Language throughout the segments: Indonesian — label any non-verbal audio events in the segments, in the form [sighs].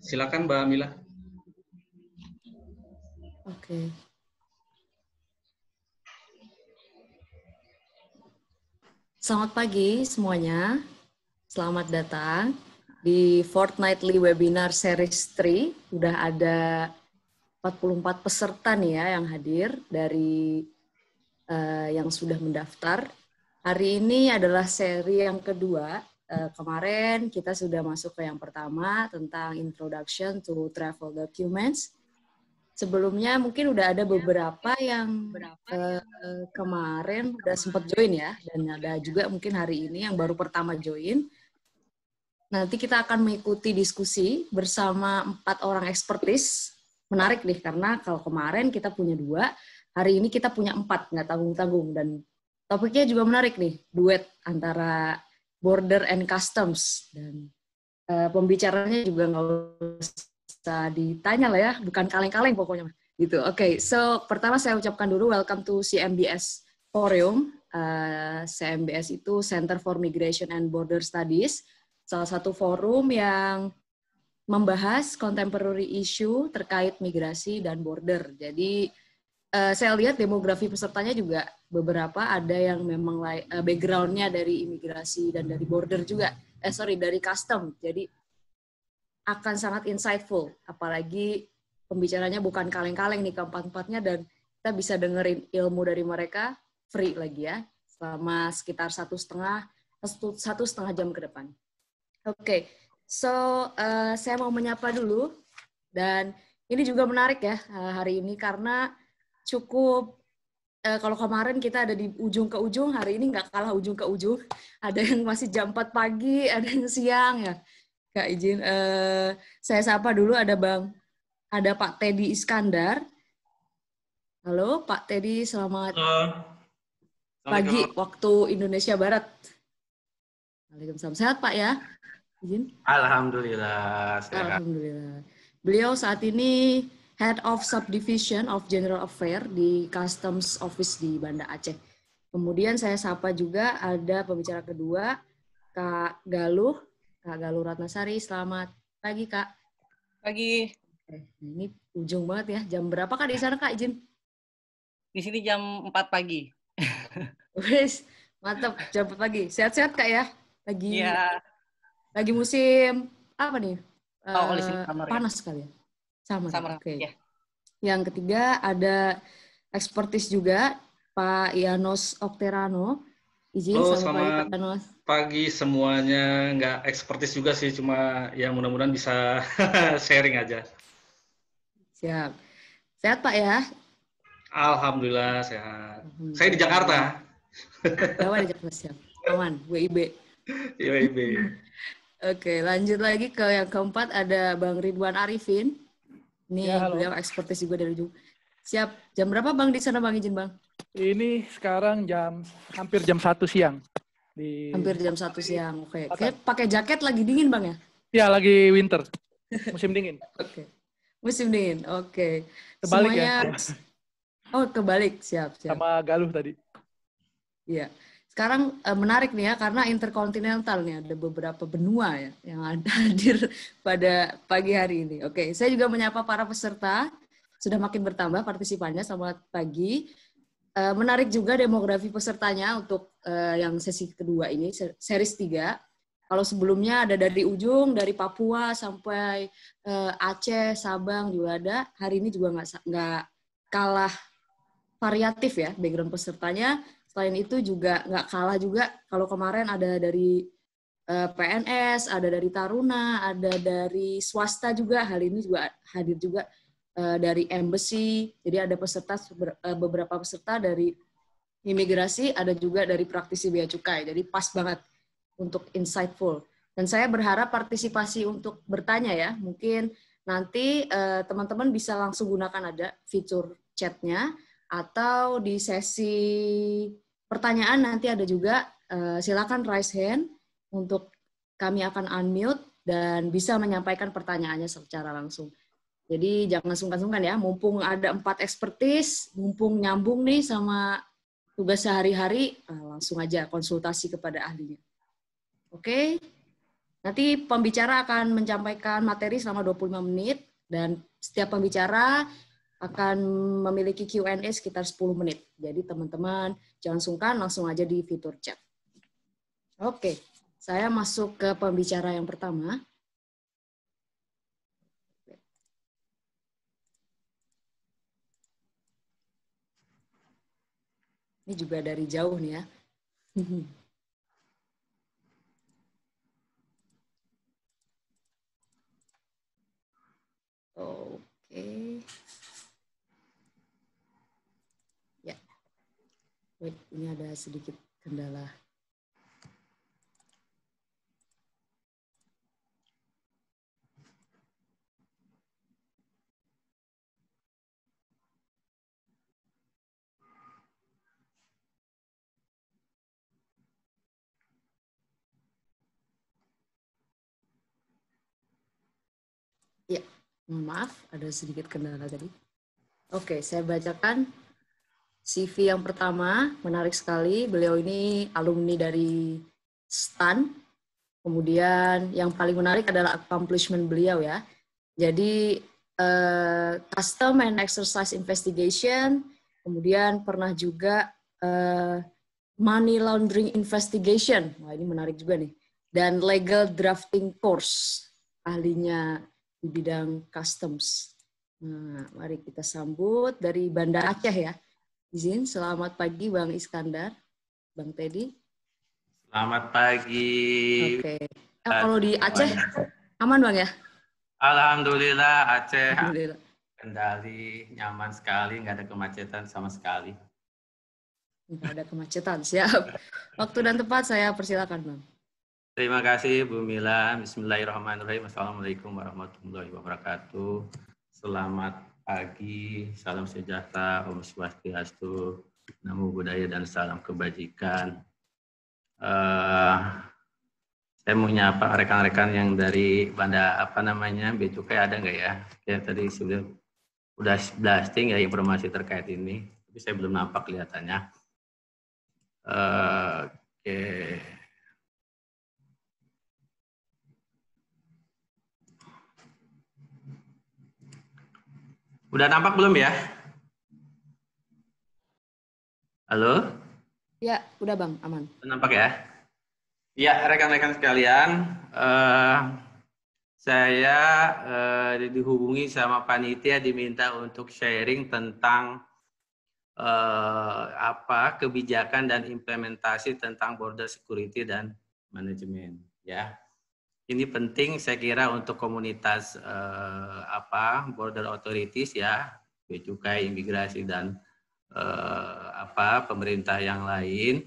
Silakan Mbak Mila. Oke. Selamat pagi semuanya. Selamat datang di Fortnightly Webinar Series 3. Udah ada 44 peserta nih ya yang hadir dari uh, yang sudah mendaftar. Hari ini adalah seri yang kedua kemarin kita sudah masuk ke yang pertama tentang introduction to travel documents. Sebelumnya mungkin udah ada beberapa yang uh, kemarin udah sempat join ya, dan ada juga mungkin hari ini yang baru pertama join. Nanti kita akan mengikuti diskusi bersama empat orang ekspertis. Menarik nih, karena kalau kemarin kita punya dua, hari ini kita punya empat, nggak tanggung-tanggung. Dan topiknya juga menarik nih, duet antara border and customs. Dan uh, pembicaranya juga nggak usah ditanya lah ya bukan kaleng-kaleng pokoknya. Gitu oke. Okay, so pertama saya ucapkan dulu welcome to CMBS Forum. Uh, CMBS itu Center for Migration and Border Studies. Salah satu forum yang membahas contemporary issue terkait migrasi dan border. Jadi uh, saya lihat demografi pesertanya juga beberapa ada yang memang uh, backgroundnya dari imigrasi dan dari border juga. Eh sorry dari custom. Jadi akan sangat insightful. Apalagi pembicaranya bukan kaleng-kaleng nih keempat-empatnya dan kita bisa dengerin ilmu dari mereka free lagi ya selama sekitar satu setengah satu, setengah jam ke depan. Oke, okay. so uh, saya mau menyapa dulu dan ini juga menarik ya hari ini karena cukup uh, kalau kemarin kita ada di ujung ke ujung, hari ini nggak kalah ujung ke ujung. [laughs] Ada yang masih jam 4 pagi, [laughs] ada yang siang ya. Kak izin, uh, saya sapa dulu ada Bang, ada Pak Teddy Iskandar. Halo Pak Teddy, selamat Halo. pagi waktu Indonesia Barat. Waalaikumsalam. Sehat Pak ya? Izin. Alhamdulillah. Sehat. Alhamdulillah. Beliau saat ini Head of Subdivision of General Affair di Customs Office di Banda Aceh. Kemudian saya sapa juga ada pembicara kedua, Kak Galuh, Kak Galuh Ratnasari. Selamat pagi, Kak. Pagi. Oke, ini ujung banget ya. Jam berapa Kak di sana, Kak? Izin. Di sini jam 4 pagi. [laughs] Wes, mantap. Jam 4 pagi. Sehat-sehat, Kak ya? Lagi Iya. Lagi musim apa nih? Oh, uh, panas ya? kali ya? Sama. Sama. Oke. Okay. Ya. Yang ketiga ada ekspertis juga Pak Yanos Okterano. Izin Halo, sama pagi Pak Yanos. Pagi semuanya nggak ekspertis juga sih, cuma ya mudah-mudahan bisa [laughs] sharing aja. Siap. Sehat Pak ya? Alhamdulillah sehat. Alhamdulillah. Saya di Jakarta. Jawa di Jakarta siap. Aman, WIB. WIB. [laughs] Oke, lanjut lagi ke yang keempat ada Bang Ridwan Arifin. Ini ya, beliau ekspertis juga dari ujung. Siap. Jam berapa Bang di sana Bang izin Bang? Ini sekarang jam hampir jam satu siang. Di... Hampir jam satu siang. Oke. Okay. pakai jaket lagi dingin Bang ya? Ya, lagi winter. Musim dingin. [laughs] Oke. Okay. Musim dingin. Oke. Okay. Kebalik ya? Semuanya... ya. Oh, kebalik. Siap, siap. Sama Galuh tadi. Iya. Sekarang uh, menarik nih ya karena interkontinental nih ada beberapa benua ya yang ada [laughs] hadir pada pagi hari ini. Oke, saya juga menyapa para peserta sudah makin bertambah partisipannya. Selamat pagi. Uh, menarik juga demografi pesertanya untuk uh, yang sesi kedua ini, series 3. Kalau sebelumnya ada dari ujung, dari Papua sampai uh, Aceh, Sabang juga ada. Hari ini juga nggak nggak kalah variatif ya background pesertanya Selain itu juga nggak kalah juga kalau kemarin ada dari eh, PNS, ada dari Taruna, ada dari swasta juga. Hal ini juga hadir juga uh, dari embassy. Jadi ada peserta uh, beberapa peserta dari imigrasi, ada juga dari praktisi bea cukai. Jadi pas banget untuk insightful. Dan saya berharap partisipasi untuk bertanya ya. Mungkin nanti teman-teman uh, bisa langsung gunakan ada fitur chatnya atau di sesi pertanyaan nanti ada juga uh, silakan raise hand untuk kami akan unmute dan bisa menyampaikan pertanyaannya secara langsung. Jadi jangan sungkan-sungkan ya, mumpung ada empat ekspertis, mumpung nyambung nih sama tugas sehari-hari, uh, langsung aja konsultasi kepada ahlinya. Oke? Nanti pembicara akan menyampaikan materi selama 25 menit dan setiap pembicara akan memiliki Q&A sekitar 10 menit. Jadi teman-teman jangan sungkan, langsung aja di fitur chat. Oke, saya masuk ke pembicara yang pertama. Ini juga dari jauh nih ya. [laughs] Oke. Ya. Wait, ini ada sedikit kendala. Ya, maaf, ada sedikit kendala tadi. Oke, saya bacakan CV yang pertama, menarik sekali. Beliau ini alumni dari STAN. Kemudian yang paling menarik adalah accomplishment beliau ya. Jadi uh, custom and exercise investigation, kemudian pernah juga uh, money laundering investigation. Wah, ini menarik juga nih. Dan legal drafting course ahlinya di bidang customs. Nah, mari kita sambut dari Banda Aceh ya. Izin, selamat pagi Bang Iskandar, Bang Teddy. Selamat pagi. Oke. Nah, kalau di Aceh aman Bang ya? Alhamdulillah Aceh. Alhamdulillah. Kendali nyaman sekali, nggak ada kemacetan sama sekali. Nggak ada kemacetan, siap. Waktu dan tempat saya persilakan Bang. Terima kasih Bu Mila. Bismillahirrahmanirrahim. Assalamualaikum warahmatullahi wabarakatuh. Selamat pagi, salam sejahtera, Om Swastiastu, Namo Buddhaya dan salam kebajikan. Uh, saya mau nyapa rekan-rekan yang dari Banda apa namanya Becukai ada nggak ya? Ya tadi sudah udah blasting ya informasi terkait ini, tapi saya belum nampak kelihatannya. Uh, Oke. Okay. Udah nampak belum ya? Halo? Ya, udah Bang, aman. Udah nampak ya? Ya, rekan-rekan sekalian, uh, saya uh, dihubungi sama panitia diminta untuk sharing tentang uh, apa kebijakan dan implementasi tentang border security dan manajemen ya ini penting saya kira untuk komunitas eh, apa border authorities ya, bea cukai, imigrasi dan eh, apa pemerintah yang lain.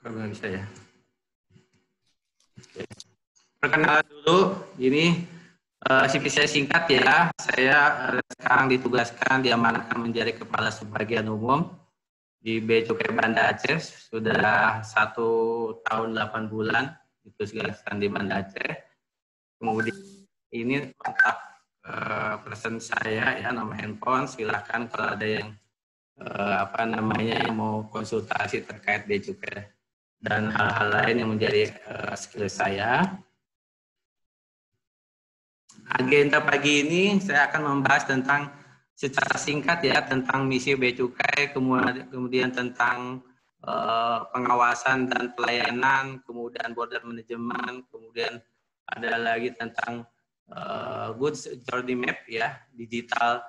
Kalau bisa ya. Perkenalan dulu, ini uh, CV saya singkat ya. Saya uh, sekarang ditugaskan diamanahkan menjadi kepala subbagian umum di Cukai Banda Aceh sudah satu tahun 8 bulan itu dijelaskan di Banda Aceh. Kemudian ini kontak uh, person saya ya nama handphone silahkan kalau ada yang uh, apa namanya yang mau konsultasi terkait Bea Cukai dan hal-hal lain yang menjadi uh, skill saya. Agenda pagi ini saya akan membahas tentang secara singkat ya tentang misi Bea Cukai, kemudian, kemudian tentang uh, pengawasan dan pelayanan, kemudian border management, kemudian ada lagi tentang uh, goods journey map ya, digital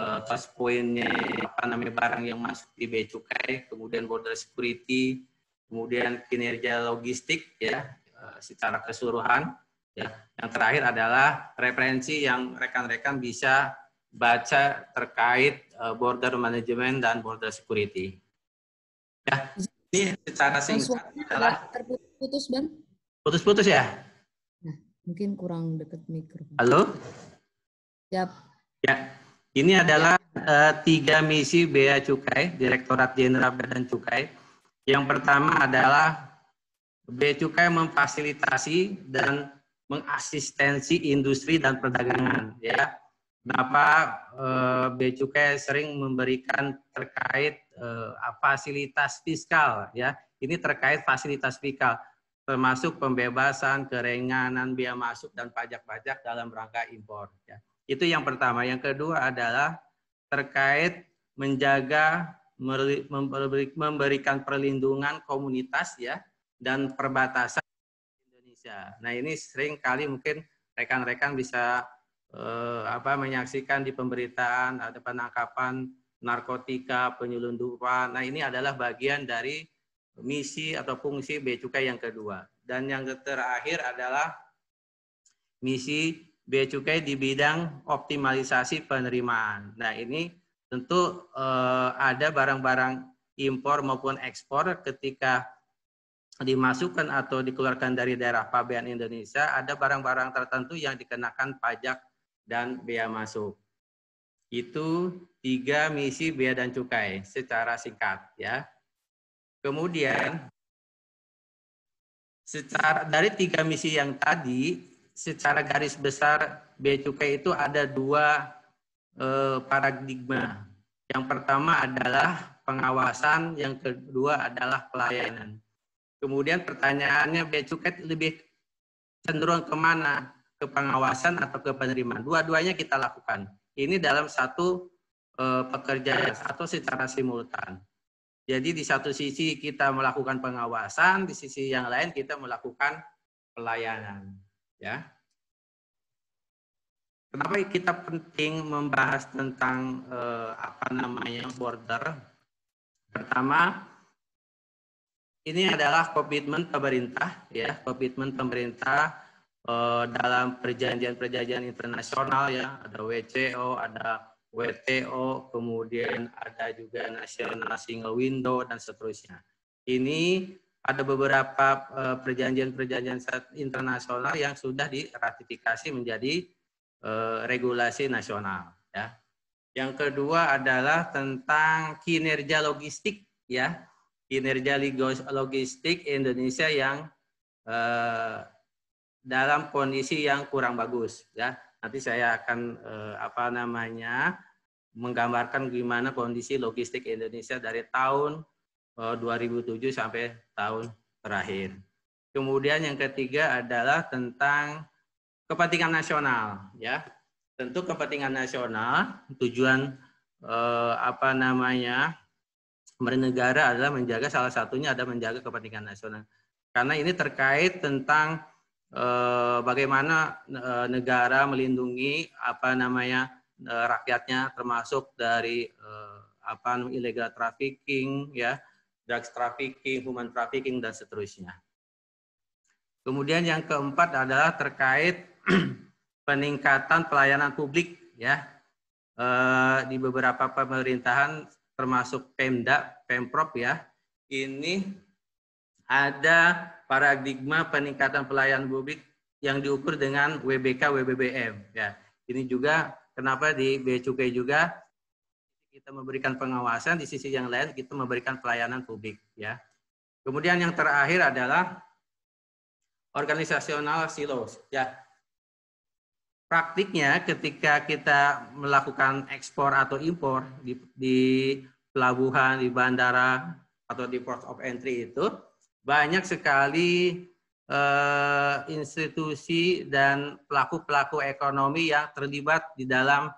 uh, touch pointnya apa namanya barang yang masuk di Bea Cukai, kemudian border security, kemudian kinerja logistik ya uh, secara keseluruhan. Ya, yang terakhir adalah referensi yang rekan-rekan bisa baca terkait uh, border management dan border security. Ya, ini secara singkat adalah terputus, Bang. Putus-putus ya? Nah, mungkin kurang dekat mikrofon. Halo? Siap. Ya, ini adalah uh, tiga misi Bea Cukai, Direktorat Jenderal Bea dan Cukai. Yang pertama adalah Bea Cukai memfasilitasi dan mengasistensi industri dan perdagangan, ya kenapa uh, Bea Cukai sering memberikan terkait eh, fasilitas fiskal ya. Ini terkait fasilitas fiskal termasuk pembebasan, keringanan biaya masuk dan pajak-pajak dalam rangka impor ya. Itu yang pertama. Yang kedua adalah terkait menjaga memberikan perlindungan komunitas ya dan perbatasan Indonesia. Nah, ini sering kali mungkin rekan-rekan bisa eh, apa menyaksikan di pemberitaan ada penangkapan narkotika, penyelundupan. Nah, ini adalah bagian dari misi atau fungsi Bea Cukai yang kedua. Dan yang terakhir adalah misi Bea Cukai di bidang optimalisasi penerimaan. Nah, ini tentu eh, ada barang-barang impor maupun ekspor ketika dimasukkan atau dikeluarkan dari daerah pabean Indonesia, ada barang-barang tertentu yang dikenakan pajak dan bea masuk. Itu tiga misi bea dan cukai secara singkat ya. Kemudian secara dari tiga misi yang tadi secara garis besar bea cukai itu ada dua eh, paradigma. Yang pertama adalah pengawasan, yang kedua adalah pelayanan. Kemudian pertanyaannya bea cukai lebih cenderung ke mana? Ke pengawasan atau ke penerimaan. Dua-duanya kita lakukan. Ini dalam satu uh, pekerjaan atau secara simultan. Jadi di satu sisi kita melakukan pengawasan, di sisi yang lain kita melakukan pelayanan. Ya. Kenapa kita penting membahas tentang uh, apa namanya border? Pertama, ini adalah komitmen pemerintah, ya, komitmen pemerintah uh, dalam perjanjian-perjanjian internasional ya, ada WCO, ada WTO, kemudian ada juga National Single Window dan seterusnya. Ini ada beberapa uh, perjanjian-perjanjian internasional yang sudah diratifikasi menjadi uh, regulasi nasional ya. Yang kedua adalah tentang kinerja logistik ya. Kinerja logistik Indonesia yang uh, dalam kondisi yang kurang bagus ya. Nanti saya akan eh, apa namanya menggambarkan gimana kondisi logistik Indonesia dari tahun eh, 2007 sampai tahun terakhir. Kemudian yang ketiga adalah tentang kepentingan nasional ya. Tentu kepentingan nasional tujuan eh, apa namanya bernegara adalah menjaga salah satunya ada menjaga kepentingan nasional. Karena ini terkait tentang Eh, bagaimana eh, negara melindungi apa namanya eh, rakyatnya termasuk dari apa illegal trafficking ya drugs trafficking human trafficking dan seterusnya. Kemudian yang keempat adalah terkait [clears throat] peningkatan pelayanan publik ya. Di beberapa pemerintahan termasuk Pemda Pemprov ya ini ada paradigma peningkatan pelayanan publik yang diukur dengan WBK WBBM ya. Ini juga kenapa di Bea Cukai juga kita memberikan pengawasan di sisi yang lain kita memberikan pelayanan publik ya. Kemudian yang terakhir adalah organisasional silos ya. Praktiknya ketika kita melakukan ekspor atau impor di, di pelabuhan, di bandara atau di port of entry itu banyak sekali uh, institusi dan pelaku-pelaku ekonomi yang terlibat di dalam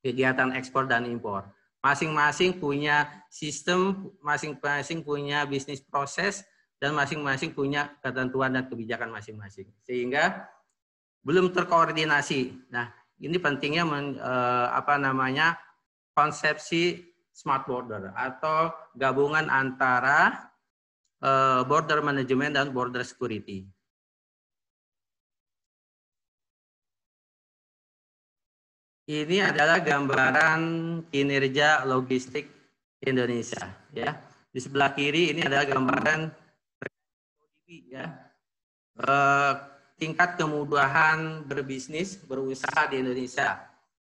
kegiatan ekspor dan impor. Masing-masing punya sistem, masing-masing punya bisnis proses, dan masing-masing punya ketentuan dan kebijakan masing-masing. Sehingga belum terkoordinasi. Nah, ini pentingnya men, uh, apa namanya konsepsi smart border atau gabungan antara Eh, border management dan border security. Ini adalah gambaran kinerja logistik Indonesia. Ya, di sebelah kiri ini adalah gambaran ya, eh, tingkat kemudahan berbisnis berusaha di Indonesia.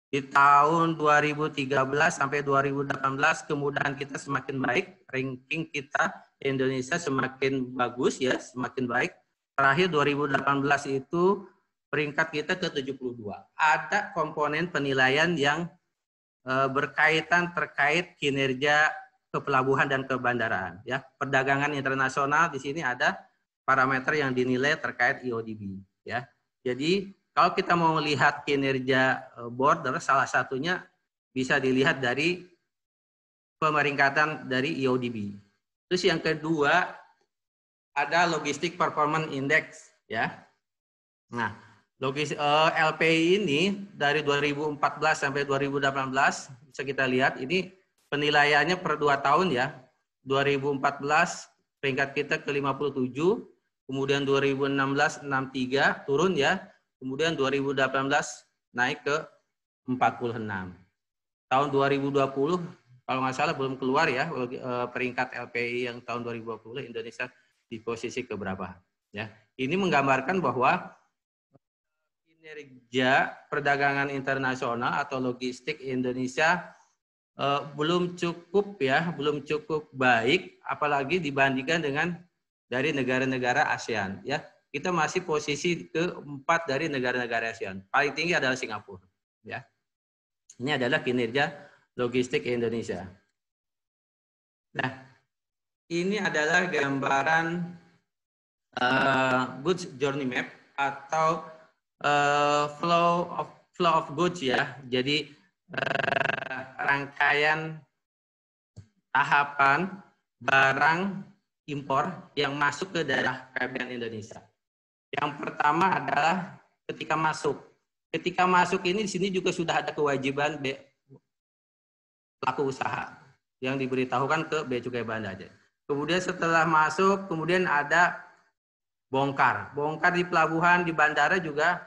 Di tahun 2013 sampai 2018 kemudahan kita semakin baik, ranking kita Indonesia semakin bagus ya, semakin baik. Terakhir 2018 itu peringkat kita ke 72. Ada komponen penilaian yang e, berkaitan terkait kinerja ke pelabuhan dan ke bandaraan. Ya, perdagangan internasional di sini ada parameter yang dinilai terkait IODB. Ya, jadi kalau kita mau melihat kinerja eh, border, salah satunya bisa dilihat dari pemeringkatan dari IODB. Terus yang kedua ada logistik performance index ya. Nah, logis eh, LPI ini dari 2014 sampai 2018 bisa kita lihat ini penilaiannya per dua tahun ya. 2014 peringkat kita ke 57, kemudian 2016 63 turun ya, kemudian 2018 naik ke 46. Tahun 2020 kalau nggak salah belum keluar ya eh, peringkat LPI yang tahun 2020 Indonesia di posisi keberapa ya. Ini menggambarkan bahwa kinerja perdagangan internasional atau logistik Indonesia uh, belum cukup ya, belum cukup baik, apalagi dibandingkan dengan dari negara-negara ASEAN. Ya, kita masih posisi keempat dari negara-negara ASEAN. Paling tinggi adalah Singapura. Ya, ini adalah kinerja logistik Indonesia. Nah, ini adalah gambaran uh, goods journey map atau uh, flow of flow of goods ya. Jadi uh, rangkaian tahapan barang impor yang masuk ke daerah KBN Indonesia. Yang pertama adalah ketika masuk. Ketika masuk ini di sini juga sudah ada kewajiban pelaku usaha yang diberitahukan ke Bea Cukai Banda aja. Kemudian setelah masuk, kemudian ada bongkar. Bongkar di pelabuhan, di bandara juga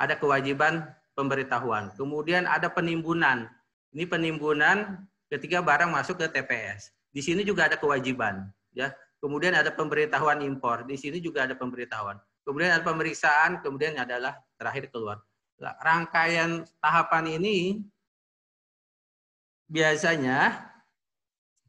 ada kewajiban pemberitahuan. Kemudian ada penimbunan. Ini penimbunan ketika barang masuk ke TPS. Di sini juga ada kewajiban, ya. Kemudian ada pemberitahuan impor. Di sini juga ada pemberitahuan. Kemudian ada pemeriksaan, kemudian adalah terakhir keluar. Rangkaian tahapan ini biasanya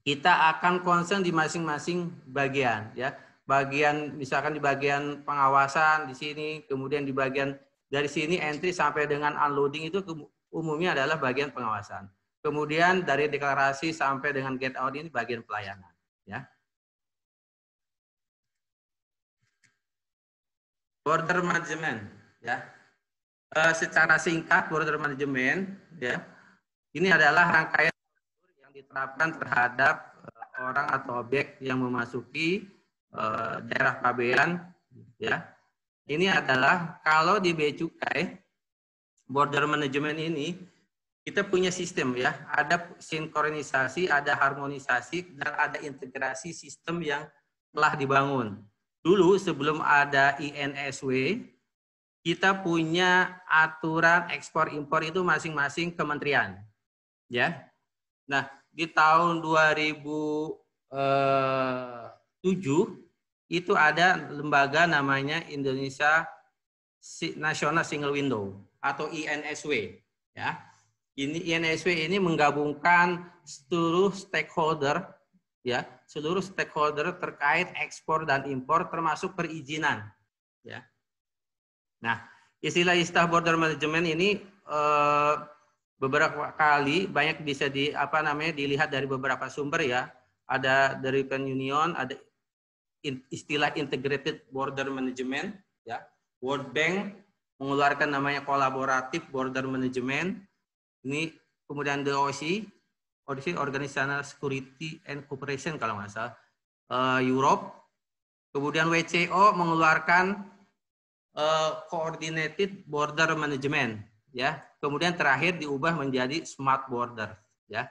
kita akan concern di masing-masing bagian, ya. Bagian misalkan di bagian pengawasan di sini, kemudian di bagian dari sini entry sampai dengan unloading itu umumnya adalah bagian pengawasan. Kemudian dari deklarasi sampai dengan get out ini bagian pelayanan. Ya. Border management, ya. E, secara singkat border management, ya. Ini adalah rangkaian diterapkan terhadap eh, orang atau objek yang memasuki e, daerah pabean, ya. Ini adalah kalau di bea cukai border management ini kita punya sistem ya, ada sinkronisasi, ada harmonisasi, dan ada integrasi sistem yang telah dibangun. Dulu sebelum ada INSW, kita punya aturan ekspor impor itu masing-masing kementerian. Ya. Nah, di tahun 2007 eh, itu ada lembaga namanya Indonesia National Single Window atau INSW ya. Ini INSW ini menggabungkan seluruh stakeholder ya, seluruh stakeholder terkait ekspor dan impor termasuk perizinan ya. Nah, istilah-istilah border management ini eh, beberapa kali banyak bisa di apa namanya dilihat dari beberapa sumber ya. Ada dari Pen Union, ada istilah integrated border management ya. World Bank mengeluarkan namanya kolaboratif border management. Ini kemudian DOC, ODC Organizational Security and Cooperation kalau nggak salah, uh, Europe. Kemudian WCO mengeluarkan uh, Coordinated Border Management, ya. Kemudian terakhir diubah menjadi Smart Border, ya.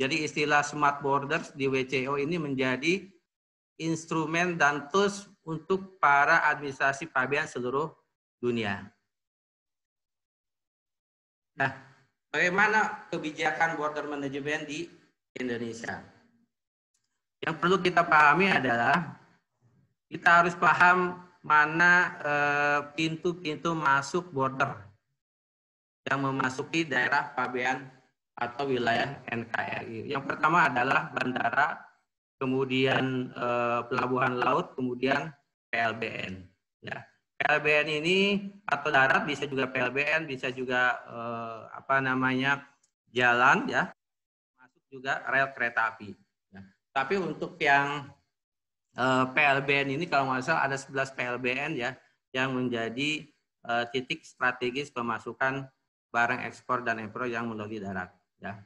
Jadi istilah Smart Borders di WCO ini menjadi instrumen dan tools untuk para administrasi pabean seluruh dunia. Nah, bagaimana kebijakan border management di Indonesia? Yang perlu kita pahami adalah kita harus paham mana eh, pintu-pintu masuk border yang memasuki daerah pabean atau wilayah NKRI. Yang pertama adalah bandara, kemudian eh, pelabuhan laut, kemudian PLBN. Ya. PLBN ini atau darat bisa juga PLBN, bisa juga eh, apa namanya jalan ya, masuk juga rel kereta api. Ya. Tapi untuk yang uh, PLBN ini kalau nggak salah ada 11 PLBN ya yang menjadi titik strategis pemasukan barang ekspor dan impor yang melalui darat ya.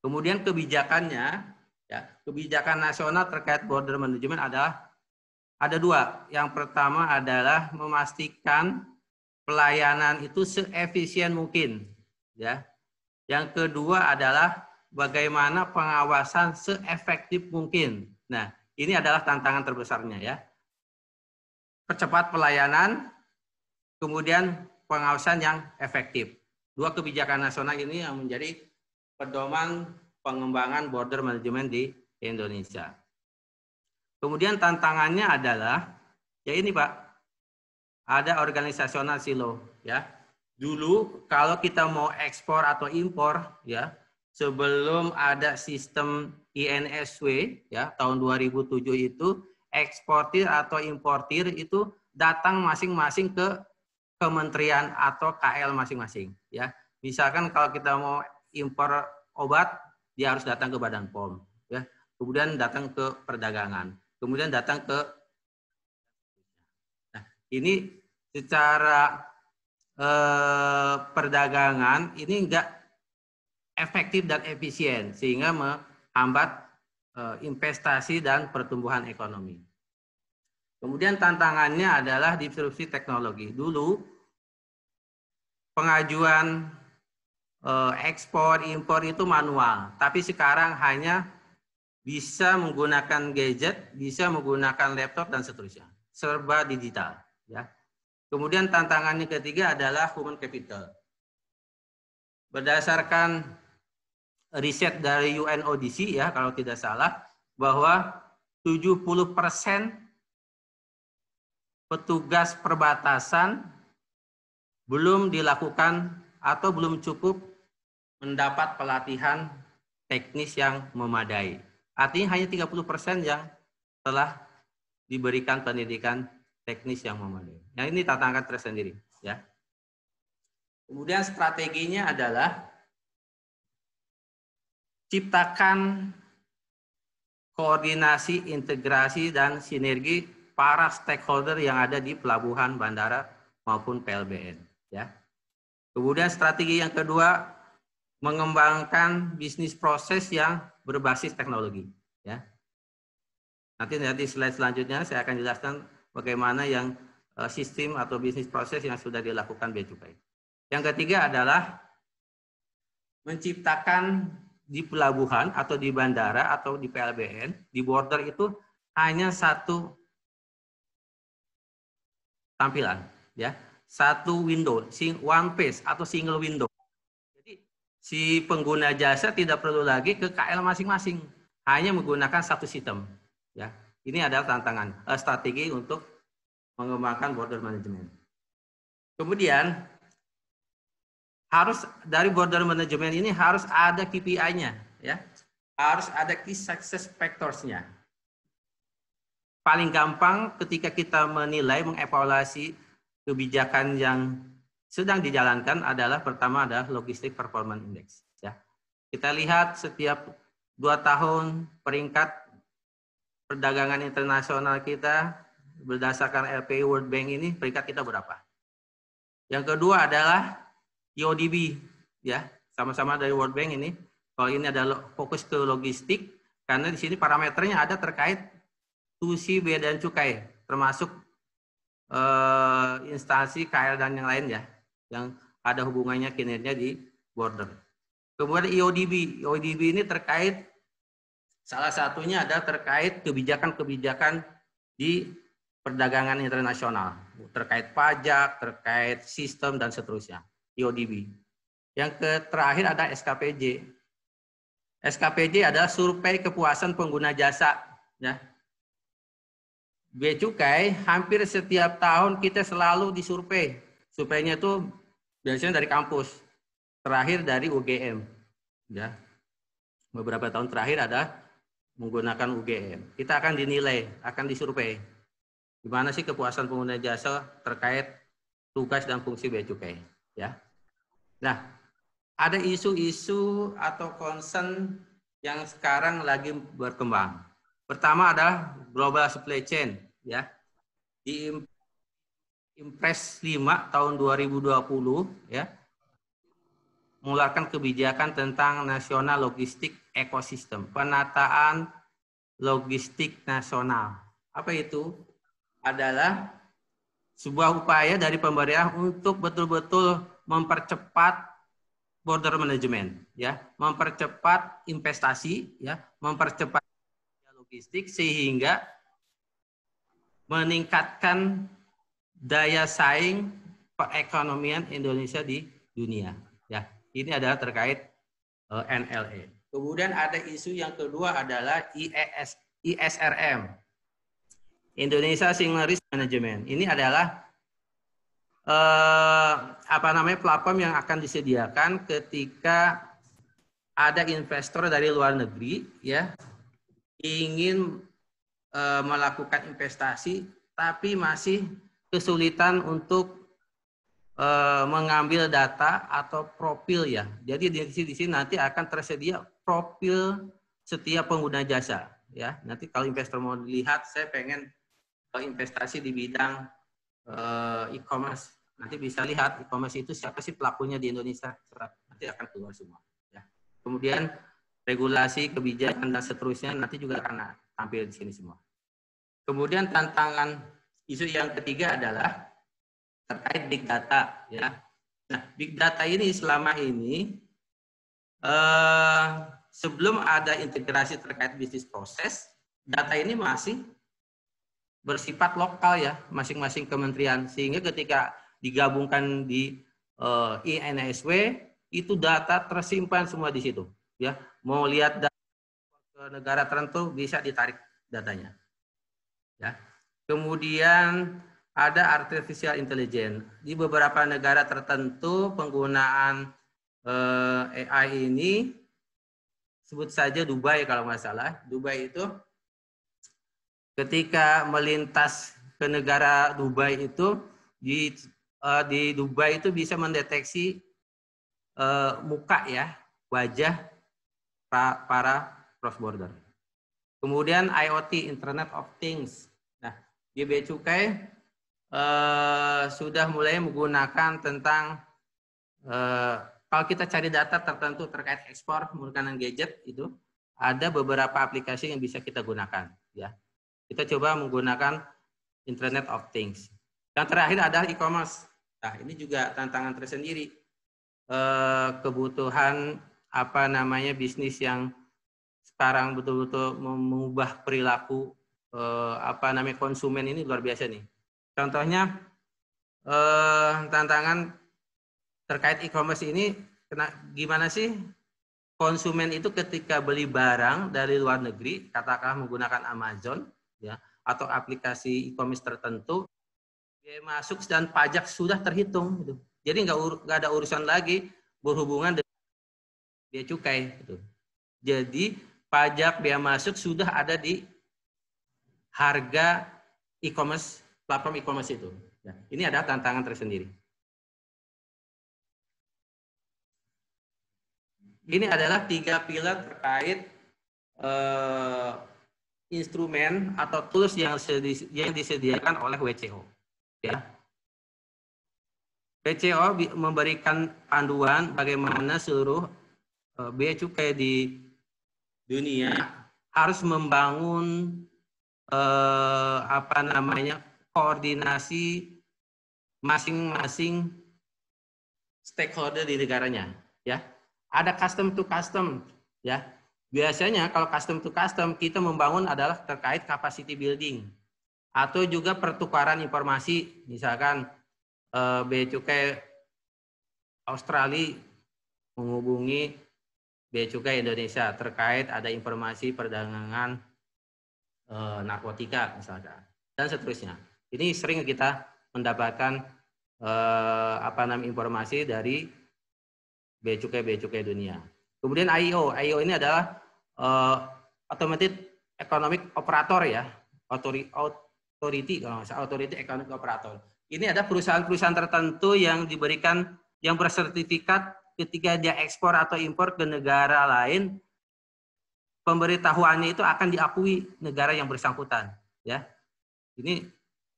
Kemudian kebijakannya ya, kebijakan nasional terkait border management adalah ada dua. Yang pertama adalah memastikan pelayanan itu seefisien mungkin ya. Yang kedua adalah bagaimana pengawasan seefektif mungkin. Nah, ini adalah tantangan terbesarnya ya. Percepat pelayanan, kemudian pengawasan yang efektif. Dua kebijakan nasional ini yang menjadi pedoman pengembangan border management di Indonesia. Kemudian tantangannya adalah ya ini Pak, ada organisasional silo ya. Dulu kalau kita mau ekspor atau impor ya, sebelum ada sistem INSW ya tahun 2007 itu eksportir atau importir itu datang masing-masing ke kementerian atau KL masing-masing ya. Misalkan kalau kita mau impor obat dia harus datang ke Badan POM ya. Kemudian datang ke perdagangan, kemudian datang ke Nah, ini secara eh, perdagangan ini enggak efektif dan efisien sehingga menghambat eh, investasi dan pertumbuhan ekonomi. Kemudian tantangannya adalah disrupsi teknologi. Dulu pengajuan eh, ekspor impor itu manual, tapi sekarang hanya bisa menggunakan gadget, bisa menggunakan laptop dan seterusnya. Serba digital, ya. Kemudian tantangannya ketiga adalah human capital. Berdasarkan riset dari UNODC ya kalau tidak salah bahwa 70% petugas perbatasan belum dilakukan atau belum cukup mendapat pelatihan teknis yang memadai. Artinya hanya 30% yang telah diberikan pendidikan teknis yang memadai. Yang ini tantangan tersendiri, ya. Kemudian strateginya adalah ciptakan koordinasi, integrasi dan sinergi para stakeholder yang ada di pelabuhan, bandara maupun PLBN, ya. Kemudian strategi yang kedua mengembangkan bisnis proses yang berbasis teknologi, ya. Nanti nanti slide selanjutnya saya akan jelaskan bagaimana yang uh, sistem atau bisnis proses yang sudah dilakukan Bea Cukai. Yang ketiga adalah menciptakan di pelabuhan atau di bandara atau di PLBN, di border itu hanya satu tampilan, ya, satu window, one page atau single window. Jadi si pengguna jasa tidak perlu lagi ke KL masing-masing, hanya menggunakan satu sistem, ya. Ini adalah tantangan uh, strategi untuk mengembangkan border management. Kemudian harus dari border management ini harus ada KPI-nya, ya. Harus ada key success factors-nya. Paling gampang ketika kita menilai, mengevaluasi kebijakan yang sedang dijalankan adalah pertama adalah logistik performance index. Ya. Kita lihat setiap dua tahun peringkat perdagangan internasional kita berdasarkan LPI World Bank ini peringkat kita berapa. Yang kedua adalah IODB ya, sama-sama dari World Bank ini. Kalau ini adalah fokus ke logistik karena di sini parameternya ada terkait tusi bea dan cukai termasuk eh, instansi KL dan yang lain ya yang ada hubungannya kinerja di border. Kemudian IODB, IODB ini terkait Salah satunya adalah terkait kebijakan-kebijakan di perdagangan internasional terkait pajak, terkait sistem dan seterusnya. IODB. Yang terakhir ada SKPJ. SKPJ adalah survei kepuasan pengguna jasa. Ya. Bea Cukai hampir setiap tahun kita selalu disurvei. Surveinya itu biasanya dari kampus. Terakhir dari UGM. Ya. Beberapa tahun terakhir ada menggunakan UGM. Kita akan dinilai, akan disurvei. Gimana sih kepuasan pengguna jasa terkait tugas dan fungsi bea cukai, ya. Nah, ada isu-isu atau concern yang sekarang lagi berkembang. Pertama adalah global supply chain ya. Di Impres 5 tahun 2020 ya mengeluarkan kebijakan tentang nasional logistik ekosistem, penataan logistik nasional. Apa itu? Adalah sebuah upaya dari pemerintah untuk betul-betul mempercepat border management ya, mempercepat investasi ya, mempercepat logistik sehingga meningkatkan daya saing perekonomian Indonesia di dunia. Ya, ini adalah terkait eh, NLE. Kemudian ada isu yang kedua adalah IES, ISRM, Indonesia Single Risk Management. Ini adalah uh, apa namanya platform yang akan disediakan ketika ada investor dari luar negeri ya ingin uh, melakukan investasi tapi masih kesulitan untuk uh, mengambil data atau profil ya. Jadi di sini, di sini nanti akan tersedia profil setiap pengguna jasa ya. Nanti kalau investor mau lihat, saya pengen investasi di bidang e-commerce. Nanti bisa lihat e-commerce itu siapa sih pelakunya di Indonesia. Nanti akan keluar semua. Ya. Kemudian regulasi, kebijakan dan seterusnya nanti juga akan tampil di sini semua. Kemudian tantangan Isu yang ketiga adalah terkait big data ya. Nah, big data ini selama ini eh, sebelum ada integrasi terkait bisnis proses, data ini masih bersifat lokal ya, masing-masing kementerian sehingga ketika digabungkan di eh, INSW itu data tersimpan semua di situ ya. Mau lihat ke negara tertentu bisa ditarik datanya. Ya. Kemudian ada artificial intelligence. Di beberapa negara tertentu penggunaan eh, AI ini sebut saja Dubai kalau nggak salah. Dubai itu ketika melintas ke negara Dubai itu di uh, di Dubai itu bisa mendeteksi uh, muka ya wajah para, cross border. Kemudian IoT Internet of Things di Bea Cukai uh, sudah mulai menggunakan tentang uh, kalau kita cari data tertentu terkait ekspor menggunakan gadget itu ada beberapa aplikasi yang bisa kita gunakan ya. Kita coba menggunakan Internet of Things. Yang terakhir adalah e-commerce. Nah, ini juga tantangan tersendiri. Uh, kebutuhan apa namanya bisnis yang sekarang betul-betul mengubah perilaku eh, apa namanya konsumen ini luar biasa nih. Contohnya eh, tantangan terkait e-commerce ini kena, gimana sih konsumen itu ketika beli barang dari luar negeri, katakanlah menggunakan Amazon ya atau aplikasi e-commerce tertentu, biaya masuk dan pajak sudah terhitung gitu. Jadi nggak nggak ada urusan lagi berhubungan dengan biaya cukai gitu. Jadi pajak biaya masuk sudah ada di harga e-commerce, platform e-commerce itu. Ya, ini ada tantangan tersendiri. Ini adalah tiga pilar terkait uh, instrumen atau tools yang, yang disediakan oleh WCO. Ya. WCO memberikan panduan bagaimana seluruh uh, bea cukai di dunia. Harus membangun eh, apa namanya koordinasi masing-masing stakeholder di negaranya ya. Ada custom to custom ya. Biasanya kalau custom to custom kita membangun adalah terkait capacity building atau juga pertukaran informasi. Misalkan eh, bea cukai Australia menghubungi bea cukai Indonesia terkait ada informasi perdagangan e, narkotika misalkan dan seterusnya. Ini sering kita mendapatkan e, apa namanya informasi dari bea cukai bea cukai dunia. Kemudian IO, IO ini adalah e, automated economic operator ya, authority, authority kalau nggak salah, authority economic operator. Ini ada perusahaan-perusahaan tertentu yang diberikan yang bersertifikat ketika dia ekspor atau impor ke negara lain pemberitahuannya itu akan diakui negara yang bersangkutan. Ya, ini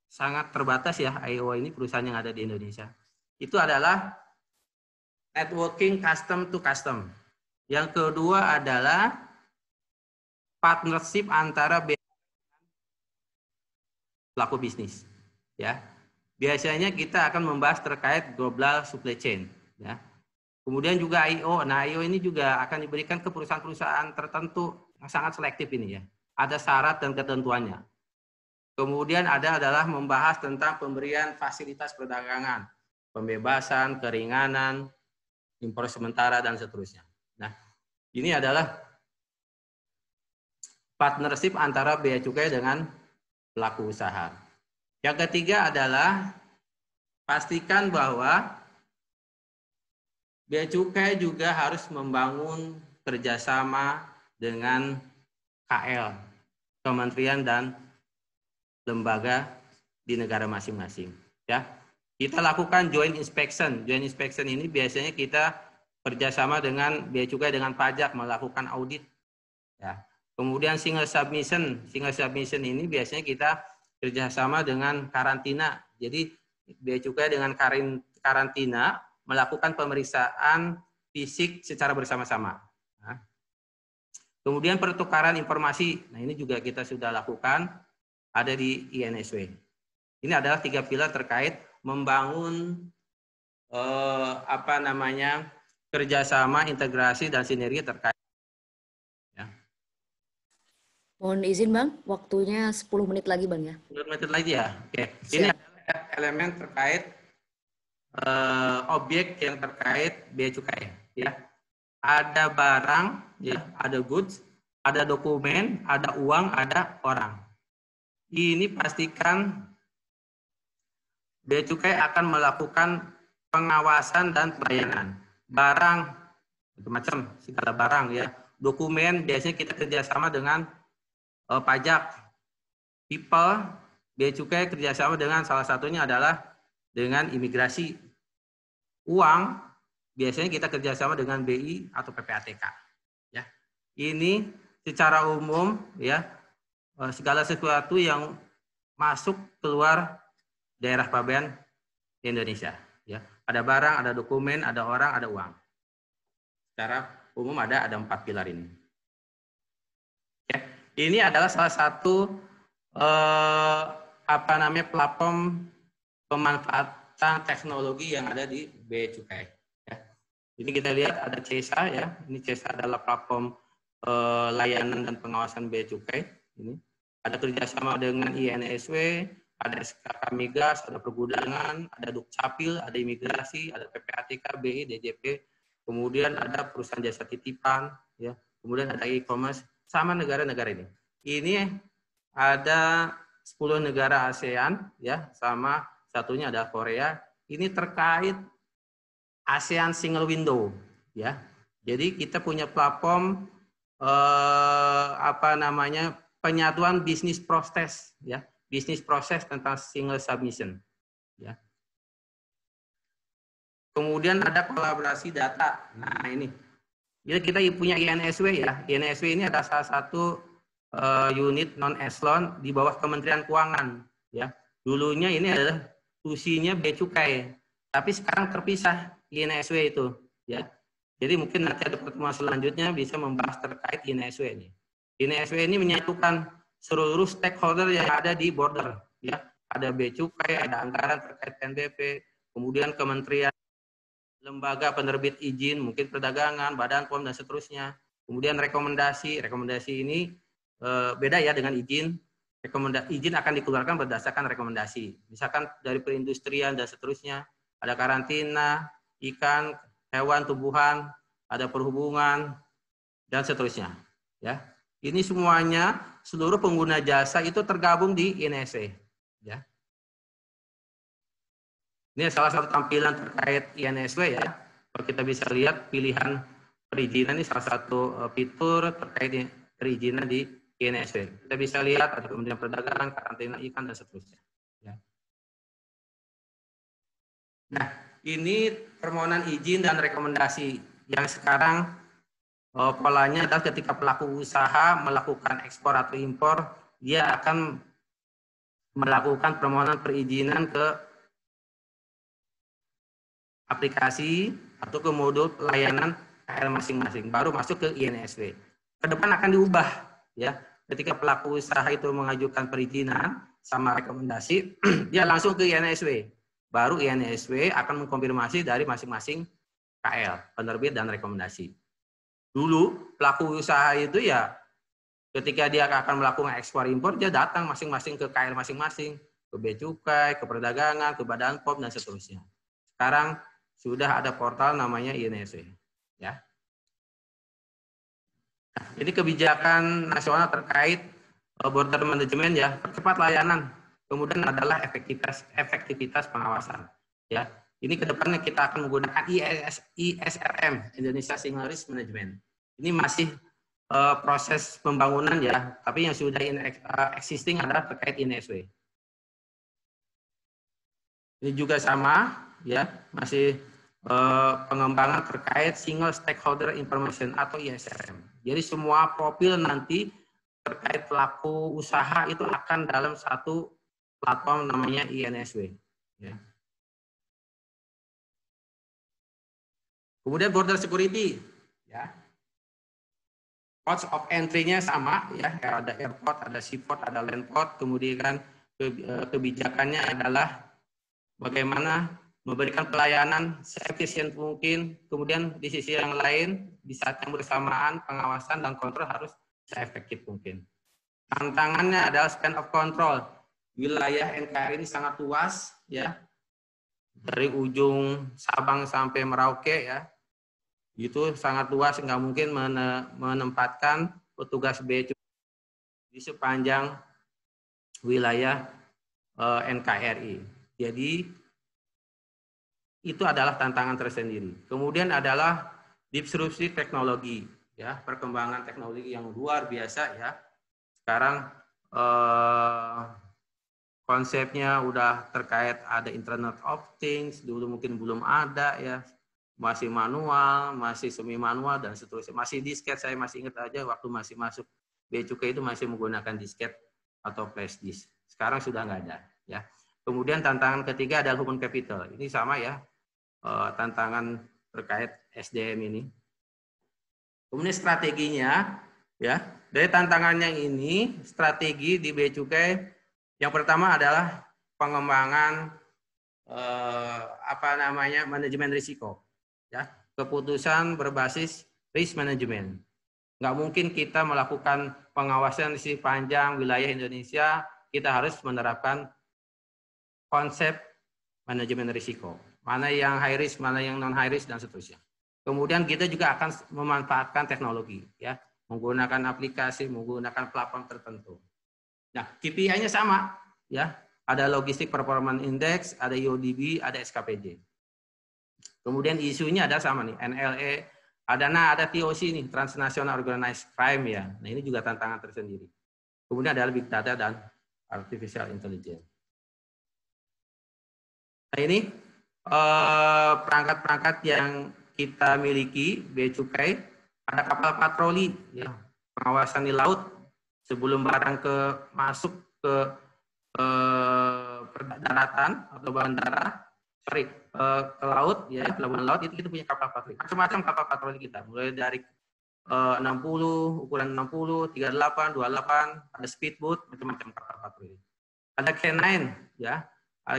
sangat terbatas ya IO ini perusahaan yang ada di Indonesia. Itu adalah networking custom to custom. Yang kedua adalah partnership antara pelaku bisnis. Ya, biasanya kita akan membahas terkait global supply chain. Ya, Kemudian juga IO. Nah, IO ini juga akan diberikan ke perusahaan-perusahaan tertentu yang sangat selektif ini ya. Ada syarat dan ketentuannya. Kemudian ada adalah membahas tentang pemberian fasilitas perdagangan, pembebasan, keringanan, impor sementara dan seterusnya. Nah, ini adalah partnership antara bea cukai dengan pelaku usaha. Yang ketiga adalah pastikan bahwa Bea Cukai juga harus membangun kerjasama dengan KL, kementerian dan lembaga di negara masing-masing. Ya, kita lakukan joint inspection. Joint inspection ini biasanya kita kerjasama dengan bea cukai dengan pajak melakukan audit. Ya, kemudian single submission. Single submission ini biasanya kita kerjasama dengan karantina. Jadi bea cukai dengan karantina melakukan pemeriksaan fisik secara bersama-sama. Nah, kemudian pertukaran informasi, nah ini juga kita sudah lakukan, ada di INSW. Ini adalah tiga pilar terkait membangun eh, apa namanya kerjasama, integrasi dan sinergi terkait. Ya. Mohon izin bang, waktunya 10 menit lagi bang ya. 10 menit lagi ya. Oke. Ini adalah elemen terkait uh, objek yang terkait bea cukai ya. Ada barang ya ada goods ada dokumen ada uang ada orang. Ini pastikan bea cukai akan melakukan pengawasan dan pelayanan. Barang macam segala barang ya. Dokumen biasanya kita kerjasama dengan uh, pajak. People bea cukai kerjasama dengan salah satunya adalah dengan imigrasi. Uang biasanya kita kerjasama dengan BI atau PPATK. Ya, ini secara umum ya eh, segala sesuatu yang masuk keluar daerah pabean Indonesia. Ya, ada barang, ada dokumen, ada orang, ada uang. Secara umum ada ada empat pilar ini. Ya, ini adalah salah satu eh, apa namanya platform pemanfaatan teknologi yang ada di Bea Cukai. Ya. Ini kita lihat ada CESA ya. Ini CESA adalah platform eh, layanan dan pengawasan Bea Cukai. Ini ada kerjasama dengan INSW, ada SKK Migas, ada pergudangan, ada Dukcapil, ada imigrasi, ada PPATK, BI, DJP, kemudian ada perusahaan jasa titipan, ya, kemudian ada e-commerce, sama negara-negara ini. Ini ada 10 negara ASEAN, ya, sama satunya adalah Korea. Ini terkait ASEAN Single Window, ya. Jadi kita punya platform eh, apa namanya penyatuan bisnis proses, ya, bisnis proses tentang single submission, ya. Kemudian ada kolaborasi data. Nah ini, jadi kita punya INSW ya. INSW ini adalah salah satu uh, unit non eslon di bawah Kementerian Keuangan, ya. Dulunya ini adalah fungsinya bea cukai. Tapi sekarang terpisah INSW itu, ya. Jadi mungkin nanti ada pertemuan selanjutnya bisa membahas terkait INSW ini. INSW ini menyatukan seluruh stakeholder yang ada di border, ya. Ada bea cukai, ada anggaran terkait PNBP, kemudian kementerian, lembaga penerbit izin, mungkin perdagangan, badan POM dan seterusnya. Kemudian rekomendasi, rekomendasi ini e, beda ya dengan izin rekomendasi izin akan dikeluarkan berdasarkan rekomendasi. Misalkan dari perindustrian dan seterusnya, ada karantina, ikan, hewan, tumbuhan, ada perhubungan dan seterusnya. Ya, ini semuanya seluruh pengguna jasa itu tergabung di INSE. Ya. Ini salah satu tampilan terkait INSW ya. Kalau kita bisa lihat pilihan perizinan ini salah satu eh, fitur terkait perizinan di INSW. Kita bisa lihat ada Kementerian Perdagangan, karantina ikan, dan seterusnya. Ya. Nah, ini permohonan izin dan rekomendasi yang sekarang uh, polanya adalah ketika pelaku usaha melakukan ekspor atau impor, dia akan melakukan permohonan perizinan ke aplikasi atau ke modul pelayanan KL masing-masing, baru masuk ke INSW. Ke depan akan diubah, ya. Ketika pelaku usaha itu mengajukan perizinan sama rekomendasi, [clears throat] dia langsung ke INSW. Baru INSW akan mengkonfirmasi dari masing-masing KL, penerbit dan rekomendasi. Dulu pelaku usaha itu ya ketika dia akan melakukan ekspor impor, dia datang masing-masing ke KL masing-masing, ke Bea Cukai, ke perdagangan, ke Badan POM dan seterusnya. Sekarang sudah ada portal namanya INSW, ya. Ini kebijakan nasional terkait eh, border management ya, percepat layanan. Kemudian adalah efektivitas efektivitas pengawasan, ya. Ini ke depannya kita akan menggunakan IS, ISRM, Indonesia Single Risk Management. Ini masih uh, proses pembangunan ya, tapi yang sudah in, uh, existing adalah terkait INSW. Ini juga sama, ya, masih pengembangan terkait Single Stakeholder Information atau ISRM. Jadi semua profil nanti terkait pelaku usaha itu akan dalam satu platform namanya INSW. Ya. Kemudian border security, ya. Ports of entry-nya sama, ya. Ada airport, ada seaport, ada landport. Kemudian eh, kebijakannya adalah bagaimana memberikan pelayanan seefisien mungkin. Kemudian di sisi yang lain, di saat yang bersamaan, pengawasan dan kontrol harus seefektif mungkin. Tantangannya adalah span of control. Wilayah NKRI ini sangat luas, ya. Dari ujung Sabang sampai Merauke, ya itu sangat luas nggak mungkin menempatkan petugas B di sepanjang wilayah eh, NKRI. Jadi itu adalah tantangan tersendiri. Kemudian adalah disrupsi teknologi, ya perkembangan teknologi yang luar biasa ya. Sekarang eh, konsepnya udah terkait ada Internet of Things, dulu mungkin belum ada ya masih manual, masih semi manual dan seterusnya. Masih disket, saya masih ingat aja waktu masih masuk Bea Cukai itu masih menggunakan disket atau flash disk. Sekarang sudah nggak ada. Ya. Kemudian tantangan ketiga adalah human capital. Ini sama ya, eh, tantangan terkait SDM ini. Kemudian strateginya, ya dari tantangannya ini, strategi di Bea Cukai yang pertama adalah pengembangan eh, apa namanya manajemen risiko ya keputusan berbasis risk management. Nggak mungkin kita melakukan pengawasan di panjang wilayah Indonesia, kita harus menerapkan konsep manajemen risiko. Mana yang high risk, mana yang non high risk dan seterusnya. Kemudian kita juga akan memanfaatkan teknologi, ya, menggunakan aplikasi, menggunakan platform tertentu. Nah, KPI-nya sama, ya. Ada logistik performance index, ada IODB, ada SKPJ. Kemudian isunya ada sama nih, NLE, ada nah ada TOC nih, Transnational Organized Crime ya. Nah ini juga tantangan tersendiri. Kemudian ada Big Data dan Artificial Intelligence. Nah ini eh, perangkat-perangkat yang kita miliki, Bea Cukai, ada kapal patroli, ya, pengawasan di laut sebelum barang ke masuk ke uh, daratan atau bandara sorry uh, ke laut ya pelabuhan laut itu kita punya kapal patroli. Macam-macam kapal patroli kita mulai dari uh, 60 ukuran 60 38 28 ada speedboat macam-macam kapal patroli. Ada K9 ya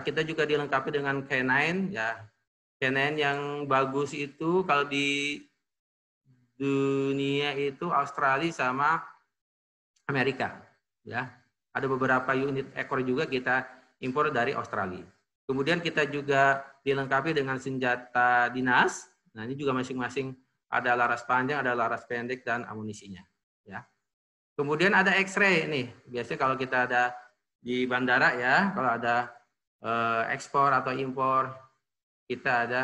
kita juga dilengkapi dengan K9 ya K9 yang bagus itu kalau di dunia itu Australia sama Amerika ya ada beberapa unit ekor juga kita impor dari Australia Kemudian kita juga dilengkapi dengan senjata dinas. Nah, ini juga masing-masing ada laras panjang, ada laras pendek dan amunisinya, ya. Kemudian ada X-ray nih. Biasanya kalau kita ada di bandara ya, kalau ada ekspor atau impor, kita ada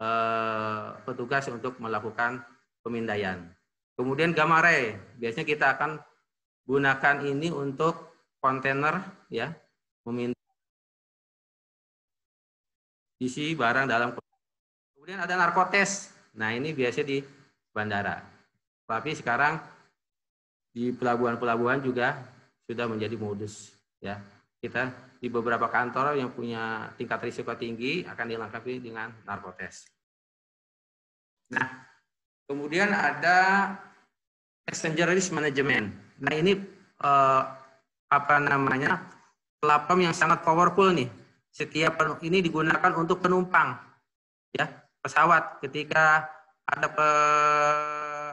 eh, petugas untuk melakukan pemindaian. Kemudian gamma ray, biasanya kita akan gunakan ini untuk kontainer ya, memindai isi barang dalam kemudian ada narkotes nah ini biasa di bandara Tapi sekarang di pelabuhan-pelabuhan juga sudah menjadi modus ya. Kita di beberapa kantor yang punya tingkat risiko tinggi akan dilengkapi dengan narkotes. Nah, kemudian ada passenger risk management. Nah, ini eh, apa namanya? platform yang sangat powerful nih. Setiap ini digunakan untuk penumpang ya, pesawat ketika ada pe,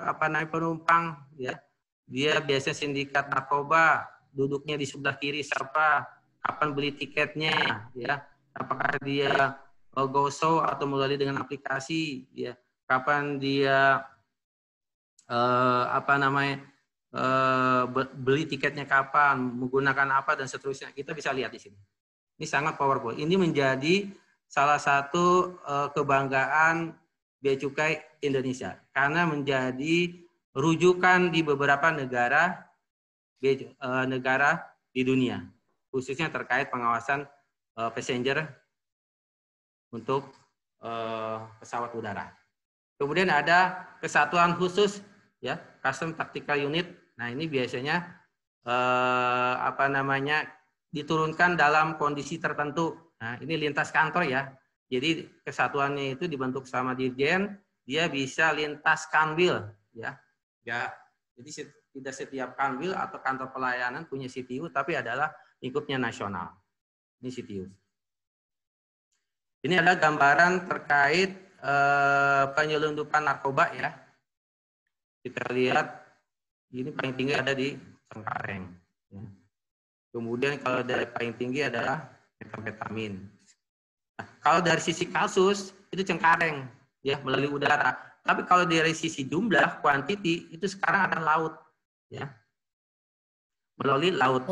apa namanya penumpang ya dia biasa sindikat narkoba duduknya di sebelah kiri siapa kapan beli tiketnya ya. Apakah dia uh, goso atau melalui dengan aplikasi ya. Kapan dia uh, apa namanya uh, beli tiketnya kapan menggunakan apa dan seterusnya. Kita bisa lihat di sini. Ini sangat powerful. Ini menjadi salah satu uh, kebanggaan Bea Cukai Indonesia. Karena menjadi rujukan di beberapa negara uh, negara di dunia khususnya terkait pengawasan uh, passenger untuk uh, pesawat udara. Kemudian ada kesatuan khusus ya, custom tactical unit. Nah, ini biasanya eh, apa namanya diturunkan dalam kondisi tertentu. Nah, ini lintas kantor ya. Jadi kesatuannya itu dibentuk sama dirjen, dia bisa lintas kanwil ya. Ya, jadi tidak setiap kanwil atau kantor pelayanan punya CTU tapi adalah lingkupnya nasional. Ini CTU. Ini adalah gambaran terkait eh, penyelundupan narkoba ya. Kita lihat ini paling tinggi ada di Cengkareng. Ya. Kemudian kalau dari paling tinggi adalah metamfetamin. Nah, kalau dari sisi kasus itu Cengkareng ya melalui udara. Tapi kalau dari sisi jumlah kuantiti itu sekarang ada laut ya melalui laut.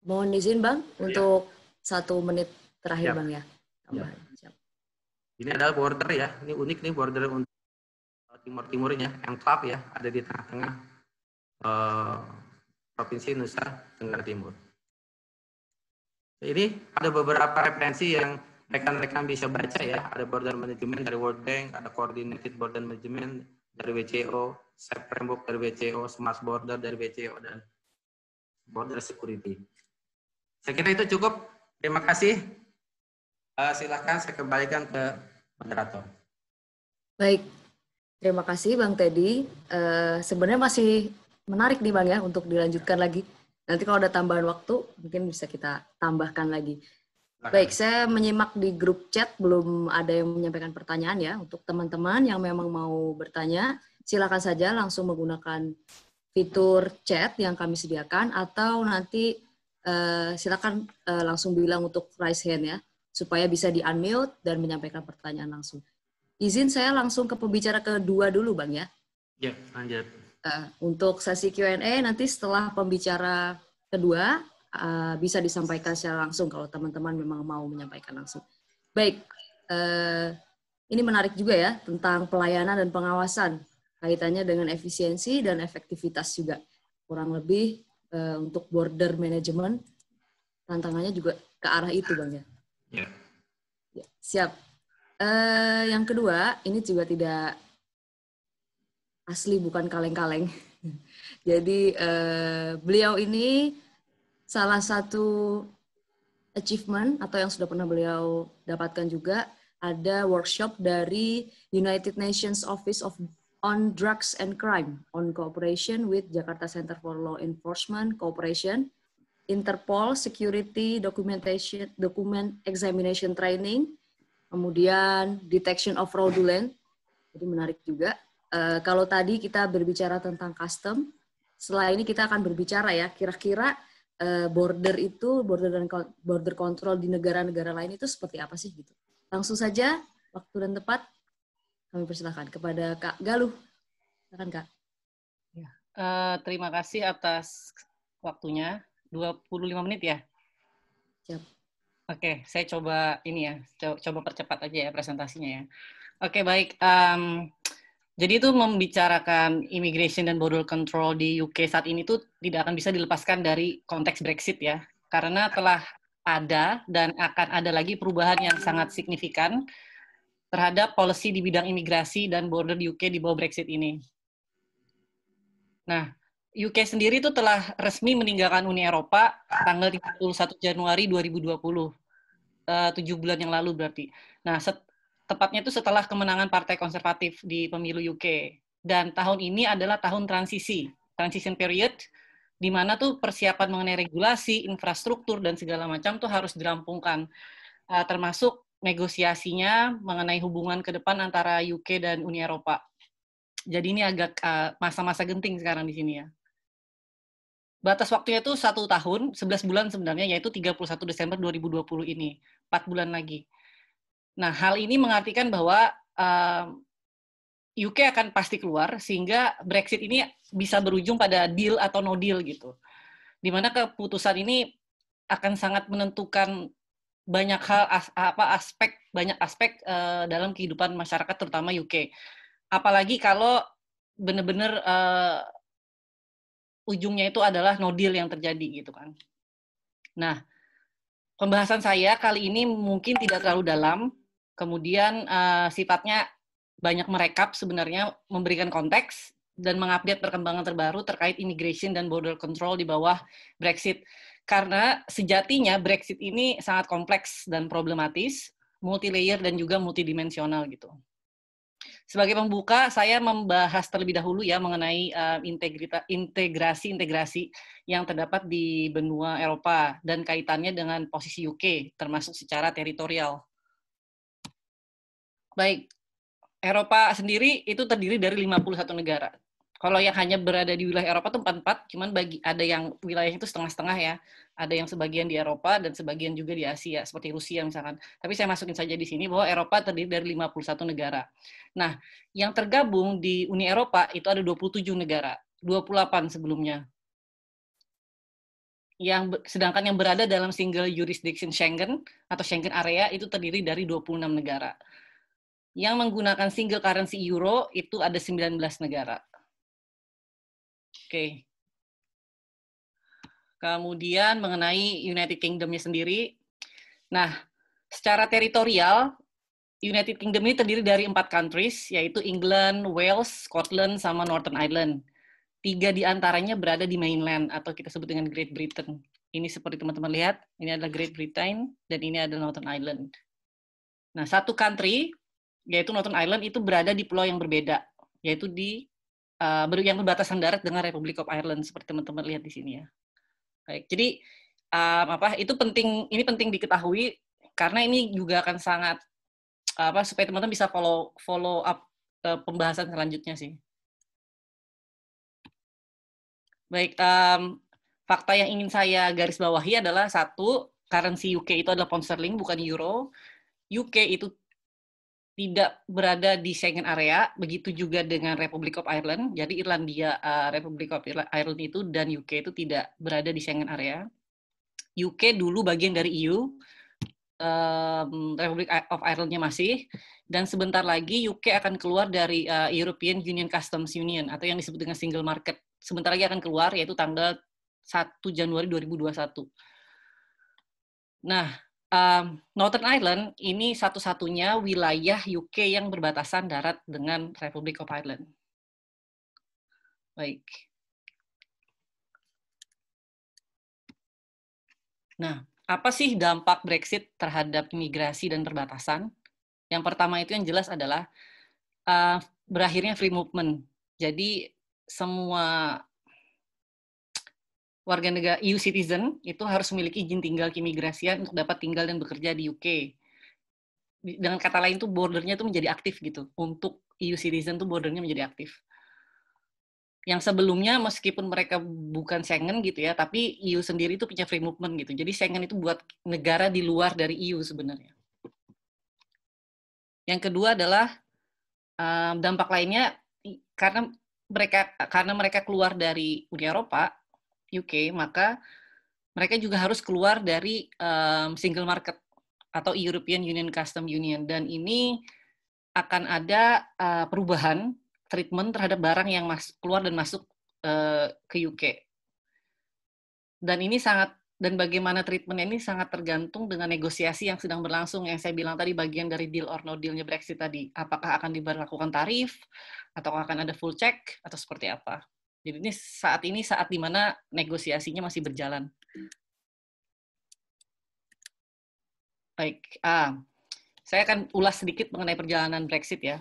Oh, mohon izin bang ya. untuk satu menit terakhir ya. bang ya. Tambahan. Ya. Ini adalah border ya, ini unik nih border untuk timur-timurnya, klub ya, ada di tengah-tengah uh, Provinsi Nusa Tenggara Timur. Ini ada beberapa referensi yang rekan-rekan bisa baca ya, ada border management dari World Bank, ada coordinated border management dari WCO, Safe Framework dari WCO, Smart Border dari WCO, dan Border Security. Saya kira itu cukup. Terima kasih. Uh, silahkan saya kembalikan ke moderator. Baik, terima kasih Bang Teddy. Uh, Sebenarnya masih menarik nih Bang ya untuk dilanjutkan lagi. Nanti kalau ada tambahan waktu, mungkin bisa kita tambahkan lagi. Baik, saya menyimak di grup chat, belum ada yang menyampaikan pertanyaan ya. Untuk teman-teman yang memang mau bertanya, silakan saja langsung menggunakan fitur chat yang kami sediakan, atau nanti uh, silakan uh, langsung bilang untuk raise hand ya supaya bisa di-unmute dan menyampaikan pertanyaan langsung. Izin saya langsung ke pembicara kedua dulu, Bang ya. Ya, lanjut. Uh, untuk sesi Q&A nanti setelah pembicara kedua uh, bisa disampaikan secara langsung kalau teman-teman memang mau menyampaikan langsung. Baik, uh, ini menarik juga ya tentang pelayanan dan pengawasan kaitannya dengan efisiensi dan efektivitas juga. Kurang lebih uh, untuk border management tantangannya juga ke arah itu, Bang ya. Ya. ya siap. Uh, yang kedua, ini juga tidak asli, bukan kaleng-kaleng. [laughs] Jadi uh, beliau ini salah satu achievement atau yang sudah pernah beliau dapatkan juga ada workshop dari United Nations Office of on Drugs and Crime on cooperation with Jakarta Center for Law Enforcement Cooperation Interpol Security Documentation Document Examination Training, kemudian Detection of Fraudulent. Jadi menarik juga. Uh, kalau tadi kita berbicara tentang custom, setelah ini kita akan berbicara ya kira-kira uh, border itu border dan border control di negara-negara lain itu seperti apa sih gitu. Langsung saja waktu dan tepat kami persilahkan kepada Kak Galuh. Silakan Kak. Ya. Uh, terima kasih atas waktunya. 25 menit ya? Siap. Oke, saya coba ini ya, coba percepat aja ya presentasinya ya. Oke, baik. Um, jadi itu membicarakan immigration dan border control di UK saat ini tuh tidak akan bisa dilepaskan dari konteks Brexit ya. Karena telah ada dan akan ada lagi perubahan yang sangat signifikan terhadap policy di bidang imigrasi dan border di UK di bawah Brexit ini. Nah, UK sendiri itu telah resmi meninggalkan Uni Eropa tanggal 31 Januari 2020. Uh, tujuh bulan yang lalu berarti. Nah, set, tepatnya itu setelah kemenangan Partai Konservatif di pemilu UK. Dan tahun ini adalah tahun transisi, transition period, di mana tuh persiapan mengenai regulasi, infrastruktur, dan segala macam tuh harus dirampungkan. Uh, termasuk negosiasinya mengenai hubungan ke depan antara UK dan Uni Eropa. Jadi ini agak uh, masa-masa genting sekarang di sini ya. Batas waktunya itu satu tahun, 11 bulan sebenarnya, yaitu 31 Desember 2020 ini. 4 bulan lagi. Nah, hal ini mengartikan bahwa uh, eh, UK akan pasti keluar, sehingga Brexit ini bisa berujung pada deal atau no deal gitu. Di mana keputusan ini akan sangat menentukan banyak hal as, apa aspek banyak aspek uh, dalam kehidupan masyarakat terutama UK. Apalagi kalau benar-benar uh, ujungnya itu adalah no deal yang terjadi gitu kan. Nah, pembahasan saya kali ini mungkin tidak terlalu dalam, kemudian uh, sifatnya banyak merekap sebenarnya memberikan konteks dan mengupdate perkembangan terbaru terkait immigration dan border control di bawah Brexit. Karena sejatinya Brexit ini sangat kompleks dan problematis, multi-layer dan juga multidimensional gitu. Sebagai pembuka, saya membahas terlebih dahulu ya mengenai uh, integrasi-integrasi yang terdapat di benua Eropa dan kaitannya dengan posisi UK, termasuk secara teritorial. Baik, Eropa sendiri itu terdiri dari 51 negara. Kalau yang hanya berada di wilayah Eropa itu empat-empat, cuman bagi ada yang wilayah itu setengah-setengah ya. Ada yang sebagian di Eropa dan sebagian juga di Asia, seperti Rusia misalkan. Tapi saya masukin saja di sini bahwa Eropa terdiri dari 51 negara. Nah, yang tergabung di Uni Eropa itu ada 27 negara, 28 sebelumnya. Yang sedangkan yang berada dalam single jurisdiction Schengen atau Schengen area itu terdiri dari 26 negara. Yang menggunakan single currency euro itu ada 19 negara. Oke. Kemudian mengenai United Kingdom-nya sendiri. Nah, secara teritorial, United Kingdom ini terdiri dari empat countries, yaitu England, Wales, Scotland, sama Northern Ireland. Tiga di antaranya berada di mainland, atau kita sebut dengan Great Britain. Ini seperti teman-teman lihat, ini adalah Great Britain, dan ini adalah Northern Ireland. Nah, satu country, yaitu Northern Ireland, itu berada di pulau yang berbeda, yaitu di uh, yang berbatasan darat dengan Republic of Ireland seperti teman-teman lihat di sini ya. Baik, jadi um, apa itu penting ini penting diketahui karena ini juga akan sangat apa supaya teman-teman bisa follow follow up uh, pembahasan selanjutnya sih. Baik, um, fakta yang ingin saya garis bawahi adalah satu, currency UK itu adalah pound sterling bukan euro. UK itu tidak berada di Schengen area, begitu juga dengan Republic of Ireland. Jadi Irlandia, uh, Republic of Ireland itu dan UK itu tidak berada di Schengen area. UK dulu bagian dari EU, um, Republic of Ireland-nya masih, dan sebentar lagi UK akan keluar dari uh, European Union Customs Union atau yang disebut dengan Single Market. Sebentar lagi akan keluar, yaitu tanggal 1 Januari 2021. Nah, um, Northern Ireland ini satu-satunya wilayah UK yang berbatasan darat dengan Republic of Ireland. Baik. Nah, apa sih dampak Brexit terhadap imigrasi dan perbatasan? Yang pertama itu yang jelas adalah uh, berakhirnya free movement. Jadi semua warga negara EU citizen itu harus memiliki izin tinggal keimigrasian untuk dapat tinggal dan bekerja di UK. Dengan kata lain tuh bordernya tuh menjadi aktif gitu. Untuk EU citizen tuh bordernya menjadi aktif. Yang sebelumnya meskipun mereka bukan Schengen gitu ya, tapi EU sendiri itu punya free movement gitu. Jadi Schengen itu buat negara di luar dari EU sebenarnya. Yang kedua adalah dampak lainnya karena mereka karena mereka keluar dari Uni Eropa, UK, maka mereka juga harus keluar dari um, single market atau European Union Custom Union dan ini akan ada uh, perubahan treatment terhadap barang yang mas keluar dan masuk uh, ke UK. Dan ini sangat dan bagaimana treatmentnya ini sangat tergantung dengan negosiasi yang sedang berlangsung yang saya bilang tadi bagian dari deal or no dealnya Brexit tadi. Apakah akan diberlakukan tarif atau akan ada full check atau seperti apa? Jadi ini saat ini saat di mana negosiasinya masih berjalan. Baik, ah, saya akan ulas sedikit mengenai perjalanan Brexit ya.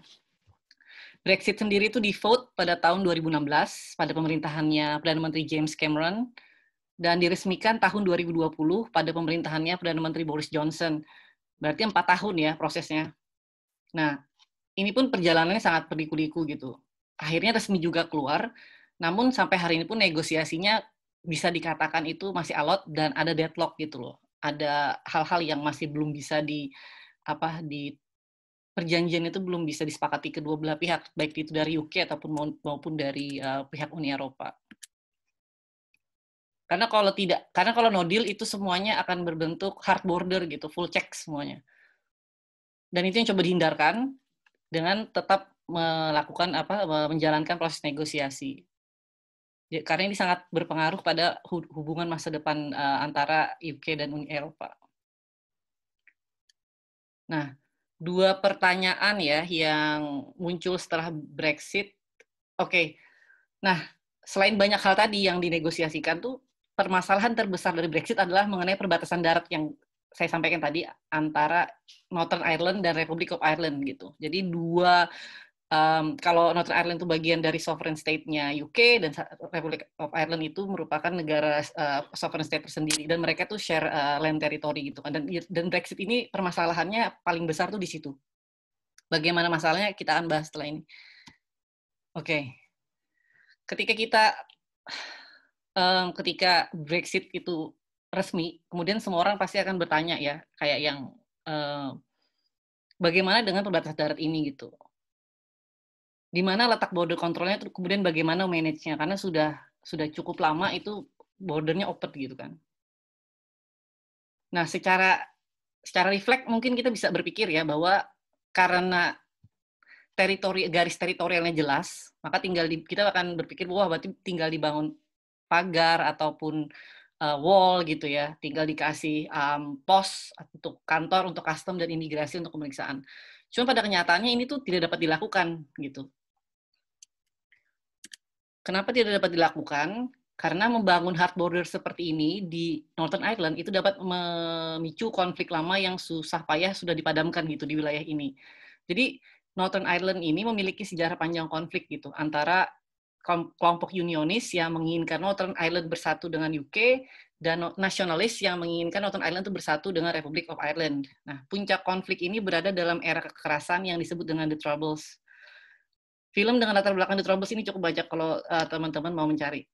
Brexit sendiri itu di vote pada tahun 2016 pada pemerintahannya Perdana Menteri James Cameron dan diresmikan tahun 2020 pada pemerintahannya Perdana Menteri Boris Johnson. Berarti empat tahun ya prosesnya. Nah, ini pun perjalanannya sangat berliku-liku gitu. Akhirnya resmi juga keluar, namun sampai hari ini pun negosiasinya bisa dikatakan itu masih alot dan ada deadlock gitu loh. Ada hal-hal yang masih belum bisa di apa di perjanjian itu belum bisa disepakati kedua belah pihak, baik itu dari UK ataupun maupun dari uh, pihak Uni Eropa. Karena kalau tidak, karena kalau no deal itu semuanya akan berbentuk hard border gitu, full check semuanya. Dan itu yang coba dihindarkan dengan tetap melakukan apa, menjalankan proses negosiasi. Ya, karena ini sangat berpengaruh pada hubungan masa depan uh, antara UK dan Uni Eropa. Nah, dua pertanyaan ya yang muncul setelah Brexit. Oke, okay. nah selain banyak hal tadi yang dinegosiasikan tuh permasalahan terbesar dari Brexit adalah mengenai perbatasan darat yang saya sampaikan tadi antara Northern Ireland dan Republic of Ireland gitu. Jadi dua um, kalau Northern Ireland itu bagian dari sovereign state-nya UK dan Republic of Ireland itu merupakan negara uh, sovereign state tersendiri dan mereka tuh share uh, land territory gitu kan dan dan Brexit ini permasalahannya paling besar tuh di situ. Bagaimana masalahnya kita akan bahas setelah ini. Oke. Okay. Ketika kita um, ketika Brexit itu resmi, kemudian semua orang pasti akan bertanya ya, kayak yang uh, bagaimana dengan perbatasan darat ini gitu di mana letak border controlnya kemudian bagaimana manage-nya karena sudah sudah cukup lama itu bordernya open gitu kan. Nah, secara secara refleks mungkin kita bisa berpikir ya bahwa karena teritori garis teritorialnya jelas, maka tinggal di, kita akan berpikir bahwa berarti tinggal dibangun pagar ataupun uh, wall gitu ya, tinggal dikasih um, pos untuk kantor, untuk custom dan imigrasi untuk pemeriksaan. Cuma pada kenyataannya ini tuh tidak dapat dilakukan gitu. Kenapa tidak dapat dilakukan? Karena membangun hard border seperti ini di Northern Ireland itu dapat memicu konflik lama yang susah payah sudah dipadamkan gitu di wilayah ini. Jadi Northern Ireland ini memiliki sejarah panjang konflik gitu antara kelompok unionis yang menginginkan Northern Ireland bersatu dengan UK dan nasionalis yang menginginkan Northern Ireland itu bersatu dengan Republic of Ireland. Nah, puncak konflik ini berada dalam era kekerasan yang disebut dengan The Troubles film dengan latar belakang The Troubles ini cukup banyak kalau uh, teman-teman mau mencari.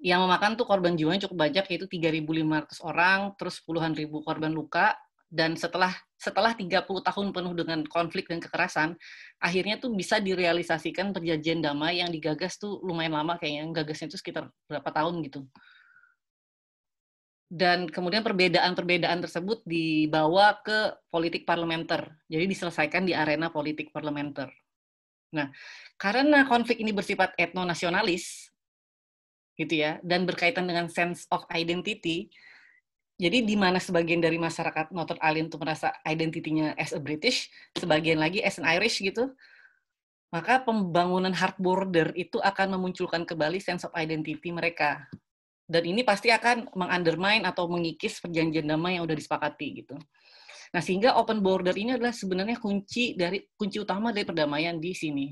Yang memakan tuh korban jiwanya cukup banyak yaitu 3.500 orang, terus puluhan ribu korban luka dan setelah setelah 30 tahun penuh dengan konflik dan kekerasan, akhirnya tuh bisa direalisasikan perjanjian damai yang digagas tuh lumayan lama kayaknya, gagasnya itu sekitar berapa tahun gitu. Dan kemudian perbedaan-perbedaan tersebut dibawa ke politik parlementer. Jadi diselesaikan di arena politik parlementer. Nah, karena konflik ini bersifat etnonasionalis, gitu ya, dan berkaitan dengan sense of identity, jadi di mana sebagian dari masyarakat Northern Ireland itu merasa identitinya as a British, sebagian lagi as an Irish gitu, maka pembangunan hard border itu akan memunculkan kembali sense of identity mereka. Dan ini pasti akan mengundermine atau mengikis perjanjian damai yang sudah disepakati gitu. Nah, sehingga open border ini adalah sebenarnya kunci dari kunci utama dari perdamaian di sini.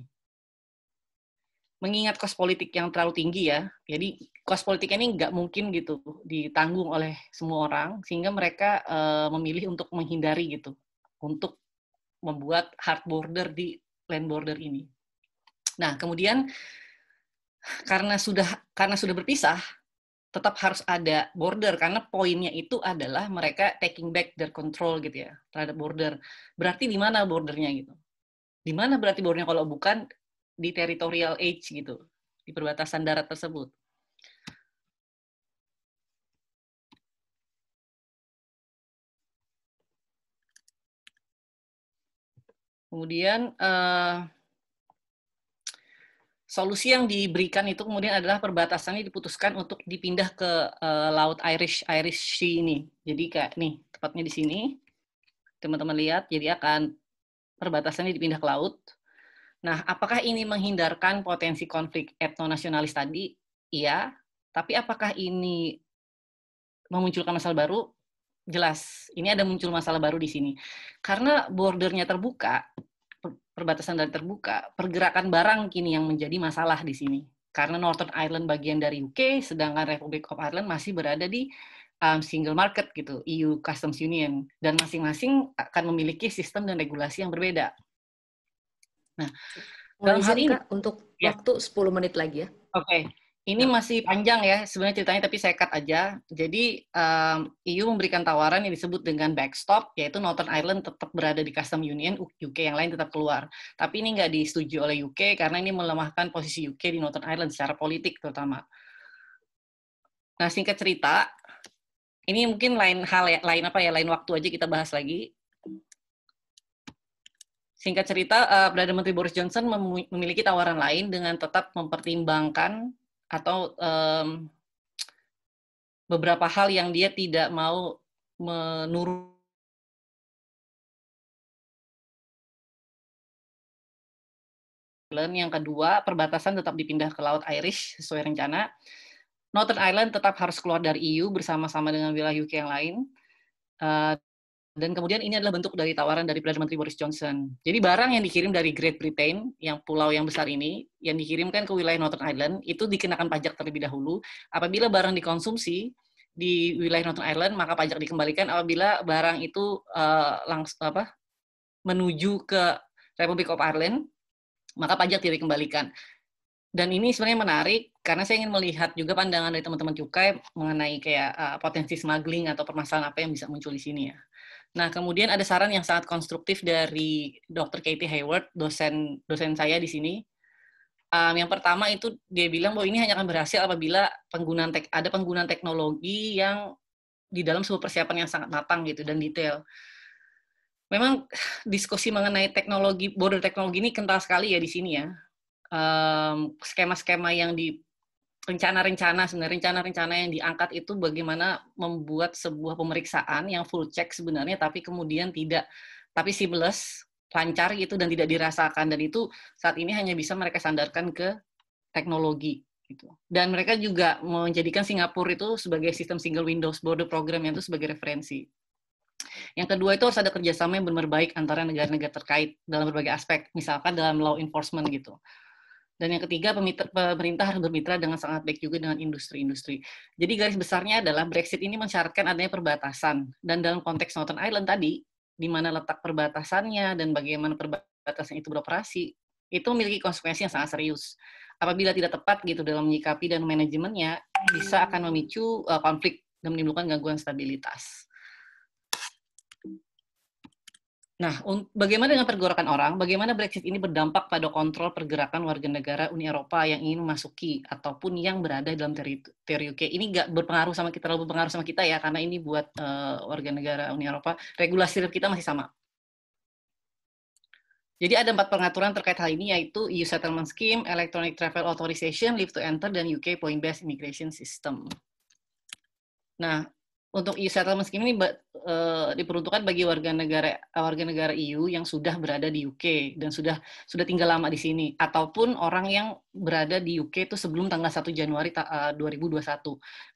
Mengingat kos politik yang terlalu tinggi ya, jadi kos politik ini nggak mungkin gitu ditanggung oleh semua orang, sehingga mereka uh, memilih untuk menghindari gitu, untuk membuat hard border di land border ini. Nah, kemudian karena sudah karena sudah berpisah, tetap harus ada border karena poinnya itu adalah mereka taking back their control gitu ya terhadap border. Berarti di mana bordernya gitu? Di mana berarti bordernya kalau bukan di territorial age gitu, di perbatasan darat tersebut. Kemudian uh, solusi yang diberikan itu kemudian adalah perbatasannya diputuskan untuk dipindah ke uh, laut Irish Irish Sea ini. Jadi kayak nih tepatnya di sini teman-teman lihat jadi akan perbatasannya dipindah ke laut Nah, apakah ini menghindarkan potensi konflik etnonasionalis tadi? Iya. Tapi apakah ini memunculkan masalah baru? Jelas, ini ada muncul masalah baru di sini. Karena bordernya terbuka, perbatasan dan terbuka, pergerakan barang kini yang menjadi masalah di sini. Karena Northern Ireland bagian dari UK, sedangkan Republic of Ireland masih berada di um, single market gitu, EU Customs Union, dan masing-masing akan memiliki sistem dan regulasi yang berbeda. Nah, dalam hal ini untuk ya. waktu 10 menit lagi ya. Oke. Okay. Ini nah. masih panjang ya sebenarnya ceritanya tapi saya cut aja. Jadi um, EU memberikan tawaran yang disebut dengan backstop yaitu Northern Ireland tetap berada di custom union, UK yang lain tetap keluar. Tapi ini nggak disetujui oleh UK karena ini melemahkan posisi UK di Northern Ireland secara politik terutama. Nah singkat cerita, ini mungkin lain hal ya, lain apa ya, lain waktu aja kita bahas lagi. Singkat cerita, uh, Perdana Menteri Boris Johnson memiliki tawaran lain dengan tetap mempertimbangkan atau um, beberapa hal yang dia tidak mau menurun Yang kedua, perbatasan tetap dipindah ke Laut Irish sesuai rencana. Northern Ireland tetap harus keluar dari EU bersama-sama dengan wilayah UK yang lain. Uh, dan kemudian ini adalah bentuk dari tawaran dari Perdana Menteri Boris Johnson. Jadi barang yang dikirim dari Great Britain, yang pulau yang besar ini, yang dikirimkan ke wilayah Northern Ireland, itu dikenakan pajak terlebih dahulu. Apabila barang dikonsumsi di wilayah Northern Ireland, maka pajak dikembalikan. Apabila barang itu uh, langsung apa menuju ke Republic of Ireland, maka pajak tidak dikembalikan. Dan ini sebenarnya menarik karena saya ingin melihat juga pandangan dari teman-teman cukai mengenai kayak uh, potensi smuggling atau permasalahan apa yang bisa muncul di sini ya. Nah, kemudian ada saran yang sangat konstruktif dari Dr. Katie Hayward, dosen dosen saya di sini. Um, yang pertama itu dia bilang bahwa ini hanya akan berhasil apabila penggunaan tek, ada penggunaan teknologi yang di dalam sebuah persiapan yang sangat matang gitu dan detail. Memang [sighs] diskusi mengenai teknologi border teknologi ini kental sekali ya di sini ya. skema-skema um, yang di rencana-rencana sebenarnya rencana-rencana yang diangkat itu bagaimana membuat sebuah pemeriksaan yang full check sebenarnya tapi kemudian tidak tapi seamless lancar gitu dan tidak dirasakan dan itu saat ini hanya bisa mereka sandarkan ke teknologi gitu. Dan mereka juga menjadikan Singapura itu sebagai sistem single Windows border program yang itu sebagai referensi. Yang kedua itu harus ada kerjasama yang benar-benar baik antara negara-negara terkait dalam berbagai aspek, misalkan dalam law enforcement gitu. Dan yang ketiga, pemerintah harus bermitra dengan sangat baik juga dengan industri-industri. Jadi garis besarnya adalah Brexit ini mensyaratkan adanya perbatasan. Dan dalam konteks Northern Ireland tadi, di mana letak perbatasannya dan bagaimana perbatasan itu beroperasi, itu memiliki konsekuensi yang sangat serius. Apabila tidak tepat gitu dalam menyikapi dan manajemennya, bisa akan memicu uh, konflik dan menimbulkan gangguan stabilitas. Nah, bagaimana dengan pergerakan orang? Bagaimana Brexit ini berdampak pada kontrol pergerakan warga negara Uni Eropa yang ingin memasuki ataupun yang berada dalam teritori UK? Ini nggak berpengaruh sama kita, terlalu berpengaruh sama kita ya, karena ini buat uh, warga negara Uni Eropa. Regulasi kita masih sama. Jadi ada empat pengaturan terkait hal ini yaitu EU Settlement Scheme, Electronic Travel Authorization, Leave to Enter, dan UK Point Based Immigration System. Nah, untuk EU settlement scheme ini uh, diperuntukkan bagi warga negara warga negara EU yang sudah berada di UK dan sudah sudah tinggal lama di sini ataupun orang yang berada di UK itu sebelum tanggal 1 Januari uh, 2021.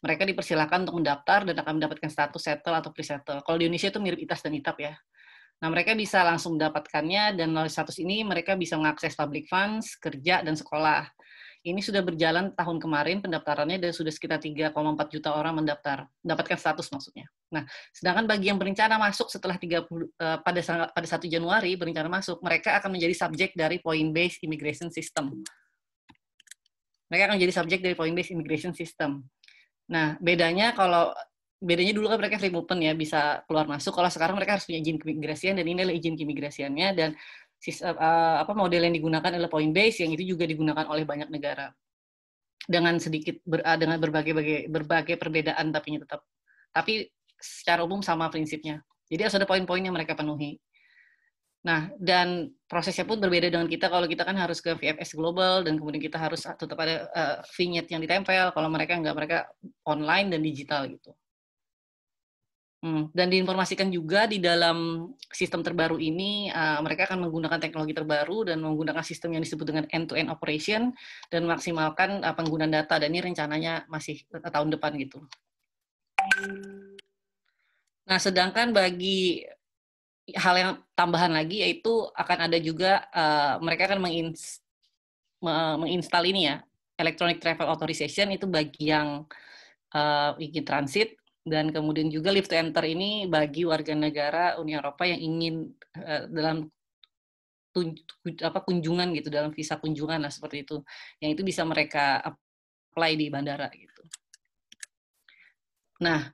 Mereka dipersilakan untuk mendaftar dan akan mendapatkan status settle atau pre-settle. Kalau di Indonesia itu mirip ITAS dan ITAP ya. Nah, mereka bisa langsung mendapatkannya dan melalui status ini mereka bisa mengakses public funds, kerja, dan sekolah. Ini sudah berjalan tahun kemarin pendaftarannya dan sudah sekitar 3,4 juta orang mendaftar, mendapatkan status maksudnya. Nah, sedangkan bagi yang berencana masuk setelah 30 uh, eh, pada pada 1 Januari berencana masuk, mereka akan menjadi subjek dari point based immigration system. Mereka akan menjadi subjek dari point based immigration system. Nah, bedanya kalau bedanya dulu kan mereka free movement ya bisa keluar masuk kalau sekarang mereka harus punya izin keimigrasian dan ini adalah izin keimigrasiannya dan uh, apa model yang digunakan adalah point base yang itu juga digunakan oleh banyak negara dengan sedikit ber, uh, dengan berbagai berbagai perbedaan tapi tetap tapi secara umum sama prinsipnya. Jadi harus ada poin-poin yang mereka penuhi. Nah, dan prosesnya pun berbeda dengan kita. Kalau kita kan harus ke VFS Global, dan kemudian kita harus tetap ada uh, vignette yang ditempel. Kalau mereka nggak, mereka online dan digital gitu. Hmm, dan diinformasikan juga di dalam sistem terbaru ini uh, mereka akan menggunakan teknologi terbaru dan menggunakan sistem yang disebut dengan end-to-end operation dan maksimalkan uh, penggunaan data. Dan ini rencananya masih uh, tahun depan gitu. Nah, sedangkan bagi hal yang tambahan lagi yaitu akan ada juga uh, mereka akan mengins menginstal ini ya electronic travel authorization. Itu bagi yang uh, ingin transit dan kemudian juga lift to enter ini bagi warga negara Uni Eropa yang ingin uh, dalam tun, apa kunjungan gitu dalam visa kunjungan lah seperti itu yang itu bisa mereka apply di bandara gitu. Nah,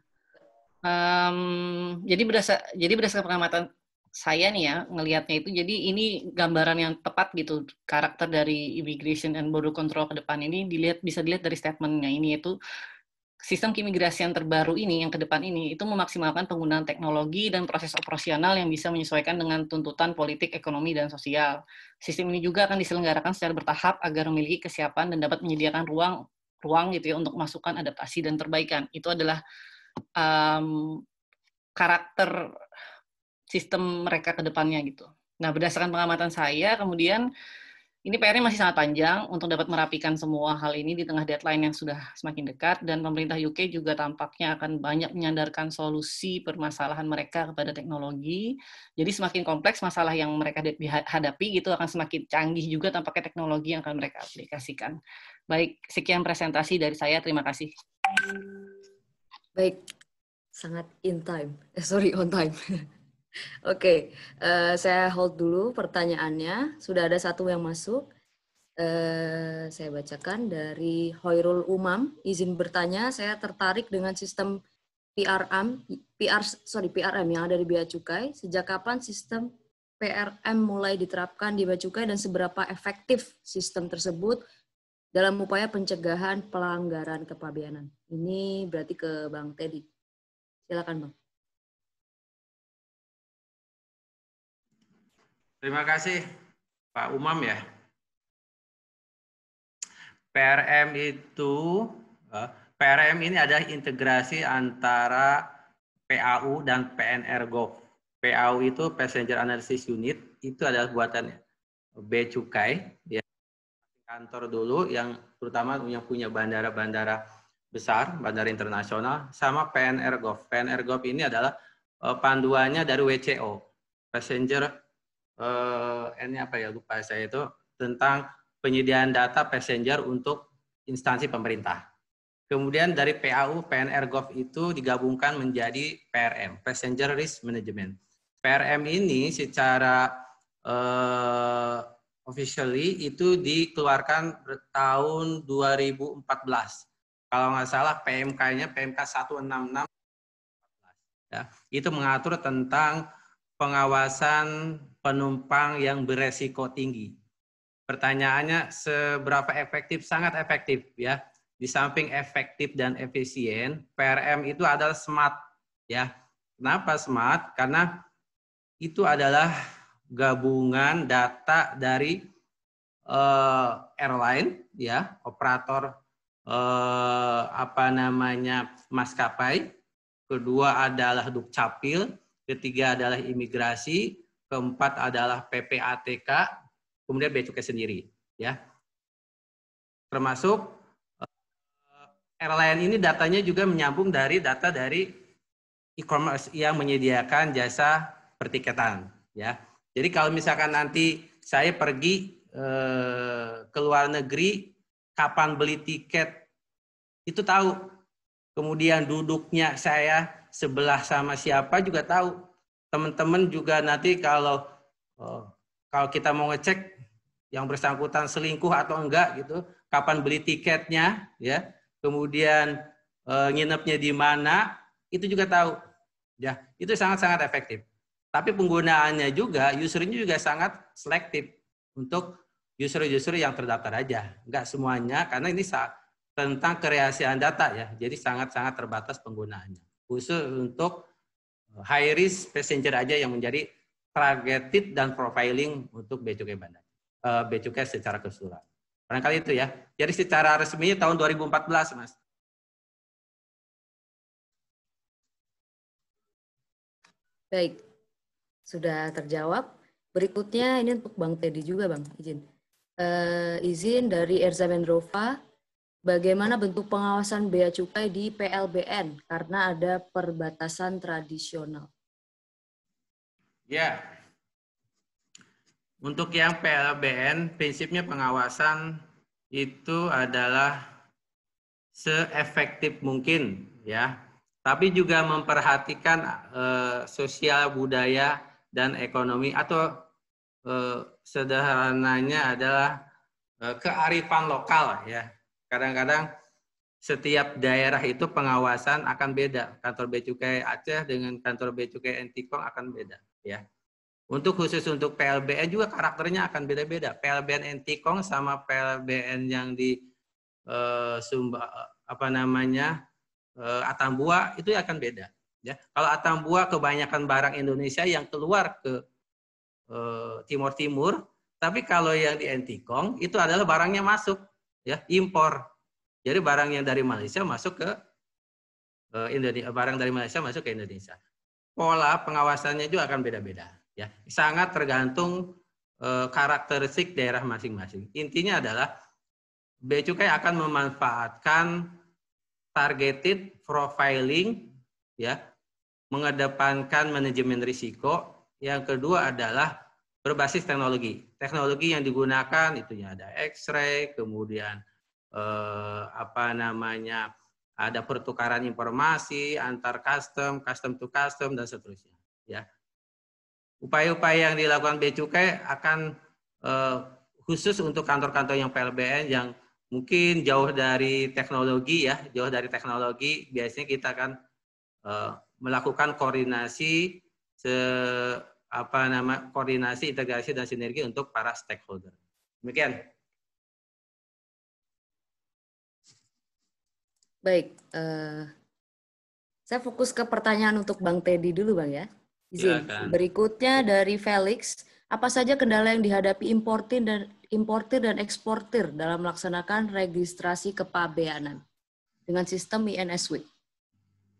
um, jadi berdasar jadi berdasarkan pengamatan saya nih ya ngelihatnya itu jadi ini gambaran yang tepat gitu karakter dari immigration and border control ke depan ini dilihat bisa dilihat dari statementnya ini yaitu sistem keimigrasian terbaru ini yang ke depan ini itu memaksimalkan penggunaan teknologi dan proses operasional yang bisa menyesuaikan dengan tuntutan politik, ekonomi, dan sosial. Sistem ini juga akan diselenggarakan secara bertahap agar memiliki kesiapan dan dapat menyediakan ruang ruang gitu ya untuk masukan adaptasi dan perbaikan. Itu adalah um, karakter sistem mereka ke depannya gitu. Nah, berdasarkan pengamatan saya, kemudian ini PR-nya masih sangat panjang untuk dapat merapikan semua hal ini di tengah deadline yang sudah semakin dekat dan pemerintah UK juga tampaknya akan banyak menyandarkan solusi permasalahan mereka kepada teknologi. Jadi semakin kompleks masalah yang mereka hadapi gitu akan semakin canggih juga tampaknya teknologi yang akan mereka aplikasikan. Baik, sekian presentasi dari saya. Terima kasih. Baik, sangat in time. Eh, sorry, on time. [laughs] Oke, uh, saya hold dulu pertanyaannya. Sudah ada satu yang masuk. Uh, saya bacakan dari Hoirul Umam. Izin bertanya, saya tertarik dengan sistem PRM, PR, sorry PRM yang ada di Bea Cukai. Sejak kapan sistem PRM mulai diterapkan di Bea Cukai dan seberapa efektif sistem tersebut dalam upaya pencegahan pelanggaran kepabeanan? Ini berarti ke Bang Teddy. Silakan Bang. Terima kasih Pak Umam ya. PRM itu eh, PRM ini adalah integrasi antara PAU dan PNR Gov. PAU itu Passenger Analysis Unit itu adalah buatan B Cukai ya. Kantor dulu yang terutama yang punya bandara-bandara besar, bandara internasional sama PNR Gov. PNR Gov ini adalah eh, panduannya dari WCO, Passenger uh, ini apa ya lupa saya itu tentang penyediaan data passenger untuk instansi pemerintah. Kemudian dari PAU, PNR Gov itu digabungkan menjadi PRM, Passenger Risk Management. PRM ini secara uh, officially itu dikeluarkan tahun 2014. Kalau nggak salah PMK-nya PMK 166 ya, itu mengatur tentang pengawasan penumpang yang beresiko tinggi. Pertanyaannya seberapa efektif? Sangat efektif ya. Di samping efektif dan efisien, PRM itu adalah smart ya. Kenapa smart? Karena itu adalah gabungan data dari uh, airline ya, operator uh, apa namanya maskapai. Kedua adalah dukcapil, ketiga adalah imigrasi, keempat adalah PPATK, kemudian bea cukai sendiri, ya. Termasuk uh, airline ini datanya juga menyambung dari data dari e-commerce yang menyediakan jasa pertiketan, ya. Jadi kalau misalkan nanti saya pergi uh, ke luar negeri, kapan beli tiket itu tahu. Kemudian duduknya saya sebelah sama siapa juga tahu. Teman-teman juga nanti kalau oh, kalau kita mau ngecek yang bersangkutan selingkuh atau enggak gitu, kapan beli tiketnya, ya, kemudian e, nginepnya di mana, itu juga tahu, ya, itu sangat-sangat efektif. Tapi penggunaannya juga, usernya juga sangat selektif untuk user-user yang terdaftar aja, enggak semuanya, karena ini tentang kerahasiaan data ya, jadi sangat-sangat terbatas penggunaannya. Khusus untuk high risk passenger aja yang menjadi targeted dan profiling untuk becukai bandar, uh, becukai secara keseluruhan. Barangkali itu ya. Jadi secara resmi tahun 2014, Mas. Baik, sudah terjawab. Berikutnya ini untuk Bang Teddy juga, Bang. Izin. Uh, izin dari Erza Mendrova. Bagaimana bentuk pengawasan bea cukai di PLBN karena ada perbatasan tradisional? Ya, untuk yang PLBN, prinsipnya pengawasan itu adalah seefektif mungkin, ya tapi juga memperhatikan uh, sosial budaya dan ekonomi atau uh, sederhananya adalah uh, kearifan lokal ya. Kadang-kadang setiap daerah itu pengawasan akan beda. Kantor Bea Cukai Aceh dengan kantor Bea Cukai Entikong akan beda ya. Untuk khusus untuk PLBN juga karakternya akan beda-beda. PLBN Entikong sama PLBN yang di uh, Sumba apa namanya uh, Atambua itu akan beda. Ya, kalau Atambua kebanyakan barang Indonesia yang keluar ke uh, Timur Timur, tapi kalau yang di Entikong itu adalah barangnya masuk, ya impor. Jadi barang yang dari Malaysia masuk ke uh, Indonesia, barang dari Malaysia masuk ke Indonesia. Pola pengawasannya juga akan beda-beda. Ya, sangat tergantung uh, karakteristik daerah masing-masing. Intinya adalah Bea Cukai akan memanfaatkan targeted profiling ya mengedepankan manajemen risiko yang kedua adalah berbasis teknologi. Teknologi yang digunakan itu ada X-ray kemudian eh, apa namanya ada pertukaran informasi antar custom custom to custom dan seterusnya ya. Upaya-upaya yang dilakukan Bea Cukai akan eh, khusus untuk kantor-kantor yang PLBN yang mungkin jauh dari teknologi ya, jauh dari teknologi, biasanya kita akan uh, melakukan koordinasi se apa nama koordinasi, integrasi dan sinergi untuk para stakeholder. Demikian. Baik, uh, saya fokus ke pertanyaan untuk Bang Teddy dulu, Bang ya. Izin. Ya, Berikutnya dari Felix, apa saja kendala yang dihadapi importir dan importir dan eksportir dalam melaksanakan registrasi kepabeanan dengan sistem INSW?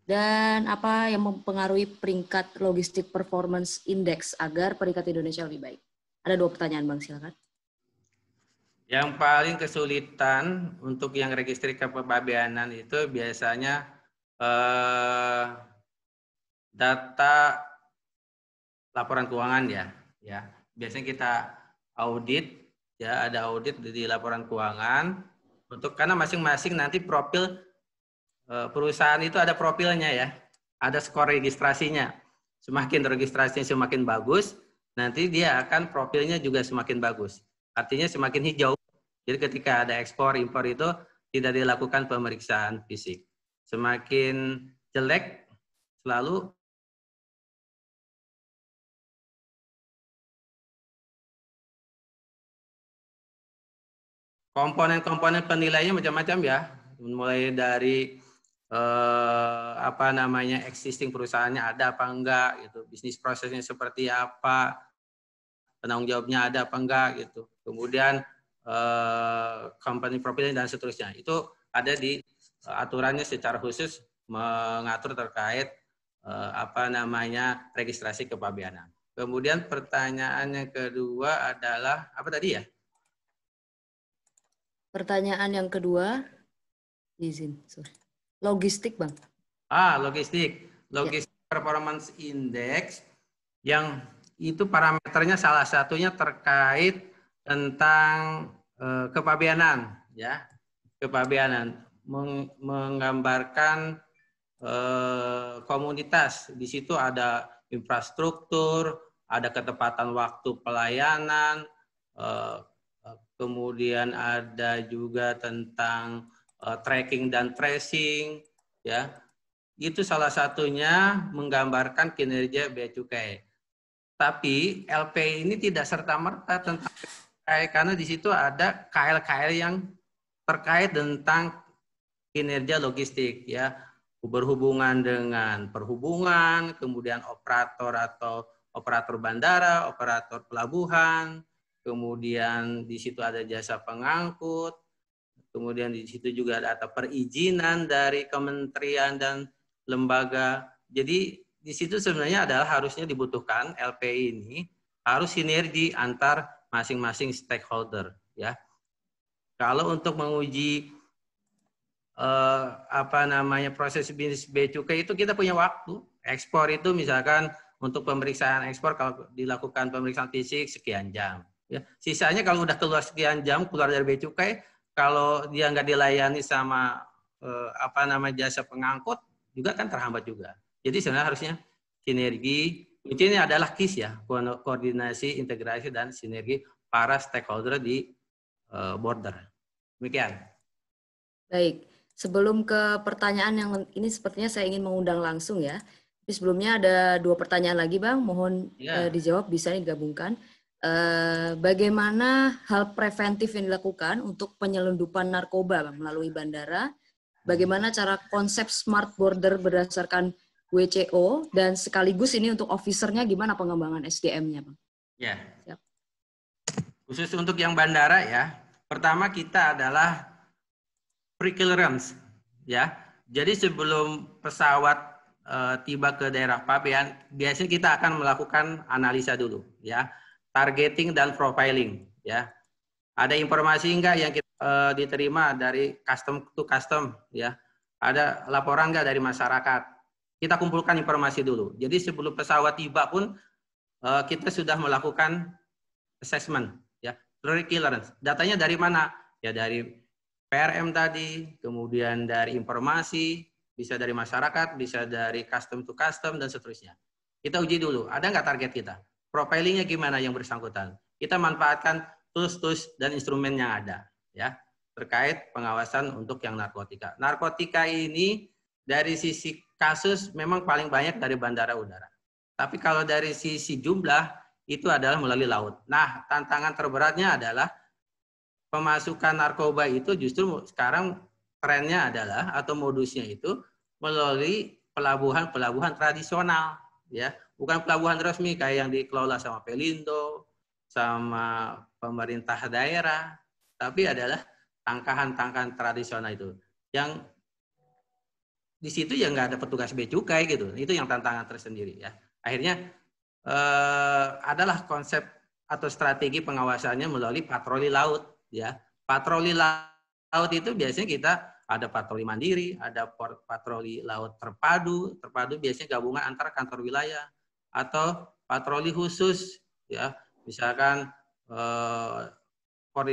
Dan apa yang mempengaruhi peringkat logistik performance index agar peringkat Indonesia lebih baik? Ada dua pertanyaan, Bang, silakan. Yang paling kesulitan untuk yang registrasi kepabeanan itu biasanya eh, data laporan keuangan ya, ya biasanya kita audit ya ada audit di laporan keuangan untuk karena masing-masing nanti profil perusahaan itu ada profilnya ya. Ada skor registrasinya. Semakin registrasinya semakin bagus nanti dia akan profilnya juga semakin bagus. Artinya semakin hijau. Jadi ketika ada ekspor impor itu tidak dilakukan pemeriksaan fisik. Semakin jelek selalu komponen-komponen penilainya macam-macam ya, mulai dari eh, apa namanya existing perusahaannya ada apa enggak gitu, bisnis prosesnya seperti apa, penanggung jawabnya ada apa enggak gitu, kemudian eh, company profiling dan seterusnya itu ada di eh, aturannya secara khusus mengatur terkait eh, apa namanya registrasi kepabeanan. Kemudian pertanyaannya kedua adalah apa tadi ya? Pertanyaan yang kedua, izin, sorry. Logistik, Bang. Ah, logistik. Logistik ya. performance index yang itu parameternya salah satunya terkait tentang eh, kepabeanan, ya. Kepabeanan meng menggambarkan eh, komunitas. Di situ ada infrastruktur, ada ketepatan waktu pelayanan, eh, kemudian ada juga tentang uh, tracking dan tracing, ya. Itu salah satunya menggambarkan kinerja bea cukai. Tapi LP ini tidak serta merta tentang KL karena di situ ada KL-KL yang terkait tentang kinerja logistik, ya berhubungan dengan perhubungan, kemudian operator atau operator bandara, operator pelabuhan, kemudian di situ ada jasa pengangkut, kemudian di situ juga ada perizinan dari kementerian dan lembaga. Jadi di situ sebenarnya adalah harusnya dibutuhkan LPI ini harus sinergi antar masing-masing stakeholder ya. Kalau untuk menguji eh, apa namanya proses bisnis bea cukai itu kita punya waktu. Ekspor itu misalkan untuk pemeriksaan ekspor kalau dilakukan pemeriksaan fisik sekian jam. Ya, sisanya kalau udah keluar sekian jam keluar dari bea cukai, kalau dia nggak dilayani sama eh, apa nama jasa pengangkut juga kan terhambat juga. Jadi sebenarnya harusnya sinergi kuncinya adalah KIS ya, koordinasi, integrasi dan sinergi para stakeholder di uh, border. Demikian. Baik, sebelum ke pertanyaan yang ini sepertinya saya ingin mengundang langsung ya. Tapi sebelumnya ada dua pertanyaan lagi Bang, mohon ya. uh, dijawab bisa digabungkan. Uh, bagaimana hal preventif yang dilakukan untuk penyelundupan narkoba melalui bandara? Bagaimana cara konsep smart border berdasarkan WCO dan sekaligus ini untuk officernya gimana pengembangan SDM-nya, Bang? Ya. Siap. Khusus untuk yang bandara ya, pertama kita adalah pre-clearance ya. Jadi sebelum pesawat uh, tiba ke daerah pabean, biasanya kita akan melakukan analisa dulu ya, targeting dan profiling ya. Ada informasi enggak yang kita uh, diterima dari custom to custom ya? Ada laporan enggak dari masyarakat? kita kumpulkan informasi dulu. Jadi sebelum pesawat tiba pun uh, kita sudah melakukan assessment ya, clearance. Datanya dari mana? Ya dari PRM tadi, kemudian dari informasi, bisa dari masyarakat, bisa dari custom to custom dan seterusnya. Kita uji dulu, ada nggak target kita? Profilingnya gimana yang bersangkutan? Kita manfaatkan tools-tools dan instrumen yang ada ya terkait pengawasan untuk yang narkotika. Narkotika ini dari sisi kasus memang paling banyak dari bandara udara. Tapi kalau dari sisi jumlah itu adalah melalui laut. Nah, tantangan terberatnya adalah pemasukan narkoba itu justru sekarang trennya adalah atau modusnya itu melalui pelabuhan-pelabuhan tradisional ya, bukan pelabuhan resmi kayak yang dikelola sama Pelindo, sama pemerintah daerah, tapi adalah tangkahan-tangkahan tradisional itu yang di situ ya nggak ada petugas bea cukai gitu. Itu yang tantangan tersendiri ya. Akhirnya eh, adalah konsep atau strategi pengawasannya melalui patroli laut ya. Patroli laut itu biasanya kita ada patroli mandiri, ada patroli laut terpadu, terpadu biasanya gabungan antara kantor wilayah atau patroli khusus ya. Misalkan eh,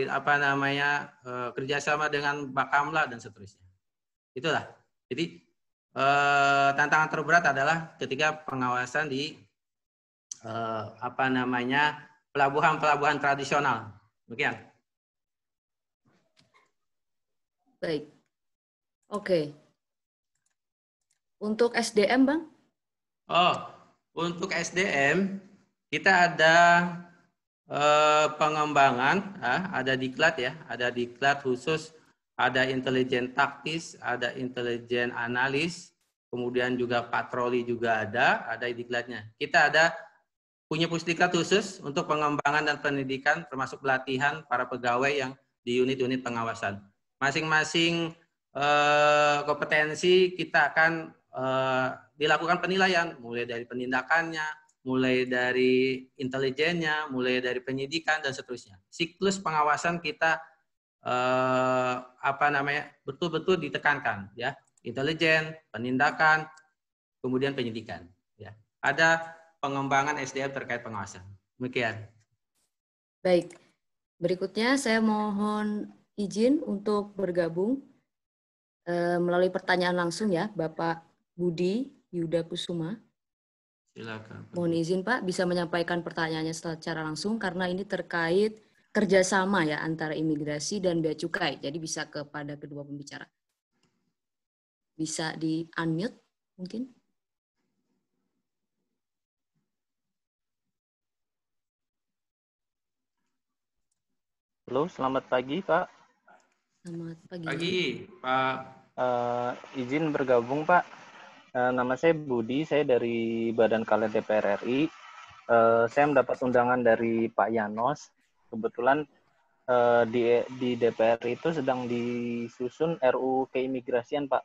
apa namanya eh, kerjasama dengan Bakamla dan seterusnya. Itulah. Jadi eh, tantangan terberat adalah ketika pengawasan di eh, apa namanya pelabuhan-pelabuhan tradisional. Demikian. Baik. Oke. Untuk SDM, Bang? Oh, untuk SDM kita ada eh, pengembangan, ah, ada diklat ya, ada diklat khusus ada intelijen taktis, ada intelijen analis, kemudian juga patroli juga ada, ada diklatnya. Kita ada punya pusdiklat khusus untuk pengembangan dan pendidikan termasuk pelatihan para pegawai yang di unit-unit pengawasan. Masing-masing eh, kompetensi kita akan eh, dilakukan penilaian mulai dari penindakannya, mulai dari intelijennya, mulai dari penyidikan dan seterusnya. Siklus pengawasan kita eh, apa namanya betul-betul ditekankan ya. Intelijen penindakan kemudian penyidikan ya. Ada pengembangan SDM terkait pengawasan. Demikian. Baik. Berikutnya saya mohon izin untuk bergabung eh, melalui pertanyaan langsung ya Bapak Budi Yuda Kusuma silakan mohon izin Pak bisa menyampaikan pertanyaannya secara langsung karena ini terkait kerjasama ya antara imigrasi dan bea cukai. Jadi bisa kepada kedua pembicara. Bisa di unmute mungkin? Halo, selamat pagi Pak. Selamat pagi. Pagi Pak. Uh, izin bergabung Pak. Uh, nama saya Budi, saya dari Badan Kaler DPR RI. Uh, saya mendapat undangan dari Pak Yanos kebetulan uh, di di DPR itu sedang disusun RU keimigrasian Pak.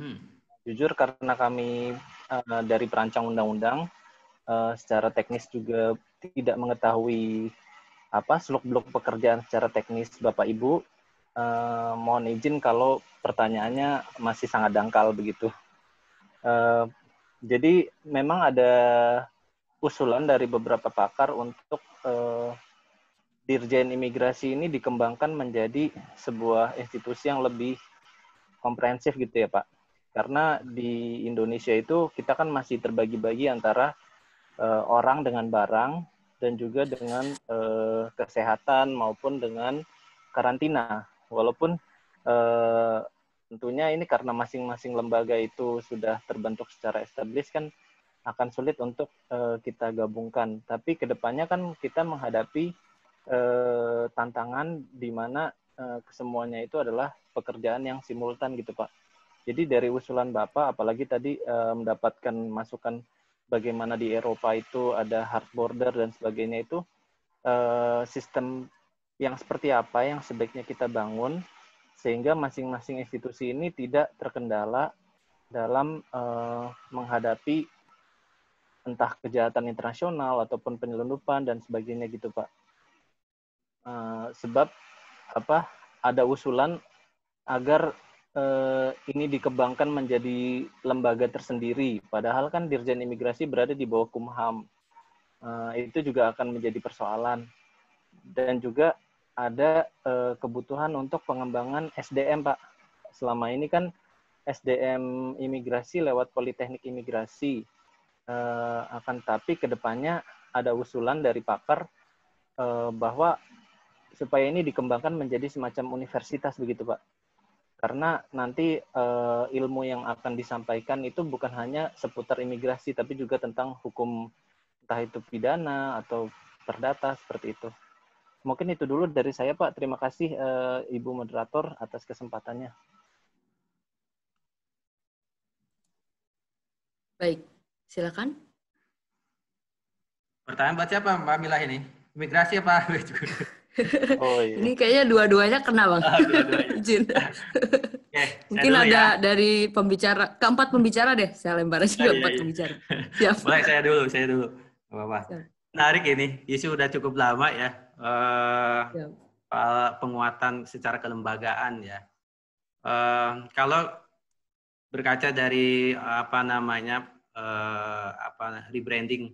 Hmm. Jujur karena kami uh, dari perancang undang-undang uh, secara teknis juga tidak mengetahui apa seluk-beluk pekerjaan secara teknis Bapak Ibu. Uh, mohon izin kalau pertanyaannya masih sangat dangkal begitu. Uh, jadi memang ada usulan dari beberapa pakar untuk uh, Dirjen Imigrasi ini dikembangkan menjadi sebuah institusi yang lebih komprehensif gitu ya Pak. Karena di Indonesia itu kita kan masih terbagi-bagi antara uh, orang dengan barang dan juga dengan uh, kesehatan maupun dengan karantina. Walaupun uh, tentunya ini karena masing-masing lembaga itu sudah terbentuk secara established kan akan sulit untuk uh, kita gabungkan. Tapi ke depannya kan kita menghadapi uh, tantangan di mana uh, kesemuanya itu adalah pekerjaan yang simultan gitu Pak. Jadi dari usulan Bapak, apalagi tadi uh, mendapatkan masukan bagaimana di Eropa itu ada hard border dan sebagainya itu uh, sistem yang seperti apa yang sebaiknya kita bangun sehingga masing-masing institusi ini tidak terkendala dalam uh, menghadapi entah kejahatan internasional ataupun penyelundupan dan sebagainya gitu Pak. Uh, sebab apa ada usulan agar uh, ini dikembangkan menjadi lembaga tersendiri. Padahal kan Dirjen Imigrasi berada di bawah Kumham. Uh, itu juga akan menjadi persoalan. Dan juga ada uh, kebutuhan untuk pengembangan SDM, Pak. Selama ini kan SDM imigrasi lewat Politeknik Imigrasi. Uh, akan tapi ke depannya ada usulan dari pakar uh, bahwa supaya ini dikembangkan menjadi semacam universitas begitu, Pak karena nanti uh, ilmu yang akan disampaikan itu bukan hanya seputar imigrasi tapi juga tentang hukum entah itu pidana atau perdata seperti itu. Mungkin itu dulu dari saya Pak. Terima kasih uh, Ibu moderator atas kesempatannya. Baik, silakan. Pertanyaan buat siapa Mbak Milah ini? Imigrasi apa? [laughs] Oh, iya. Ini kayaknya dua-duanya kena bang. Oh, dua Izin. okay, Mungkin ada ya. dari pembicara keempat pembicara deh. Saya lempar aja oh, keempat iya, iya. pembicara. [laughs] Siap. Baik saya dulu, saya dulu. Apa-apa. Menarik ini. Isu udah cukup lama ya. Uh, penguatan secara kelembagaan ya. Uh, kalau berkaca dari apa namanya uh, apa rebranding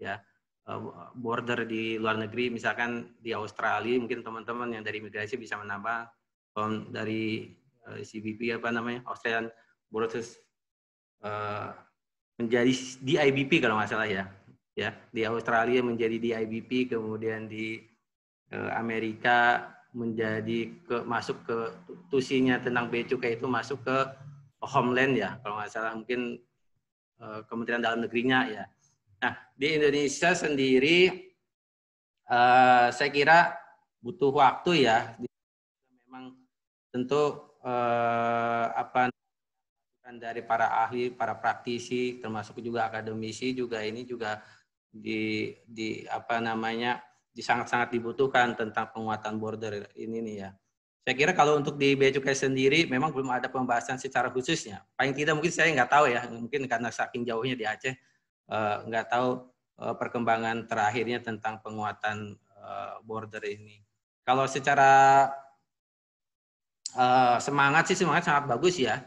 ya Eh, border di luar negeri, misalkan di Australia, mungkin teman-teman yang dari imigrasi bisa menambah dari uh, eh, CBP apa namanya Australian Borders uh, menjadi di IBP kalau nggak salah ya, ya di Australia menjadi di IBP, kemudian di uh, Amerika menjadi ke masuk ke tusinya tentang bea cukai itu masuk ke Homeland ya kalau nggak salah mungkin uh, Kementerian Dalam Negerinya ya Nah, di Indonesia sendiri uh, saya kira butuh waktu ya. Memang tentu uh, apa dari para ahli, para praktisi, termasuk juga akademisi juga ini juga di di apa namanya di sangat-sangat dibutuhkan tentang penguatan border ini nih ya. Saya kira kalau untuk di Bea Cukai sendiri memang belum ada pembahasan secara khususnya. Paling tidak mungkin saya nggak tahu ya, mungkin karena saking jauhnya di Aceh Eh, nggak tahu uh, perkembangan terakhirnya tentang penguatan uh, border ini. Kalau secara semangat sih semangat sangat bagus ya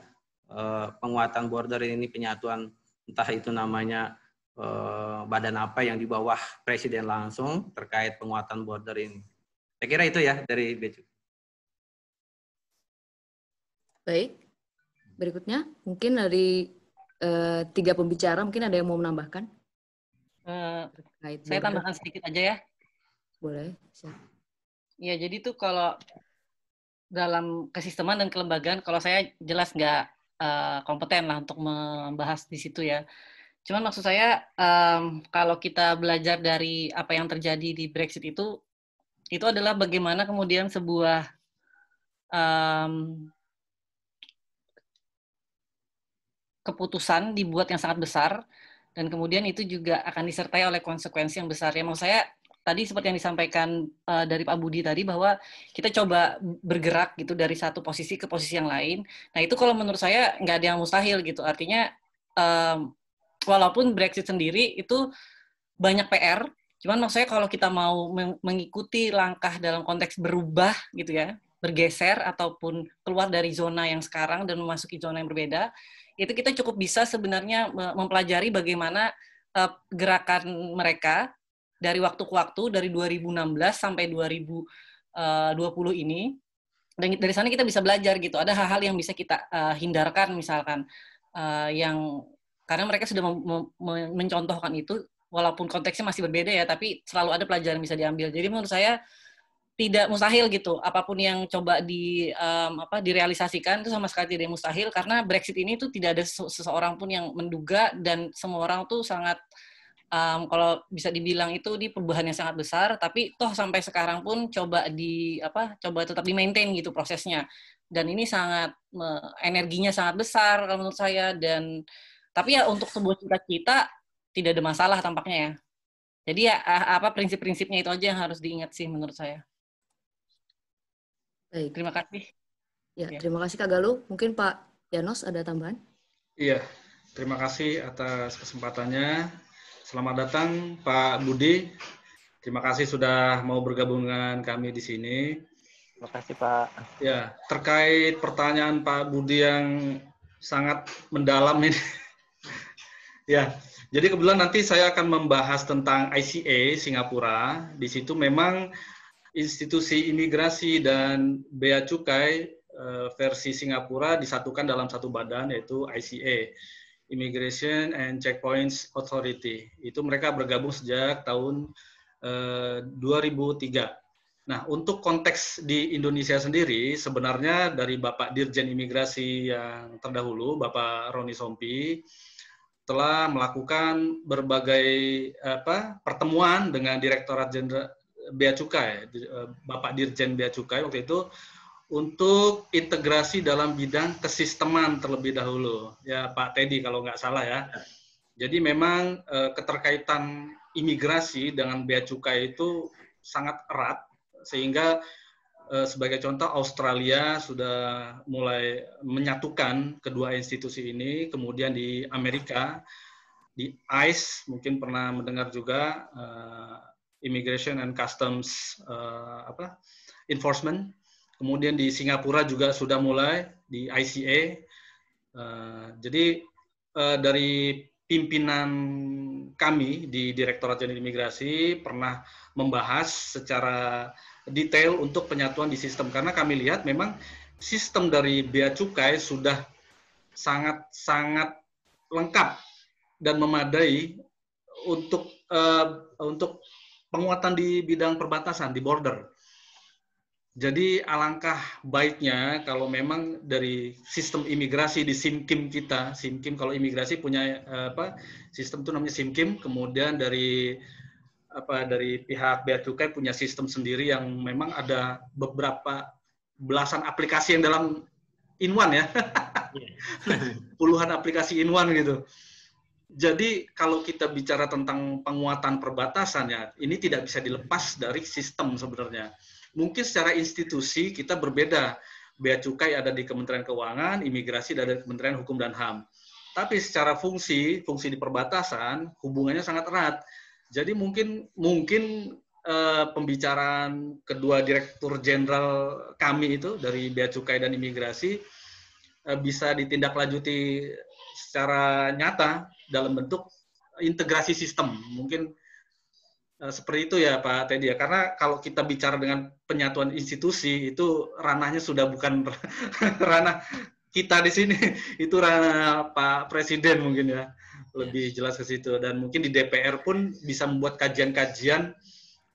penguatan border ini penyatuan entah itu namanya badan apa yang di bawah presiden langsung terkait penguatan border ini. Saya kira itu ya dari Becu. Baik, berikutnya mungkin dari uh, tiga pembicara mungkin ada yang mau menambahkan? Uh, saya tambahkan sedikit aja ya. Boleh. Siap. Ya, jadi tuh kalau dalam kesisteman dan kelembagaan, kalau saya jelas nggak uh, kompeten lah untuk membahas di situ ya. Cuman maksud saya um, kalau kita belajar dari apa yang terjadi di Brexit itu, itu adalah bagaimana kemudian sebuah um, keputusan dibuat yang sangat besar dan kemudian itu juga akan disertai oleh konsekuensi yang besar ya maksud saya tadi seperti yang disampaikan uh, dari Pak Budi tadi bahwa kita coba bergerak gitu dari satu posisi ke posisi yang lain. Nah itu kalau menurut saya nggak ada yang mustahil gitu. Artinya um, walaupun Brexit sendiri itu banyak PR, cuman maksud saya kalau kita mau mengikuti langkah dalam konteks berubah gitu ya, bergeser ataupun keluar dari zona yang sekarang dan memasuki zona yang berbeda, itu kita cukup bisa sebenarnya mempelajari bagaimana uh, gerakan mereka dari waktu ke waktu dari 2016 sampai 2020 eh, ini. Dan dari sana kita bisa belajar gitu. Ada hal-hal yang bisa kita uh, hindarkan misalkan uh, yang karena mereka sudah mencontohkan itu walaupun konteksnya masih berbeda ya tapi selalu ada pelajaran bisa diambil. Jadi menurut saya tidak mustahil gitu. Apa pun yang coba di um, apa direalisasikan itu sama sekali tidak mustahil. Karena Brexit ini tuh tidak ada seseorang pun yang menduga dan semua orang tuh sangat um, kalau bisa dibilang itu di perubahan yang sangat besar. Tapi toh sampai sekarang pun coba di apa coba tetap di maintain gitu prosesnya. Dan ini sangat energinya sangat besar menurut saya. Dan tapi ya untuk sebuah cita-cita tidak ada masalah tampaknya ya jadi ya apa prinsip-prinsipnya itu aja yang harus diingat sih menurut saya Baik. Terima kasih. Ya, ya, terima kasih Kak Galuh. Mungkin Pak Janos ada tambahan? Iya, terima kasih atas kesempatannya. Selamat datang Pak Budi. Terima kasih sudah mau bergabung dengan kami di sini. Terima kasih Pak. Ya, terkait pertanyaan Pak Budi yang sangat mendalam ini. Ya, jadi kebetulan nanti saya akan membahas tentang ICA Singapura. Di situ memang institusi imigrasi dan bea cukai uh, versi Singapura disatukan dalam satu badan yaitu ICA, Immigration and Checkpoints Authority. Itu mereka bergabung sejak tahun uh, eh, 2003. Nah, untuk konteks di Indonesia sendiri, sebenarnya dari Bapak Dirjen Imigrasi yang terdahulu, Bapak Roni Sompi, telah melakukan berbagai apa pertemuan dengan Direktorat Jenderal Bea Cukai, Bapak Dirjen Bea Cukai waktu itu untuk integrasi dalam bidang kesisteman terlebih dahulu, ya Pak Teddy kalau nggak salah ya. Jadi memang eh, keterkaitan imigrasi dengan bea cukai itu sangat erat, sehingga eh, sebagai contoh Australia sudah mulai menyatukan kedua institusi ini, kemudian di Amerika di ICE mungkin pernah mendengar juga Immigration and Customs uh, apa Enforcement. Kemudian di Singapura juga sudah mulai di ICA. Uh, jadi uh, dari pimpinan kami di Direktorat Jenderal Imigrasi pernah membahas secara detail untuk penyatuan di sistem karena kami lihat memang sistem dari bea cukai sudah sangat sangat lengkap dan memadai untuk uh, untuk penguatan di bidang perbatasan, di border. Jadi alangkah baiknya kalau memang dari sistem imigrasi di SIMKIM kita, SIMKIM kalau imigrasi punya eh, apa sistem itu namanya SIMKIM, kemudian dari apa dari pihak bea cukai punya sistem sendiri yang memang ada beberapa belasan aplikasi yang dalam in one ya. Iya. [laughs] Puluhan aplikasi in one gitu. Jadi kalau kita bicara tentang penguatan perbatasan ya, ini tidak bisa dilepas dari sistem sebenarnya. Mungkin secara institusi kita berbeda. Bea cukai ada di Kementerian Keuangan, imigrasi ada di Kementerian Hukum dan HAM. Tapi secara fungsi, fungsi di perbatasan hubungannya sangat erat. Jadi mungkin mungkin eh, pembicaraan kedua direktur jenderal kami itu dari bea cukai dan imigrasi eh, bisa ditindaklanjuti secara nyata dalam bentuk integrasi sistem. Mungkin uh, seperti itu ya Pak Teddy ya. Karena kalau kita bicara dengan penyatuan institusi itu ranahnya sudah bukan [laughs] ranah kita di sini, itu ranah Pak Presiden mungkin ya lebih jelas ke situ. Dan mungkin di DPR pun bisa membuat kajian-kajian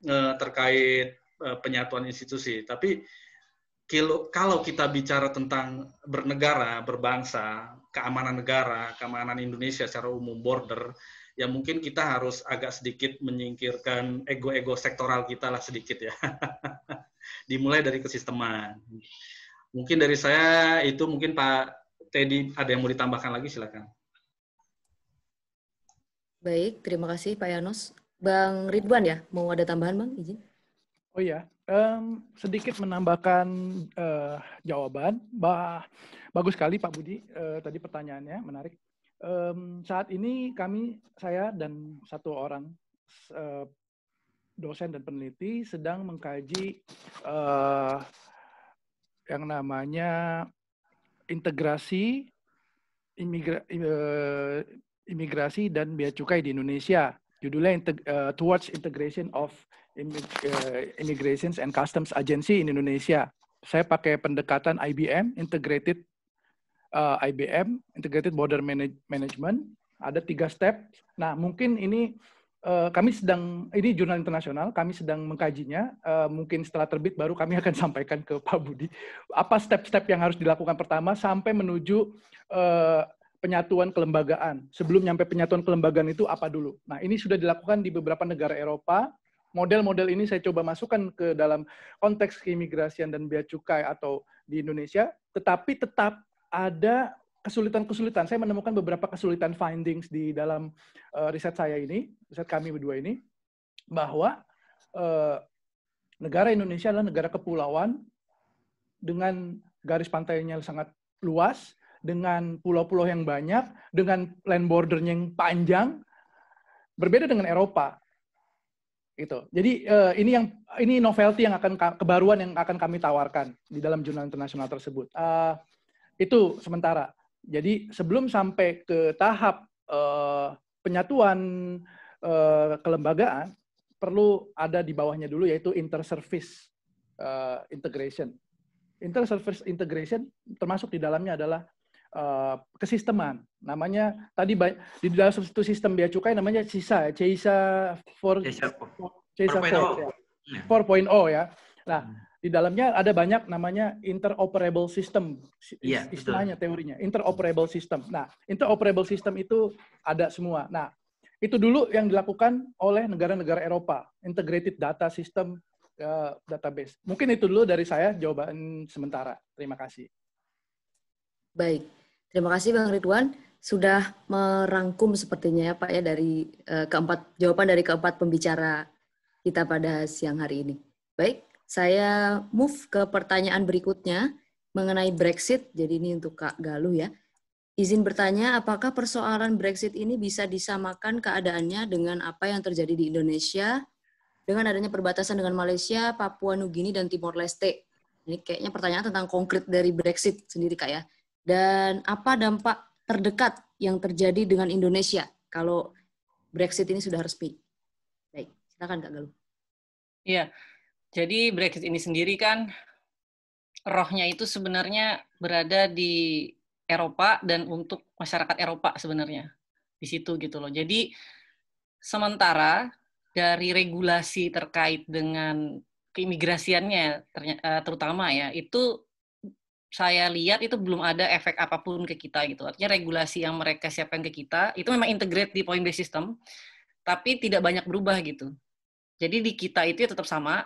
uh, terkait uh, penyatuan institusi. Tapi kalau kita bicara tentang bernegara, berbangsa, keamanan negara, keamanan Indonesia secara umum, border, ya mungkin kita harus agak sedikit menyingkirkan ego-ego sektoral kita lah sedikit ya. [laughs] Dimulai dari kesisteman. Mungkin dari saya itu mungkin Pak Teddy ada yang mau ditambahkan lagi silakan. Baik, terima kasih Pak Yanos. Bang Ridwan ya, mau ada tambahan Bang, izin? Oh iya, um, sedikit menambahkan uh, jawaban. Bah, bagus sekali Pak Budi, uh, tadi pertanyaannya menarik. Um, saat ini kami, saya dan satu orang uh, dosen dan peneliti sedang mengkaji uh, yang namanya integrasi imigrasi dan bea cukai di Indonesia. Judulnya uh, Towards Integration of Eh, Immigration and Customs Agency in Indonesia. Saya pakai pendekatan IBM, Integrated uh, eh, IBM, Integrated Border Management. Ada tiga step. Nah, mungkin ini uh, kami sedang ini jurnal internasional, kami sedang mengkajinya. Uh, mungkin setelah terbit baru kami akan [laughs] sampaikan ke Pak Budi apa step-step yang harus dilakukan pertama sampai menuju uh, penyatuan kelembagaan. Sebelum nyampe penyatuan kelembagaan itu apa dulu? Nah, ini sudah dilakukan di beberapa negara Eropa, model-model ini saya coba masukkan ke dalam konteks keimigrasian dan bea cukai atau di Indonesia, tetapi tetap ada kesulitan-kesulitan. Saya menemukan beberapa kesulitan findings di dalam uh, riset saya ini, riset kami berdua ini, bahwa uh, negara Indonesia adalah negara kepulauan dengan garis pantainya sangat luas, dengan pulau-pulau yang banyak, dengan land bordernya yang panjang, berbeda dengan Eropa gitu. Jadi uh, ini yang ini novelty yang akan kebaruan yang akan kami tawarkan di dalam jurnal internasional tersebut. Uh, itu sementara. Jadi sebelum sampai ke tahap uh, penyatuan uh, kelembagaan perlu ada di bawahnya dulu yaitu inter-service uh, integration. Inter-service integration termasuk di dalamnya adalah uh, kesisteman. Namanya tadi di dalam satu sistem bea cukai namanya CISA, CISA for CISA 4.0 ya. Nah, hmm. di dalamnya ada banyak namanya interoperable system. Ya, istilahnya betul. teorinya, interoperable system. Nah, interoperable system itu ada semua. Nah, itu dulu yang dilakukan oleh negara-negara Eropa, integrated data system uh, database. Mungkin itu dulu dari saya jawaban sementara. Terima kasih. Baik. Terima kasih Bang Ridwan sudah merangkum sepertinya ya Pak ya dari uh, keempat jawaban dari keempat pembicara kita pada siang hari ini. Baik, saya move ke pertanyaan berikutnya mengenai Brexit. Jadi ini untuk Kak Galuh ya. Izin bertanya, apakah persoalan Brexit ini bisa disamakan keadaannya dengan apa yang terjadi di Indonesia dengan adanya perbatasan dengan Malaysia, Papua Nugini, dan Timor Leste? Ini kayaknya pertanyaan tentang konkret dari Brexit sendiri, Kak ya. Dan apa dampak terdekat yang terjadi dengan Indonesia kalau Brexit ini sudah resmi? Baik, silakan Kak Galuh. Iya, jadi Brexit ini sendiri kan rohnya itu sebenarnya berada di Eropa dan untuk masyarakat Eropa sebenarnya di situ gitu loh. Jadi sementara dari regulasi terkait dengan keimigrasiannya eh, terutama ya itu saya lihat itu belum ada efek apa pun ke kita gitu. Artinya regulasi yang mereka siapkan ke kita itu memang integrate di point based system, tapi tidak banyak berubah gitu. Jadi di kita itu ya tetap sama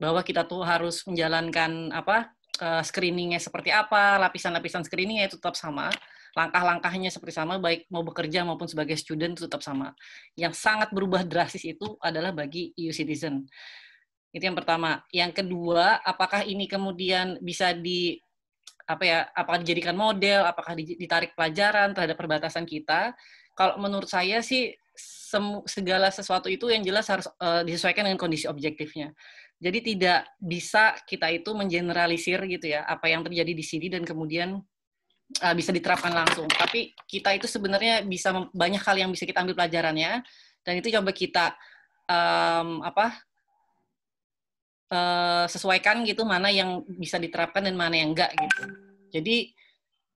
bahwa kita tuh harus menjalankan apa uh, screeningnya seperti apa, lapisan-lapisan screeningnya itu tetap sama, langkah-langkahnya seperti sama, baik mau bekerja maupun sebagai student itu tetap sama. Yang sangat berubah drastis itu adalah bagi EU citizen. Itu yang pertama. Yang kedua, apakah ini kemudian bisa di apa ya apakah dijadikan model apakah ditarik pelajaran terhadap perbatasan kita. Kalau menurut saya sih segala sesuatu itu yang jelas harus uh, disesuaikan dengan kondisi objektifnya. Jadi tidak bisa kita itu mengeneralisir gitu ya apa yang terjadi di sini dan kemudian uh, bisa diterapkan langsung. Tapi kita itu sebenarnya bisa banyak hal yang bisa kita ambil pelajarannya. Dan itu coba kita um, apa uh, sesuaikan gitu mana yang bisa diterapkan dan mana yang enggak gitu. Jadi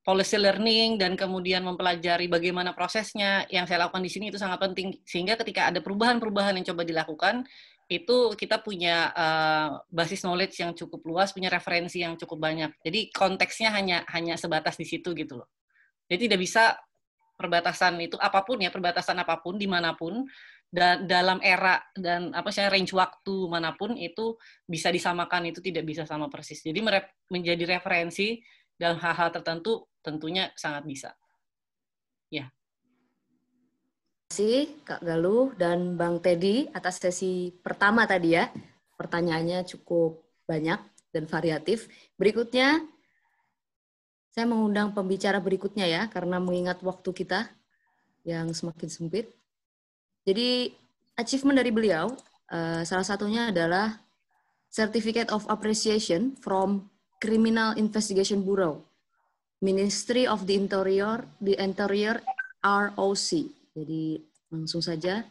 policy learning dan kemudian mempelajari bagaimana prosesnya yang saya lakukan di sini itu sangat penting sehingga ketika ada perubahan-perubahan yang coba dilakukan itu kita punya uh, basis knowledge yang cukup luas, punya referensi yang cukup banyak. Jadi konteksnya hanya hanya sebatas di situ gitu loh. Jadi tidak bisa perbatasan itu apa pun ya perbatasan apa pun di mana pun dan dalam era dan apa sih range waktu mana pun itu bisa disamakan itu tidak bisa sama persis. Jadi menjadi referensi dalam hal-hal tertentu tentunya sangat bisa. Ya. kasih Kak Galuh dan Bang Teddy atas sesi pertama tadi ya. Pertanyaannya cukup banyak dan variatif. Berikutnya, saya mengundang pembicara berikutnya ya, karena mengingat waktu kita yang semakin sempit. Jadi, achievement dari beliau, uh, salah satunya adalah Certificate of Appreciation from Criminal Investigation Bureau, Ministry of the Interior, the Interior ROC. Jadi langsung saja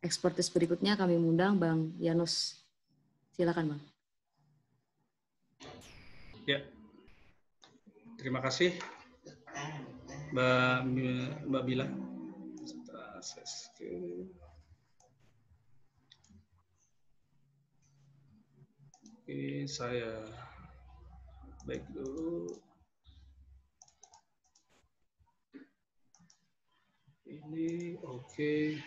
ekspertis berikutnya kami mengundang Bang Yanus. Silakan Bang. Ya, terima kasih Mbak Mbak Bila. Oke, saya baik dulu. Ini oke.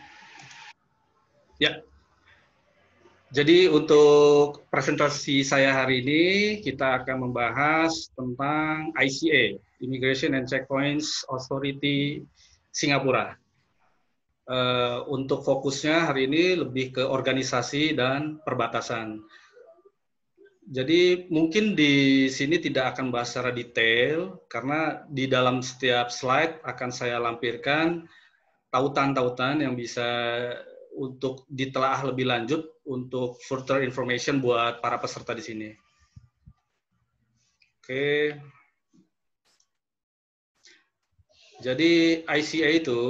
Ya. Jadi untuk presentasi saya hari ini kita akan membahas tentang ICA, Immigration and Checkpoints Authority Singapura. Uh, untuk fokusnya hari ini lebih ke organisasi dan perbatasan. Jadi mungkin di sini tidak akan bahas secara detail karena di dalam setiap slide akan saya lampirkan tautan-tautan yang bisa untuk ditelaah lebih lanjut untuk further information buat para peserta di sini. Oke. Jadi ICA itu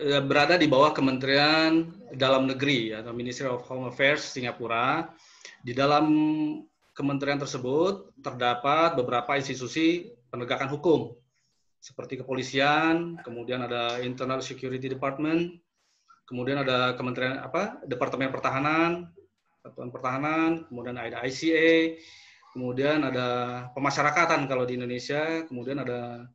berada di bawah Kementerian Dalam Negeri atau Ministry of Home Affairs Singapura. Di dalam kementerian tersebut terdapat beberapa institusi penegakan hukum seperti kepolisian, kemudian ada Internal Security Department, kemudian ada kementerian apa Departemen Pertahanan, Satuan Pertahanan, kemudian ada ICA, kemudian ada pemasyarakatan kalau di Indonesia, kemudian ada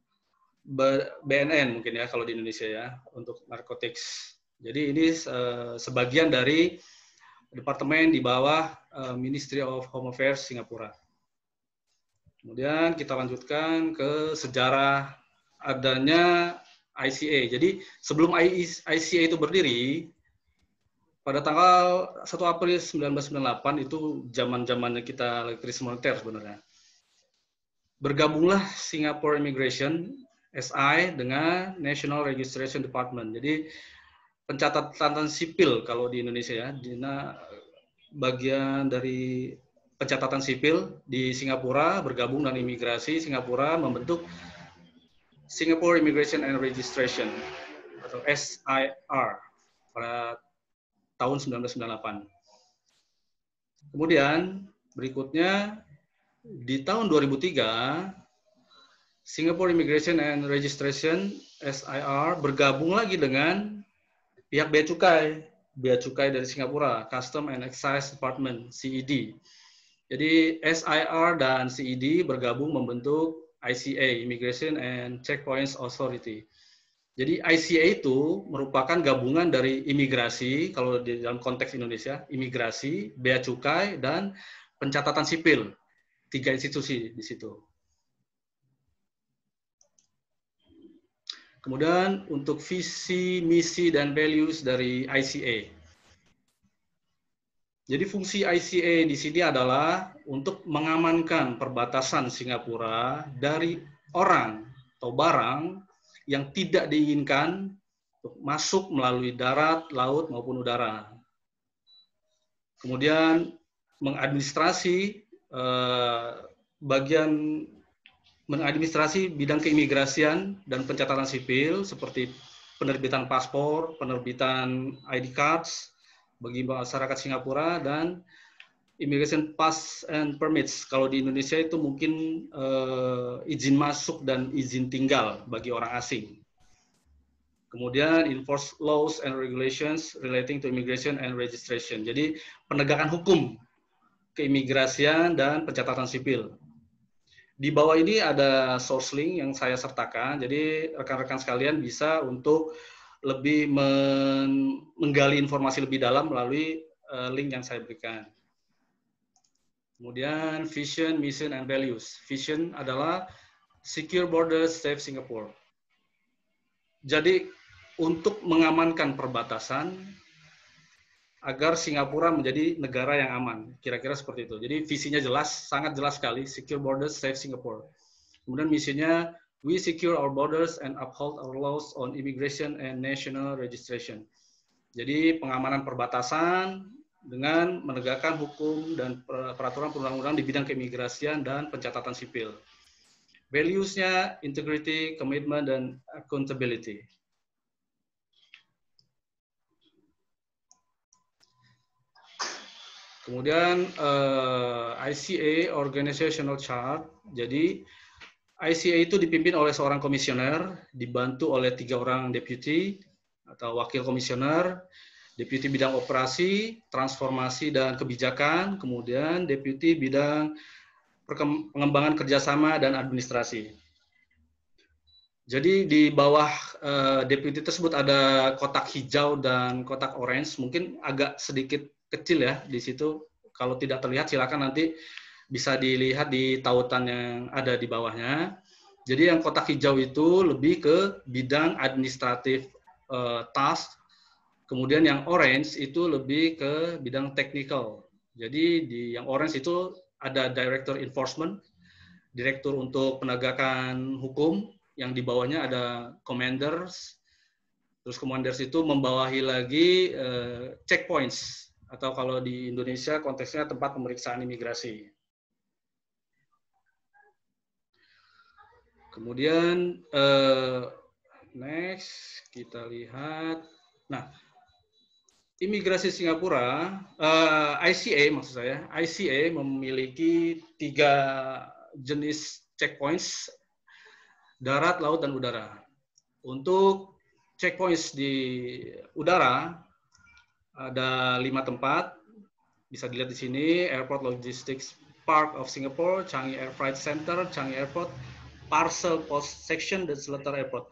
BNN mungkin ya kalau di Indonesia ya untuk narkotics. Jadi ini uh, sebagian dari departemen di bawah uh, Ministry of Home Affairs Singapura. Kemudian kita lanjutkan ke sejarah adanya ICA. Jadi sebelum ICA itu berdiri, pada tanggal 1 April 1998 itu zaman-zamannya kita krisis moneter sebenarnya. Bergabunglah Singapore Immigration SI dengan National Registration Department. Jadi pencatatan sipil kalau di Indonesia ya, Dina bagian dari pencatatan sipil di Singapura bergabung dengan imigrasi Singapura membentuk Singapore Immigration and Registration atau SIR pada tahun 1998. Kemudian berikutnya di tahun 2003 Singapore Immigration and Registration SIR bergabung lagi dengan pihak bea cukai, bea cukai dari Singapura, Custom and Excise Department (CED). Jadi SIR dan CED bergabung membentuk ICA (Immigration and Checkpoints Authority). Jadi ICA itu merupakan gabungan dari imigrasi, kalau di dalam konteks Indonesia, imigrasi, bea cukai, dan pencatatan sipil. Tiga institusi di situ. Kemudian untuk visi, misi, dan values dari ICA. Jadi fungsi ICA di sini adalah untuk mengamankan perbatasan Singapura dari orang atau barang yang tidak diinginkan untuk masuk melalui darat, laut, maupun udara. Kemudian mengadministrasi eh, bagian mengadministrasi bidang keimigrasian dan pencatatan sipil seperti penerbitan paspor, penerbitan ID cards bagi masyarakat Singapura dan immigration pass and permits. Kalau di Indonesia itu mungkin uh, izin masuk dan izin tinggal bagi orang asing. Kemudian enforce laws and regulations relating to immigration and registration. Jadi penegakan hukum keimigrasian dan pencatatan sipil. Di bawah ini ada source link yang saya sertakan, jadi rekan-rekan sekalian bisa untuk lebih men menggali informasi lebih dalam melalui uh, link yang saya berikan. Kemudian vision, mission, and values. Vision adalah secure borders, save Singapore. Jadi untuk mengamankan perbatasan agar Singapura menjadi negara yang aman. Kira-kira seperti itu. Jadi visinya jelas, sangat jelas sekali, secure borders, save Singapore. Kemudian misinya, we secure our borders and uphold our laws on immigration and national registration. Jadi pengamanan perbatasan dengan menegakkan hukum dan peraturan perundang-undang di bidang keimigrasian dan pencatatan sipil. Values-nya integrity, commitment, dan accountability. Kemudian uh, eh, ICA Organizational Chart. Jadi ICA itu dipimpin oleh seorang komisioner, dibantu oleh tiga orang deputy atau wakil komisioner, deputy bidang operasi, transformasi dan kebijakan, kemudian deputy bidang pengembangan kerjasama dan administrasi. Jadi di bawah uh, deputy tersebut ada kotak hijau dan kotak orange, mungkin agak sedikit kecil ya di situ. Kalau tidak terlihat silakan nanti bisa dilihat di tautan yang ada di bawahnya. Jadi yang kotak hijau itu lebih ke bidang administratif uh, task, kemudian yang orange itu lebih ke bidang technical. Jadi di yang orange itu ada director enforcement, direktur untuk penegakan hukum, yang di bawahnya ada commanders, terus commanders itu membawahi lagi uh, checkpoints atau kalau di Indonesia konteksnya tempat pemeriksaan imigrasi. Kemudian uh, next kita lihat, nah imigrasi Singapura, eh, ICA maksud saya, ICA memiliki tiga jenis checkpoints darat, laut, dan udara. Untuk checkpoints di udara ada lima tempat, bisa dilihat di sini, Airport Logistics Park of Singapore, Changi Air Freight Center, Changi Airport, Parcel Post Section, dan Seletar Airport.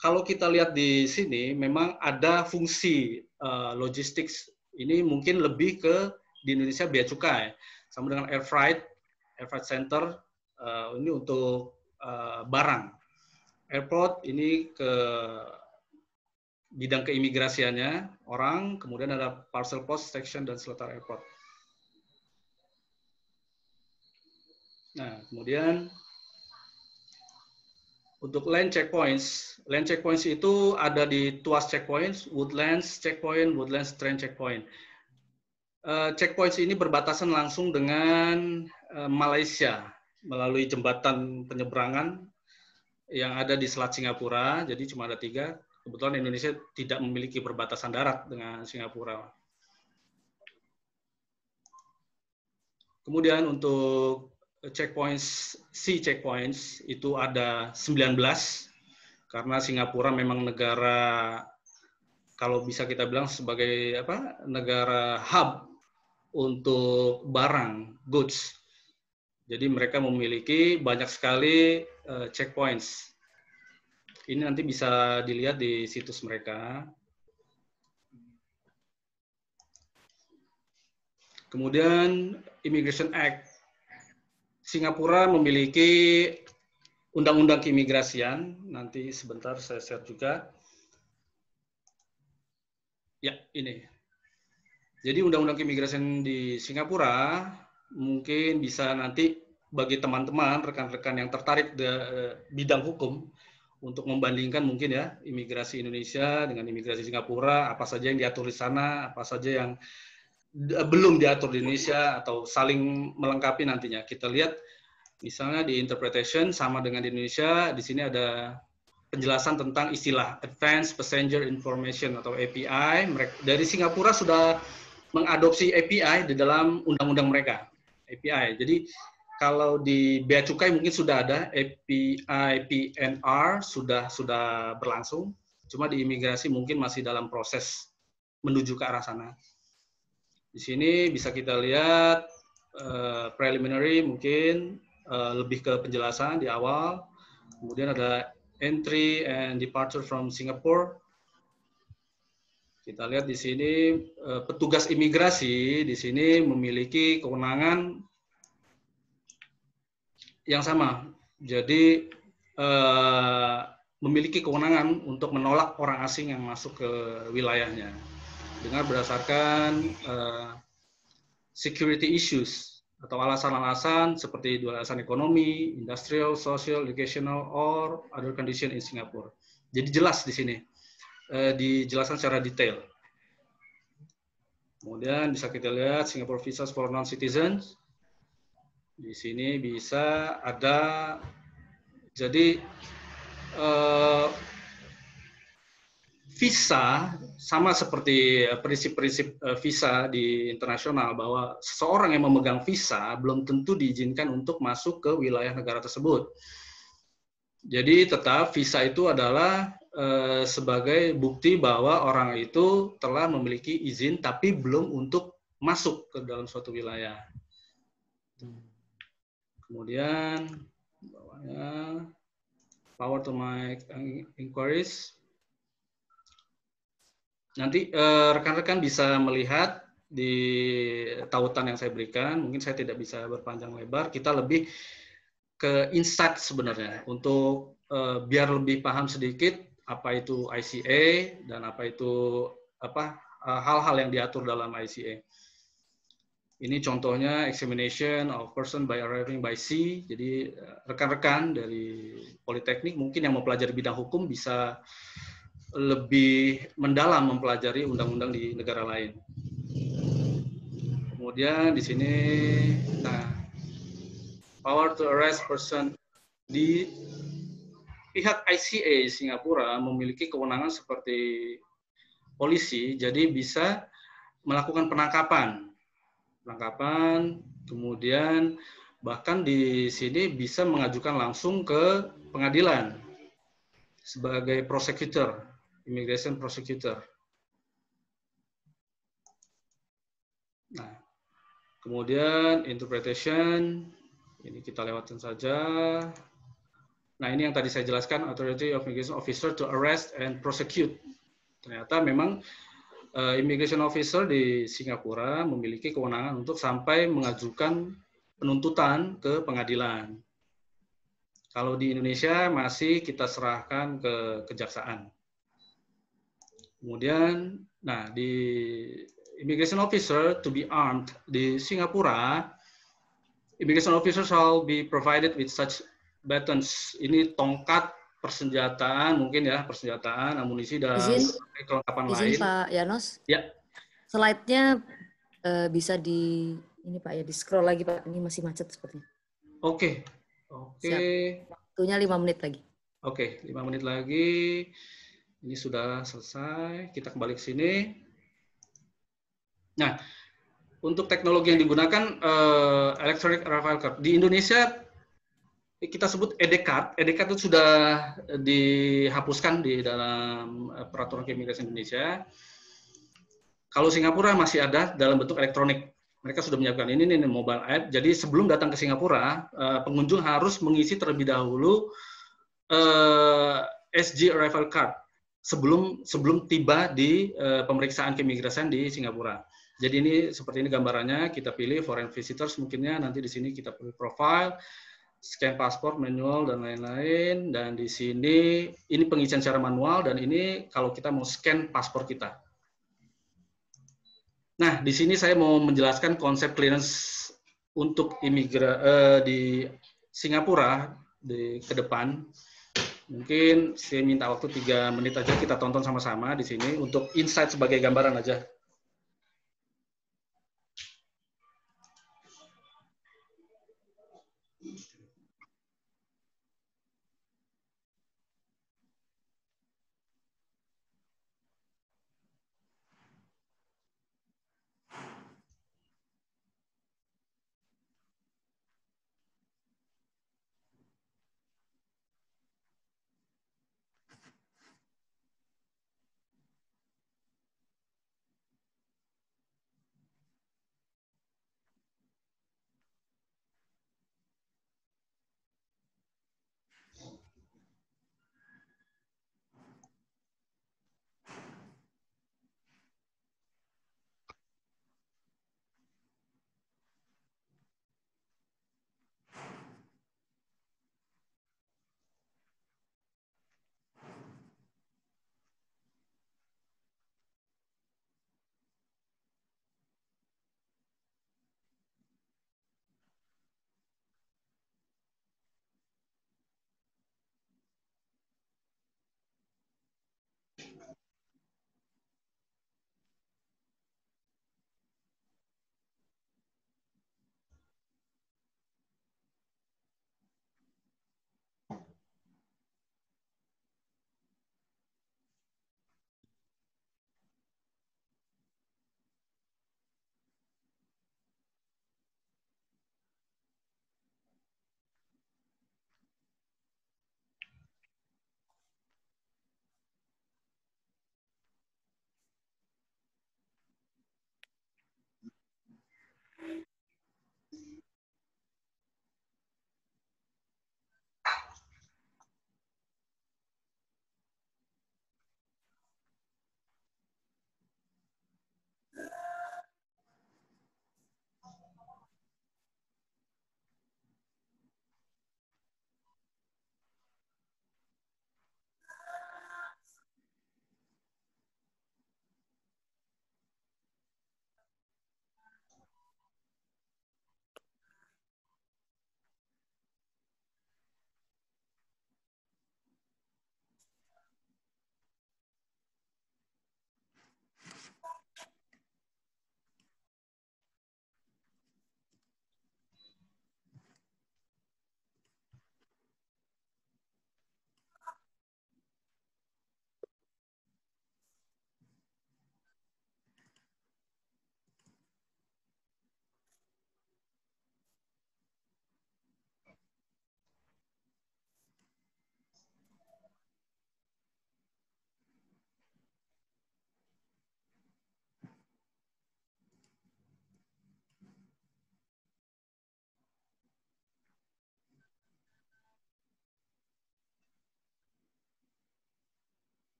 Kalau kita lihat di sini, memang ada fungsi uh, logistik ini mungkin lebih ke di Indonesia bea cukai, sama dengan Air Freight, Air Freight Center, uh, ini untuk uh, barang. Airport ini ke bidang keimigrasiannya orang, kemudian ada parcel post section dan Seletar Airport. Nah, kemudian untuk land checkpoints, land checkpoints itu ada di Tuas checkpoints, Woodlands checkpoint, Woodlands train checkpoint. Uh, checkpoints ini berbatasan langsung dengan uh, Malaysia melalui jembatan penyeberangan yang ada di Selat Singapura. Jadi cuma ada tiga kebetulan Indonesia tidak memiliki perbatasan darat dengan Singapura. Kemudian untuk checkpoints, sea checkpoints itu ada 19 karena Singapura memang negara kalau bisa kita bilang sebagai apa negara hub untuk barang goods. Jadi mereka memiliki banyak sekali uh, checkpoints ini nanti bisa dilihat di situs mereka. Kemudian Immigration Act. Singapura memiliki undang-undang keimigrasian. Nanti sebentar saya share juga. Ya, ini. Jadi undang-undang keimigrasian di Singapura mungkin bisa nanti bagi teman-teman, rekan-rekan yang tertarik di bidang hukum, untuk membandingkan mungkin ya imigrasi Indonesia dengan imigrasi Singapura, apa saja yang diatur di sana, apa saja yang belum diatur di Indonesia atau saling melengkapi nantinya. Kita lihat misalnya di interpretation sama dengan di Indonesia, di sini ada penjelasan tentang istilah Advanced Passenger Information atau API. Dari Singapura sudah mengadopsi API di dalam undang-undang mereka. API. Jadi kalau di bea cukai mungkin sudah ada API PNR sudah sudah berlangsung, cuma di imigrasi mungkin masih dalam proses menuju ke arah sana. Di sini bisa kita lihat uh, preliminary mungkin uh, lebih ke penjelasan di awal, kemudian ada entry and departure from Singapore. Kita lihat di sini uh, petugas imigrasi di sini memiliki kewenangan yang sama. Jadi uh, memiliki kewenangan untuk menolak orang asing yang masuk ke wilayahnya dengan berdasarkan uh, security issues atau alasan-alasan seperti dua alasan ekonomi, industrial, social, educational, or other condition in Singapore. Jadi jelas di sini, uh, dijelaskan secara detail. Kemudian bisa kita lihat Singapore Visas for Non-Citizens. Di sini bisa ada, jadi uh, visa sama seperti eh, prinsip-prinsip eh, visa di internasional bahwa seseorang yang memegang visa belum tentu diizinkan untuk masuk ke wilayah negara tersebut. Jadi tetap visa itu adalah eh, sebagai bukti bahwa orang itu telah memiliki izin tapi belum untuk masuk ke dalam suatu wilayah. Kemudian bawahnya power to make inquiries. Nanti eh, rekan-rekan uh, bisa melihat di tautan yang saya berikan, mungkin saya tidak bisa berpanjang lebar, kita lebih ke insight sebenarnya. Untuk uh, biar lebih paham sedikit apa itu ICA dan apa itu apa eh, hal-hal uh, yang diatur dalam ICA. Ini contohnya examination of person by arriving by sea. Jadi rekan-rekan dari Politeknik mungkin yang mau pelajari bidang hukum bisa lebih mendalam mempelajari undang-undang di negara lain. Kemudian di sini, nah, power to arrest person di pihak ICA Singapura memiliki kewenangan seperti polisi, jadi bisa melakukan penangkapan, penangkapan, kemudian bahkan di sini bisa mengajukan langsung ke pengadilan sebagai prosecutor immigration prosecutor. Nah, kemudian interpretation, ini kita lewatkan saja. Nah, ini yang tadi saya jelaskan, authority of immigration officer to arrest and prosecute. Ternyata memang uh, immigration officer di Singapura memiliki kewenangan untuk sampai mengajukan penuntutan ke pengadilan. Kalau di Indonesia masih kita serahkan ke kejaksaan. Kemudian, nah di immigration officer to be armed di Singapura, immigration officer shall be provided with such batons. Ini tongkat persenjataan mungkin ya persenjataan, amunisi dan izin, kelengkapan izin, lain. Pak Yanos. Ya. Slide-nya uh, bisa di ini Pak ya di scroll lagi Pak. Ini masih macet sepertinya. Oke. Okay. Oke. Okay. Waktunya lima menit lagi. Oke, okay, lima menit lagi. Ini sudah selesai. Kita kembali ke sini. Nah, untuk teknologi yang digunakan uh, electronic arrival card di Indonesia kita sebut ED-card. ED-card itu sudah dihapuskan di dalam eh, peraturan keimigrasian Indonesia. Kalau Singapura masih ada dalam bentuk elektronik. Mereka sudah menyiapkan ini nih mobile app. Jadi sebelum datang ke Singapura, uh, pengunjung harus mengisi terlebih dahulu uh, SG arrival card sebelum sebelum tiba di pemeriksaan keimigrasian di Singapura. Jadi ini seperti ini gambarannya, kita pilih foreign visitors mungkinnya nanti di sini kita pilih profile, scan paspor, manual dan lain-lain dan di sini ini pengisian secara manual dan ini kalau kita mau scan paspor kita. Nah, di sini saya mau menjelaskan konsep clearance untuk imigra uh, di Singapura di ke depan Mungkin saya minta waktu tiga menit aja kita tonton sama-sama di sini untuk insight sebagai gambaran aja.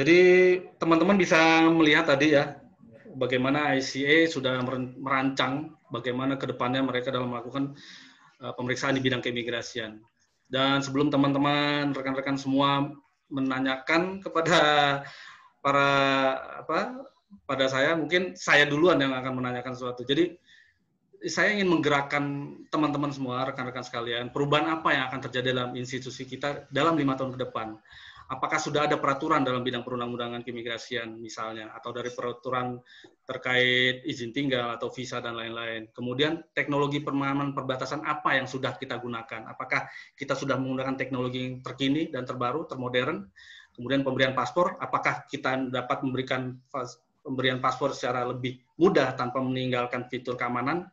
Jadi teman-teman bisa melihat tadi ya bagaimana ICA sudah merancang bagaimana ke depannya mereka dalam melakukan uh, pemeriksaan di bidang keimigrasian. Dan sebelum teman-teman rekan-rekan semua menanyakan kepada para apa pada saya mungkin saya duluan yang akan menanyakan sesuatu. Jadi saya ingin menggerakkan teman-teman semua, rekan-rekan sekalian, perubahan apa yang akan terjadi dalam institusi kita dalam lima tahun ke depan. Apakah sudah ada peraturan dalam bidang perundang-undangan keimigrasian misalnya, atau dari peraturan terkait izin tinggal atau visa dan lain-lain. Kemudian teknologi permanen perbatasan apa yang sudah kita gunakan? Apakah kita sudah menggunakan teknologi yang terkini dan terbaru, termodern? Kemudian pemberian paspor, apakah kita dapat memberikan pemberian paspor secara lebih mudah tanpa meninggalkan fitur keamanan?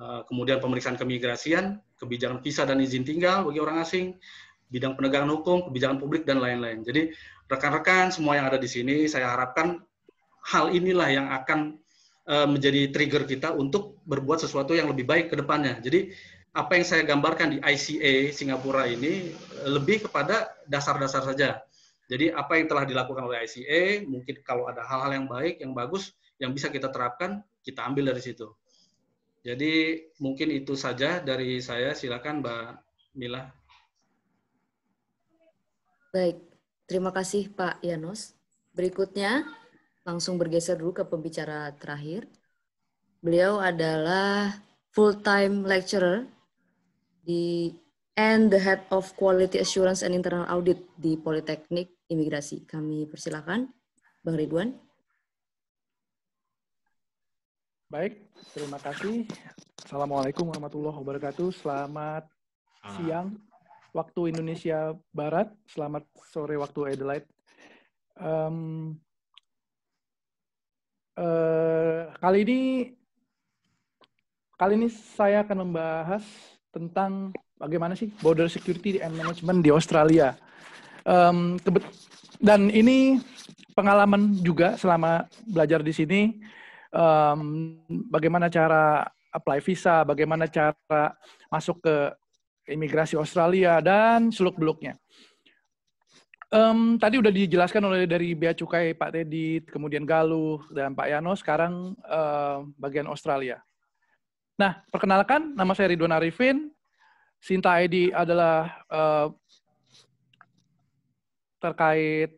Eh, kemudian pemeriksaan keimigrasian, kebijakan visa dan izin tinggal bagi orang asing, bidang penegakan hukum, kebijakan publik, dan lain-lain. Jadi rekan-rekan semua yang ada di sini, saya harapkan hal inilah yang akan uh, menjadi trigger kita untuk berbuat sesuatu yang lebih baik ke depannya. Jadi apa yang saya gambarkan di ICA Singapura ini lebih kepada dasar-dasar saja. Jadi apa yang telah dilakukan oleh ICA, mungkin kalau ada hal-hal yang baik, yang bagus, yang bisa kita terapkan, kita ambil dari situ. Jadi mungkin itu saja dari saya. Silakan Mbak Mila. Baik, terima kasih Pak Yanos. Berikutnya langsung bergeser dulu ke pembicara terakhir. Beliau adalah full-time lecturer di and the head of quality assurance and internal audit di Politeknik Imigrasi. Kami persilakan Bang Ridwan. Baik, terima kasih. Assalamualaikum warahmatullahi wabarakatuh. Selamat ah. siang waktu Indonesia Barat, selamat sore waktu Adelaide. Um, uh, kali ini kali ini saya akan membahas tentang bagaimana sih border security and management di Australia. Um, dan ini pengalaman juga selama belajar di sini um, bagaimana cara apply visa, bagaimana cara masuk ke imigrasi Australia dan seluk-beluknya. Um, tadi udah dijelaskan oleh dari Bea Cukai Pak Teddy, kemudian Galuh dan Pak Yano, sekarang uh, bagian Australia. Nah, perkenalkan, nama saya Ridwan Arifin. Sinta ID adalah uh, terkait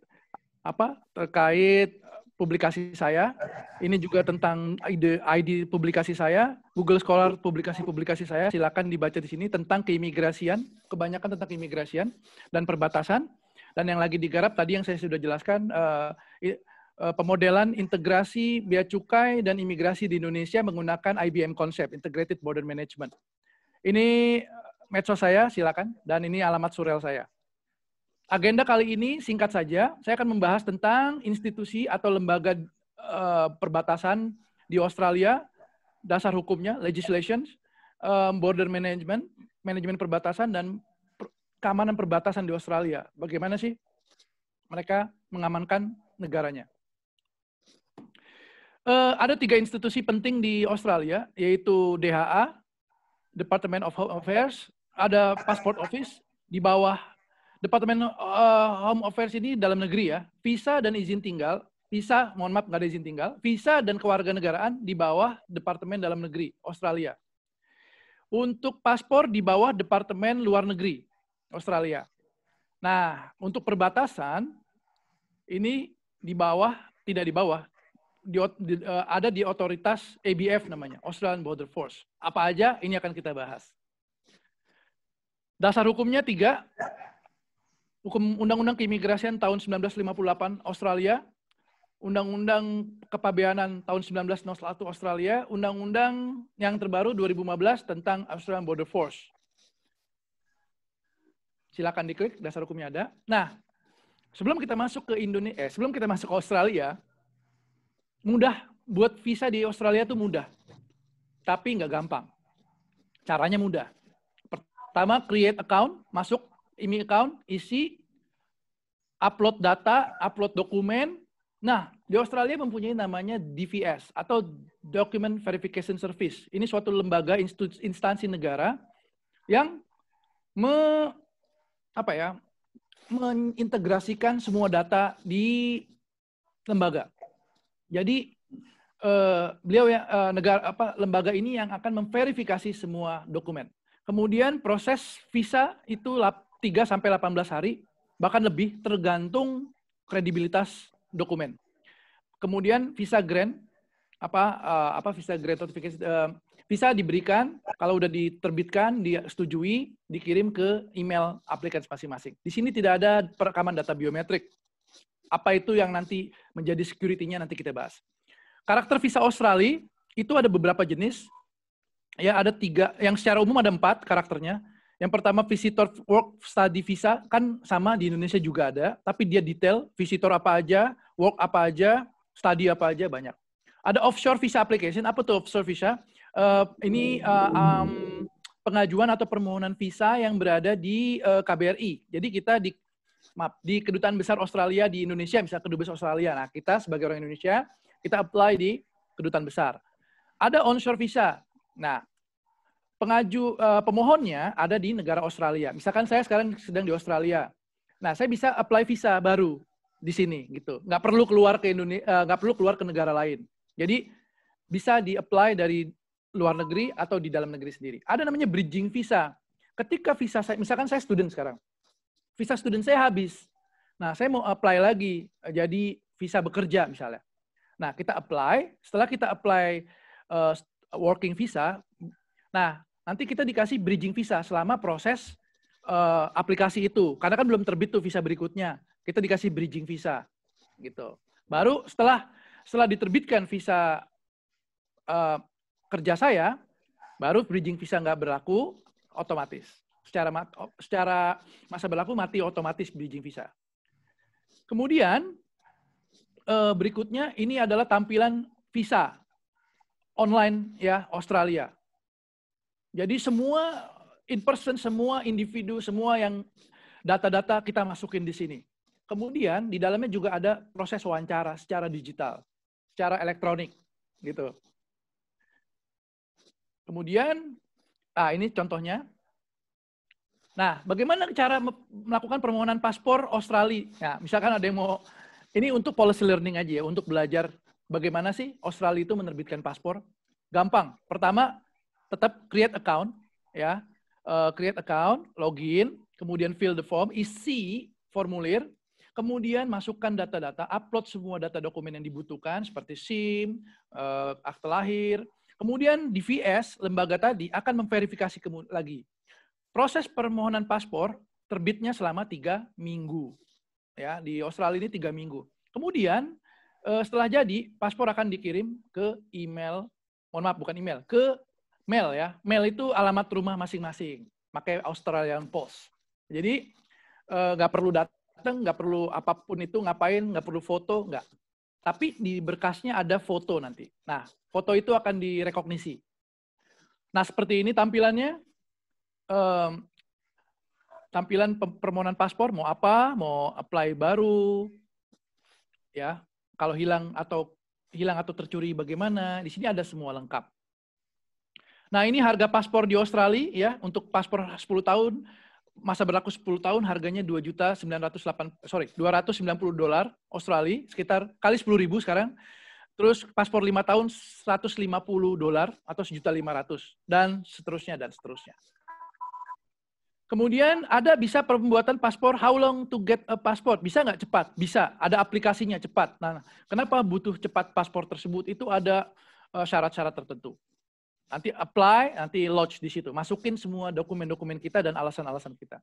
apa? Terkait publikasi saya. Ini juga tentang ID, ID publikasi saya, Google Scholar publikasi-publikasi saya. Silakan dibaca di sini tentang keimigrasian, kebanyakan tentang keimigrasian dan perbatasan. Dan yang lagi digarap tadi yang saya sudah jelaskan, uh, pemodelan integrasi bea cukai dan imigrasi di Indonesia menggunakan IBM konsep, Integrated Border Management. Ini medsos saya, silakan. Dan ini alamat surel saya. Agenda kali ini singkat saja, saya akan membahas tentang institusi atau lembaga uh, perbatasan di Australia, dasar hukumnya, legislation, um, border management, manajemen perbatasan dan per keamanan perbatasan di Australia. Bagaimana sih mereka mengamankan negaranya? Uh, ada tiga institusi penting di Australia, yaitu DHA, Department of Home Affairs, ada Passport Office, di bawah Departemen uh, Home Affairs ini dalam negeri ya, visa dan izin tinggal, visa, mohon maaf nggak ada izin tinggal, visa dan kewarganegaraan di bawah Departemen Dalam Negeri Australia. Untuk paspor di bawah Departemen Luar Negeri Australia. Nah, untuk perbatasan ini di bawah, tidak di bawah, di, di, uh, ada di otoritas ABF namanya, Australian Border Force. Apa aja ini akan kita bahas. Dasar hukumnya tiga, Hukum Undang-Undang Keimigrasian tahun 1958 Australia, Undang-Undang Kepabeanan tahun 1901 Australia, Undang-Undang yang terbaru 2015 tentang Australian Border Force. Silakan diklik, dasar hukumnya ada. Nah, sebelum kita masuk ke Indonesia, eh, sebelum kita masuk ke Australia, mudah buat visa di Australia itu mudah, tapi nggak gampang. Caranya mudah. Pertama, create account, masuk email account, isi, upload data, upload dokumen. Nah, di Australia mempunyai namanya DVS atau Document Verification Service. Ini suatu lembaga instansi negara yang me, apa ya mengintegrasikan semua data di lembaga. Jadi eh, beliau ya eh, negara apa lembaga ini yang akan memverifikasi semua dokumen. Kemudian proses visa itu 3 sampai 18 hari bahkan lebih tergantung kredibilitas dokumen. Kemudian visa grant apa uh, apa visa grant notification uh, visa diberikan kalau udah diterbitkan disetujui dikirim ke email aplikasi masing-masing. Di sini tidak ada perekaman data biometrik. Apa itu yang nanti menjadi security-nya nanti kita bahas. Karakter visa Australia itu ada beberapa jenis. Ya, ada tiga. Yang secara umum ada empat karakternya. Yang pertama visitor work study visa kan sama di Indonesia juga ada, tapi dia detail visitor apa aja, work apa aja, study apa aja banyak. Ada offshore visa application. Apa tuh offshore visa? Uh, ini uh, um, pengajuan atau permohonan visa yang berada di uh, eh, KBRI. Jadi kita di maaf, di kedutaan besar Australia di Indonesia, misalnya kedubes Australia. Nah, kita sebagai orang Indonesia, kita apply di kedutaan besar. Ada onshore visa. Nah, pengaju uh, pemohonnya ada di negara Australia. Misalkan saya sekarang sedang di Australia. Nah, saya bisa apply visa baru di sini gitu. Nggak perlu keluar ke Indonesia, uh, nggak perlu keluar ke negara lain. Jadi bisa di-apply dari luar negeri atau di dalam negeri sendiri. Ada namanya bridging visa. Ketika visa saya, misalkan saya student sekarang, visa student saya habis. Nah, saya mau apply lagi eh, jadi visa bekerja misalnya. Nah, kita apply. Setelah kita apply uh, working visa, nah nanti kita dikasih bridging visa selama proses uh, aplikasi itu. Karena kan belum terbit tuh visa berikutnya. Kita dikasih bridging visa, gitu. Baru setelah setelah diterbitkan visa uh, kerja saya, baru bridging visa nggak berlaku otomatis. Secara secara masa berlaku mati otomatis bridging visa. Kemudian uh, berikutnya ini adalah tampilan visa online ya Australia. Jadi semua in person, semua individu, semua yang data-data kita masukin di sini. Kemudian di dalamnya juga ada proses wawancara secara digital secara elektronik gitu. Kemudian, ah ini contohnya. Nah, bagaimana cara melakukan permohonan paspor Australia? Nah, misalkan ada yang mau, ini untuk policy learning aja ya, untuk belajar bagaimana sih Australia itu menerbitkan paspor. Gampang. Pertama, tetap create account, ya, uh, create account, login, kemudian fill the form, isi formulir, Kemudian masukkan data-data, upload semua data dokumen yang dibutuhkan seperti SIM, uh, akte lahir. Kemudian di VS, lembaga tadi akan memverifikasi lagi. Proses permohonan paspor terbitnya selama tiga minggu. Ya, di Australia ini tiga minggu. Kemudian uh, setelah jadi, paspor akan dikirim ke email, mohon maaf bukan email, ke mail ya. Mail itu alamat rumah masing-masing, pakai Australian Post. Jadi eh, nggak perlu data datang, nggak perlu apa pun itu ngapain, nggak perlu foto, nggak. Tapi di berkasnya ada foto nanti. Nah, foto itu akan direkognisi. Nah, seperti ini tampilannya. Um, tampilan permohonan paspor mau apa, mau apply baru, ya. Kalau hilang atau hilang atau tercuri bagaimana? Di sini ada semua lengkap. Nah, ini harga paspor di Australia ya untuk paspor 10 tahun masa berlaku 10 tahun harganya 2 juta 908 sorry 290 dolar Australia sekitar kali 10 ribu sekarang. Terus paspor 5 tahun 150 dolar atau sejuta 500 dan seterusnya dan seterusnya. Kemudian ada bisa pembuatan paspor how long to get a passport? Bisa nggak cepat? Bisa ada aplikasinya cepat. Nah kenapa butuh cepat paspor tersebut? Itu ada eh, syarat-syarat tertentu Nanti apply, nanti lodge di situ. Masukin semua dokumen-dokumen kita dan alasan-alasan kita.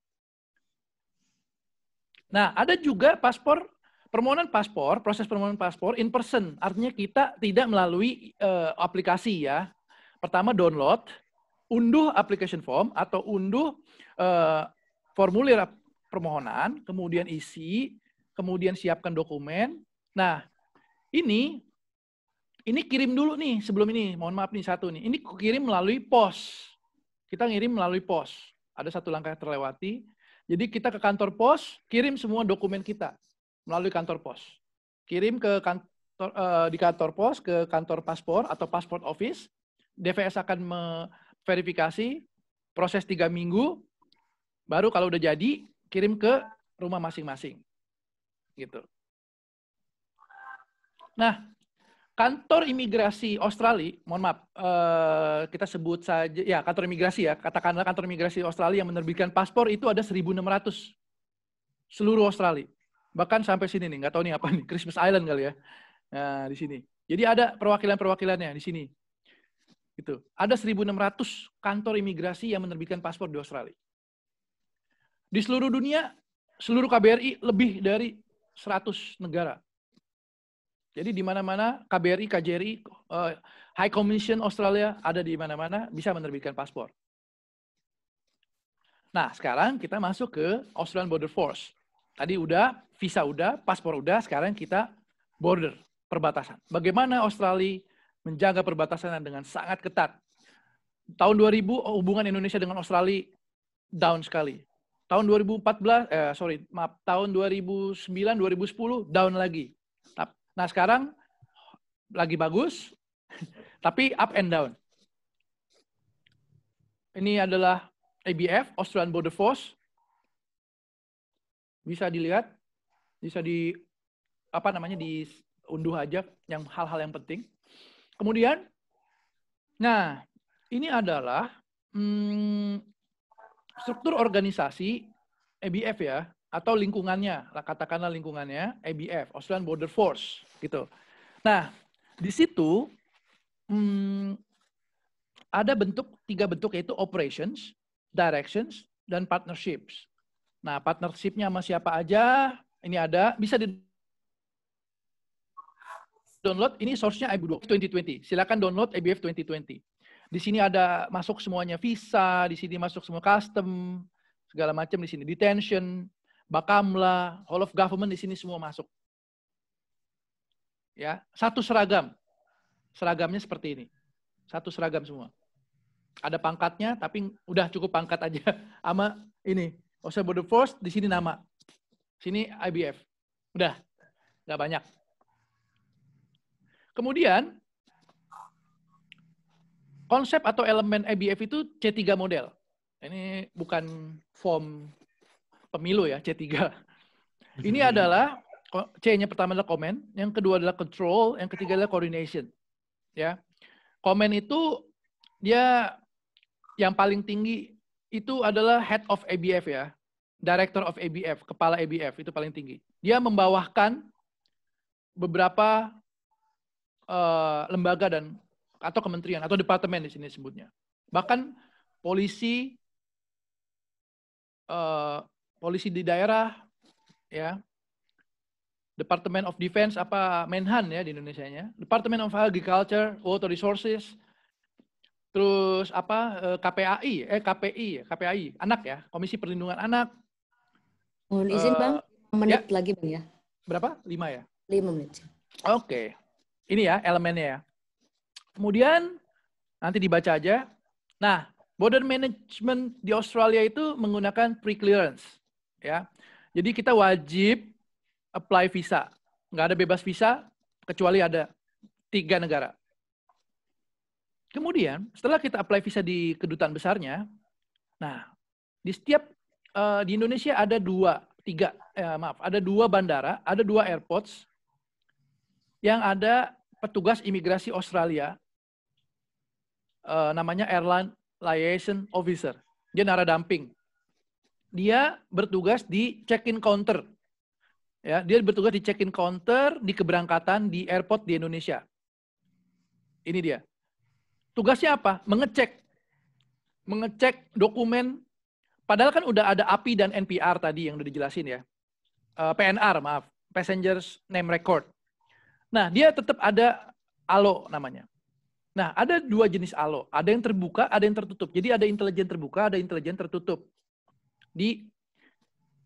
Nah, ada juga paspor, permohonan paspor, proses permohonan paspor in person. Artinya kita tidak melalui uh, aplikasi ya. Pertama download, unduh application form atau unduh uh, formulir permohonan, kemudian isi, kemudian siapkan dokumen. Nah, ini ini kirim dulu nih sebelum ini. Mohon maaf nih satu nih. Ini kirim melalui pos. Kita ngirim melalui pos. Ada satu langkah terlewati. Jadi kita ke kantor pos, kirim semua dokumen kita melalui kantor pos. Kirim ke kantor uh, di kantor pos ke kantor paspor atau passport office. DVS akan verifikasi proses tiga minggu. Baru kalau udah jadi, kirim ke rumah masing-masing. Gitu. Nah, kantor imigrasi Australia, mohon maaf, uh, kita sebut saja, ya kantor imigrasi ya, katakanlah kantor imigrasi Australia yang menerbitkan paspor itu ada 1.600 seluruh Australia. Bahkan sampai sini nih, nggak tahu nih apa nih, Christmas Island kali ya. Nah, di sini. Jadi ada perwakilan-perwakilannya di sini. Itu. Ada 1.600 kantor imigrasi yang menerbitkan paspor di Australia. Di seluruh dunia, seluruh KBRI lebih dari 100 negara. Jadi di mana-mana KBRI, KJRI, uh, High Commission Australia ada di mana-mana bisa menerbitkan paspor. Nah, sekarang kita masuk ke Australian Border Force. Tadi udah, visa udah, paspor udah, sekarang kita border, perbatasan. Bagaimana Australia menjaga perbatasan dengan sangat ketat. Tahun 2000 hubungan Indonesia dengan Australia down sekali. Tahun 2014 eh sorry, maaf, tahun 2009 2010 down lagi. Nah, sekarang lagi bagus [laughs] tapi up and down. Ini adalah ABF, Australian Border Force. Bisa dilihat, bisa di apa namanya diunduh aja yang hal-hal yang penting. Kemudian, nah ini adalah hmm, struktur organisasi ABF ya, atau lingkungannya, katakanlah lingkungannya ABF, Australian Border Force, gitu. Nah, di situ hmm, ada bentuk tiga bentuk yaitu operations, directions, dan partnerships. Nah, partnershipnya sama siapa aja? Ini ada, bisa di download ini source-nya IBU 2020. Silakan download ABF 2020. Di sini ada masuk semuanya visa, di sini masuk semua custom, segala macam di sini. Detention, Bakamla, Hall of Government di sini semua masuk. Ya, satu seragam. Seragamnya seperti ini. Satu seragam semua. Ada pangkatnya, tapi udah cukup pangkat aja. [laughs] Sama ini, Australian Border Force, di sini nama. Sini IBF. Udah, nggak banyak. Kemudian, konsep atau elemen IBF itu C3 model. Ini bukan form pemilu ya, C3. Ini [laughs] adalah C-nya pertama adalah comment, yang kedua adalah control, yang ketiga adalah coordination. Ya. Comment itu dia yang paling tinggi itu adalah head of ABF ya. Director of ABF, kepala ABF itu paling tinggi. Dia membawahkan beberapa uh, lembaga dan atau kementerian atau departemen di sini sebutnya. Bahkan polisi uh, polisi di daerah ya. Department of Defense apa Menhan ya di Indonesia-nya. Department of Agriculture, Water Resources, terus apa eh, KPAI eh KPI KPAI anak ya Komisi Perlindungan Anak mohon izin uh, bang menit ya. lagi bang ya berapa lima ya lima menit oke okay ini ya elemennya ya. Kemudian nanti dibaca aja. Nah, border management di Australia itu menggunakan pre-clearance. Ya. Jadi kita wajib apply visa. Nggak ada bebas visa, kecuali ada tiga negara. Kemudian, setelah kita apply visa di kedutaan besarnya, nah, di setiap, uh, di Indonesia ada dua, tiga, eh, maaf, ada dua bandara, ada dua airports yang ada petugas imigrasi Australia, uh, namanya Airline Liaison Officer. Dia naradamping. Dia bertugas di check-in counter. Ya, dia bertugas di check-in counter di keberangkatan di airport di Indonesia. Ini dia. Tugasnya apa? Mengecek. Mengecek dokumen. Padahal kan udah ada API dan NPR tadi yang udah dijelasin ya. Eh, PNR, maaf. Passengers Name Record. Nah, dia tetap ada alo namanya. Nah, ada dua jenis alo. Ada yang terbuka, ada yang tertutup. Jadi ada intelijen terbuka, ada intelijen tertutup. Di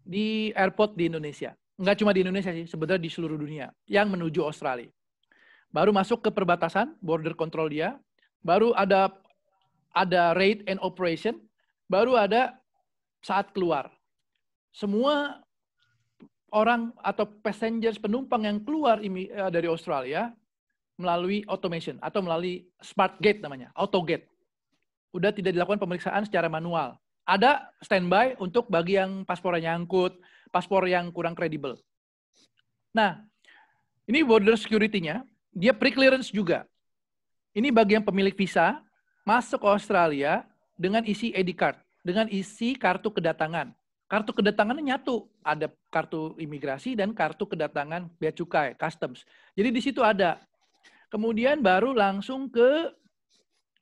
di airport di Indonesia. Enggak cuma di Indonesia sih, sebenarnya di seluruh dunia yang menuju Australia. Baru masuk ke perbatasan, border control dia. Baru ada ada raid and operation. Baru ada saat keluar. Semua orang atau passengers penumpang yang keluar eh, dari Australia melalui automation atau melalui smart gate namanya, auto gate. Udah tidak dilakukan pemeriksaan secara manual. Ada standby untuk bagi yang paspor nyangkut, paspor yang kurang kredibel. Nah, ini border security-nya, dia pre-clearance juga. Ini bagi yang pemilik visa, masuk ke Australia dengan isi ID card, dengan isi kartu kedatangan. Kartu kedatangannya nyatu, ada kartu imigrasi dan kartu kedatangan bea cukai, customs. Jadi di situ ada. Kemudian baru langsung ke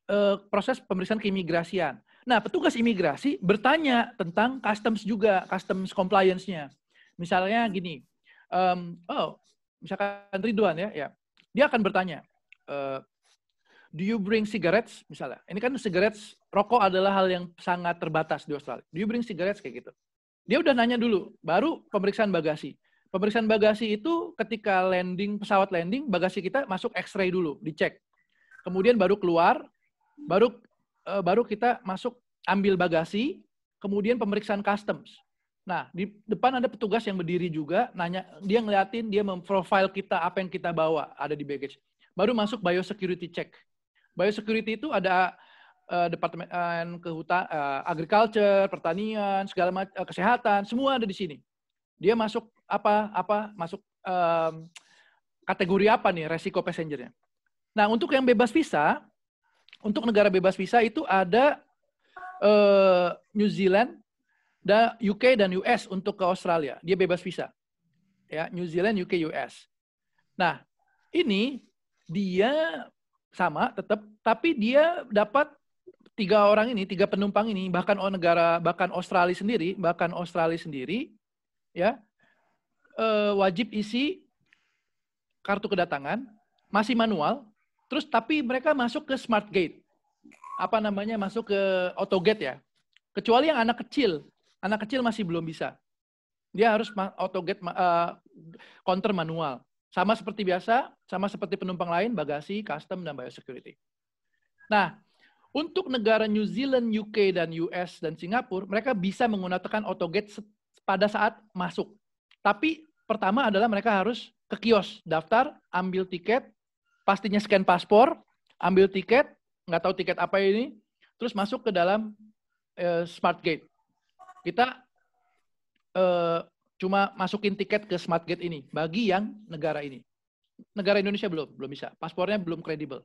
uh, proses pemeriksaan keimigrasian. Nah, petugas imigrasi bertanya tentang customs juga, customs compliance-nya. Misalnya gini, um, oh, misalkan Ridwan ya, ya, dia akan bertanya, uh, do you bring cigarettes misalnya? Ini kan cigarettes, rokok adalah hal yang sangat terbatas di Australia. Do you bring cigarettes kayak gitu? Dia udah nanya dulu, baru pemeriksaan bagasi. Pemeriksaan bagasi itu ketika landing pesawat landing, bagasi kita masuk X-ray dulu, dicek. Kemudian baru keluar, baru uh, baru kita masuk ambil bagasi, kemudian pemeriksaan customs. Nah, di depan ada petugas yang berdiri juga, nanya, dia ngeliatin, dia memprofile kita apa yang kita bawa ada di baggage. Baru masuk biosecurity check. Biosecurity itu ada uh, departemen kehutan, uh, agriculture, pertanian, segala macam uh, kesehatan, semua ada di sini. Dia masuk apa apa masuk um, kategori apa nih resiko passengernya. Nah, untuk yang bebas visa, untuk negara bebas visa itu ada uh, New Zealand, dan UK dan US untuk ke Australia. Dia bebas visa. Ya, New Zealand, UK, US. Nah, ini dia sama tetap, tapi dia dapat tiga orang ini, tiga penumpang ini, bahkan negara, bahkan Australia sendiri, bahkan Australia sendiri, ya uh, wajib isi kartu kedatangan, masih manual, terus tapi mereka masuk ke smart gate apa namanya masuk ke autogate ya. Kecuali yang anak kecil, anak kecil masih belum bisa. Dia harus autogate uh, counter manual. Sama seperti biasa, sama seperti penumpang lain, bagasi, custom, dan biosecurity. Nah, untuk negara New Zealand, UK, dan US, dan Singapura, mereka bisa menggunakan autogate pada saat masuk. Tapi pertama adalah mereka harus ke kios, daftar, ambil tiket, pastinya scan paspor, ambil tiket, nggak tahu tiket apa ini, terus masuk ke dalam uh, smart gate. Kita uh, cuma masukin tiket ke smart gate ini bagi yang negara ini. Negara Indonesia belum, belum bisa. Paspornya belum kredibel.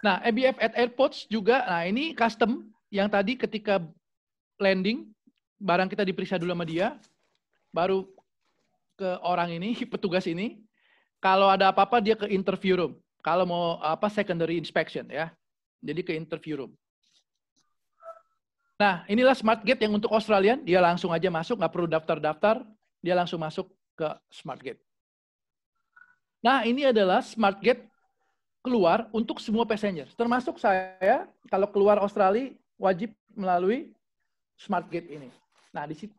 Nah, ABF at airports juga, nah ini custom yang tadi ketika landing, barang kita diperiksa dulu sama dia, baru ke orang ini, [laughs] petugas ini, kalau ada apa-apa dia ke interview room. Kalau mau apa secondary inspection ya. Jadi ke interview room. Nah, inilah smart gate yang untuk Australian, dia langsung aja masuk, nggak perlu daftar-daftar, dia langsung masuk ke smart gate. Nah, ini adalah smart gate keluar untuk semua passenger. Termasuk saya, kalau keluar Australia, wajib melalui smart gate ini. Nah, di situ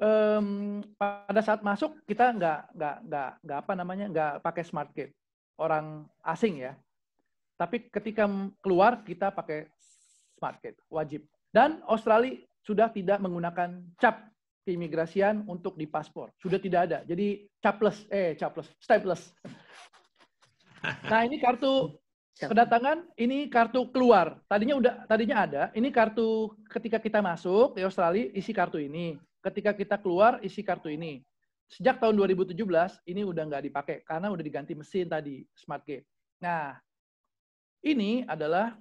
um, pada saat masuk kita nggak nggak nggak nggak apa namanya nggak pakai smart gate orang asing ya tapi ketika keluar kita pakai smart gate wajib. Dan Australia sudah tidak menggunakan cap keimigrasian untuk di paspor. Sudah tidak ada. Jadi capless, eh capless, stateless. [laughs] Nah, ini kartu kedatangan, ini kartu keluar. Tadinya udah tadinya ada. Ini kartu ketika kita masuk di Australia isi kartu ini. Ketika kita keluar isi kartu ini. Sejak tahun 2017 ini udah nggak dipakai karena udah diganti mesin tadi Smart Gate. Nah, ini adalah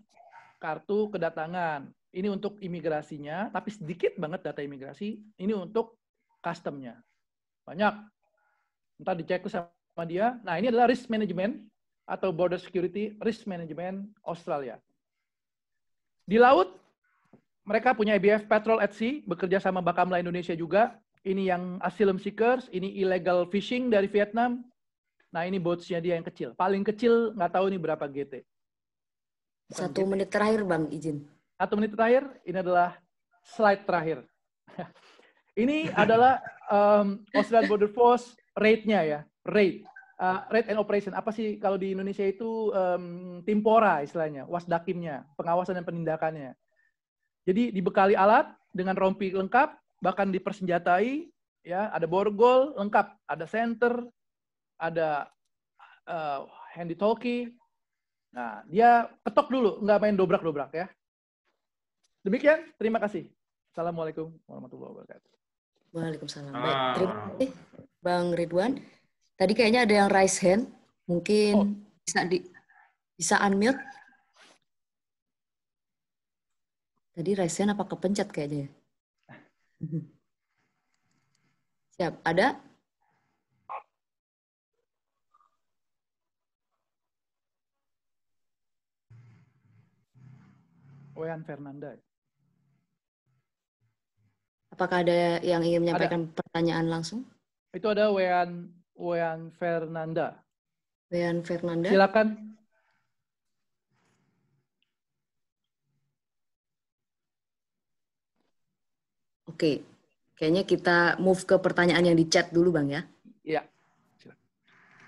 kartu kedatangan. Ini untuk imigrasinya, tapi sedikit banget data imigrasi. Ini untuk customnya. Banyak. Ntar dicek sama dia. Nah, ini adalah risk management atau border security risk management Australia. Di laut, mereka punya IBF Patrol at Sea, bekerja sama Bakamla Indonesia juga. Ini yang asylum seekers, ini illegal fishing dari Vietnam. Nah, ini boatsnya dia yang kecil. Paling kecil, nggak tahu ini berapa GT. Satu menit terakhir, Bang, izin. Satu menit terakhir, ini adalah slide terakhir. [laughs] ini adalah um, Australian Border Force rate-nya ya, rate. Uh, rate and operation. Apa sih kalau di Indonesia itu um, timpora istilahnya, wasdakimnya, pengawasan dan penindakannya. Jadi dibekali alat dengan rompi lengkap, bahkan dipersenjatai, ya ada borgol lengkap, ada center, ada uh, handy talkie, Nah, dia ketok dulu, nggak main dobrak-dobrak ya. Demikian, terima kasih. Assalamualaikum warahmatullahi wabarakatuh. Waalaikumsalam. Baik, terima kasih Bang Ridwan. Tadi kayaknya ada yang raise hand. Mungkin oh. bisa di bisa unmute. Tadi hand apa kepencet kayaknya ya? [laughs] Siap, ada? Wean Fernanda. Apakah ada yang ingin menyampaikan ada. pertanyaan langsung? Itu ada Wean Wean Fernanda. Wean Fernanda. Silakan. Oke, kayaknya kita move ke pertanyaan yang di chat dulu, Bang ya. Iya.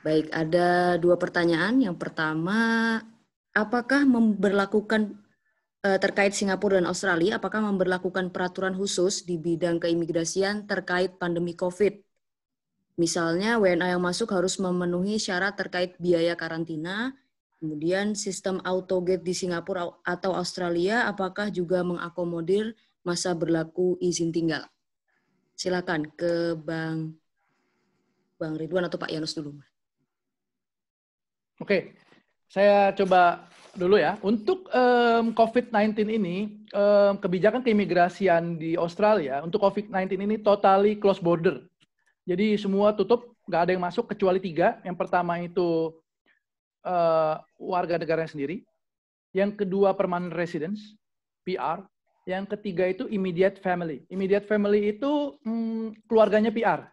Baik, ada dua pertanyaan. Yang pertama, apakah memperlakukan Eh, terkait Singapura dan Australia, apakah memperlakukan peraturan khusus di bidang keimigrasian terkait pandemi COVID? Misalnya, WNA yang masuk harus memenuhi syarat terkait biaya karantina, kemudian sistem auto gate di Singapura atau Australia, apakah juga mengakomodir masa berlaku izin tinggal? Silakan ke Bang Bang Ridwan atau Pak Yanus dulu. Oke, saya coba dulu ya. Untuk um, COVID-19 ini, um, kebijakan keimigrasian di Australia untuk COVID-19 ini totally close border. Jadi semua tutup, nggak ada yang masuk kecuali tiga. Yang pertama itu uh, warga negara sendiri. Yang kedua permanent residence, PR. Yang ketiga itu immediate family. Immediate family itu hmm, keluarganya PR.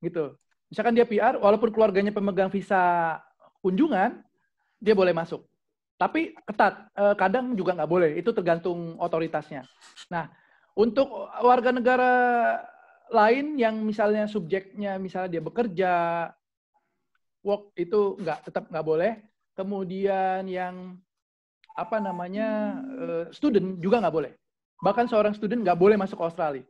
Gitu. Misalkan dia PR, walaupun keluarganya pemegang visa kunjungan, dia boleh masuk. Tapi ketat, eh, kadang juga nggak boleh. Itu tergantung otoritasnya. Nah, untuk warga negara lain yang misalnya subjeknya misalnya dia bekerja, work itu nggak tetap nggak boleh. Kemudian yang apa namanya eh, student juga nggak boleh. Bahkan seorang student nggak boleh masuk ke Australia.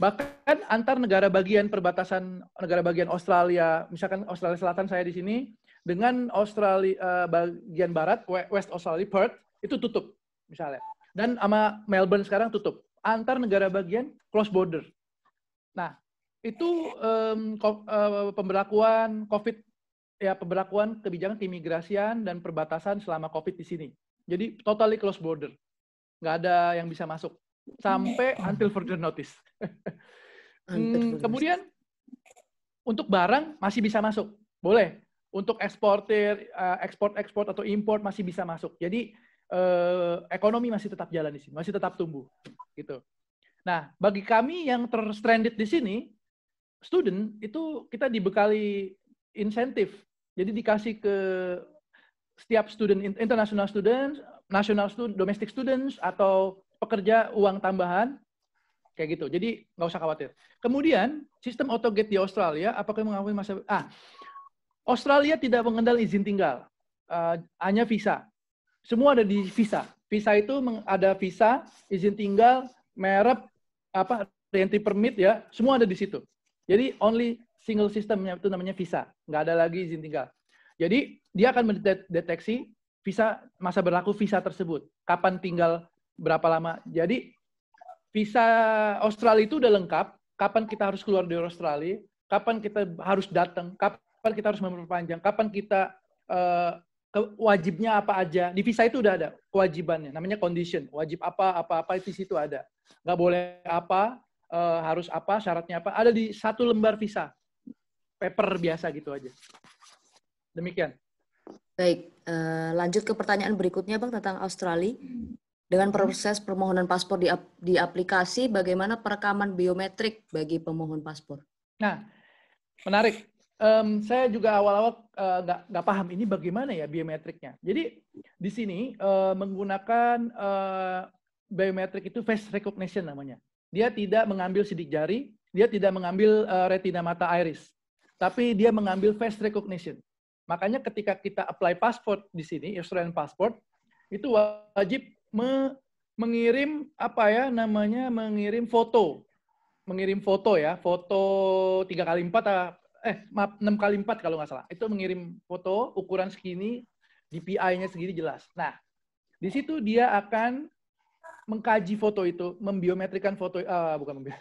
Bahkan antar negara bagian perbatasan negara bagian Australia, misalkan Australia Selatan saya di sini, dengan Australia uh, bagian barat West Australia Perth itu tutup misalnya. Dan sama Melbourne sekarang tutup. Antar negara bagian close border. Nah itu um, uh, pemberlakuan COVID ya pemberlakuan kebijakan keimigrasian dan perbatasan selama COVID di sini jadi totally close border nggak ada yang bisa masuk sampai [laughs] until further notice hmm, kemudian untuk barang masih bisa masuk boleh untuk eksportir, uh, ekspor-ekspor atau import masih bisa masuk. Jadi uh, ekonomi masih tetap jalan di sini, masih tetap tumbuh, gitu. Nah, bagi kami yang terstranded di sini, student itu kita dibekali insentif. Jadi dikasih ke setiap student, international students, national student, domestic students, atau pekerja uang tambahan, kayak gitu. Jadi nggak usah khawatir. Kemudian sistem autogate di Australia, apakah mengakui masa ah Australia tidak mengenal izin tinggal, uh, hanya visa. Semua ada di visa. Visa itu ada visa, izin tinggal, merek, apa, entry permit ya, semua ada di situ. Jadi only single systemnya itu namanya visa, nggak ada lagi izin tinggal. Jadi dia akan mendeteksi visa masa berlaku visa tersebut, kapan tinggal berapa lama. Jadi visa Australia itu udah lengkap, kapan kita harus keluar dari Australia, kapan kita harus datang, kapan kita harus memperpanjang, kapan kita uh, wajibnya apa aja. Di visa itu udah ada kewajibannya, namanya condition. Wajib apa, apa-apa itu situ ada. Nggak boleh apa, uh, harus apa, syaratnya apa. Ada di satu lembar visa. Paper biasa gitu aja. Demikian. Baik, uh, lanjut ke pertanyaan berikutnya Bang tentang Australia. Dengan proses permohonan paspor di, di aplikasi, bagaimana perekaman biometrik bagi pemohon paspor? Nah, menarik um, saya juga awal-awal nggak -awal, uh, paham ini bagaimana ya biometriknya. Jadi di sini uh, menggunakan uh, biometrik itu face recognition namanya. Dia tidak mengambil sidik jari, dia tidak mengambil uh, retina mata iris, tapi dia mengambil face recognition. Makanya ketika kita apply passport di sini, Australian passport, itu wajib me mengirim apa ya namanya mengirim foto mengirim foto ya foto tiga kali empat eh maaf 6 kali 4 kalau nggak salah. Itu mengirim foto ukuran segini, DPI-nya segini jelas. Nah, di situ dia akan mengkaji foto itu, membiometrikan foto, uh, bukan membio,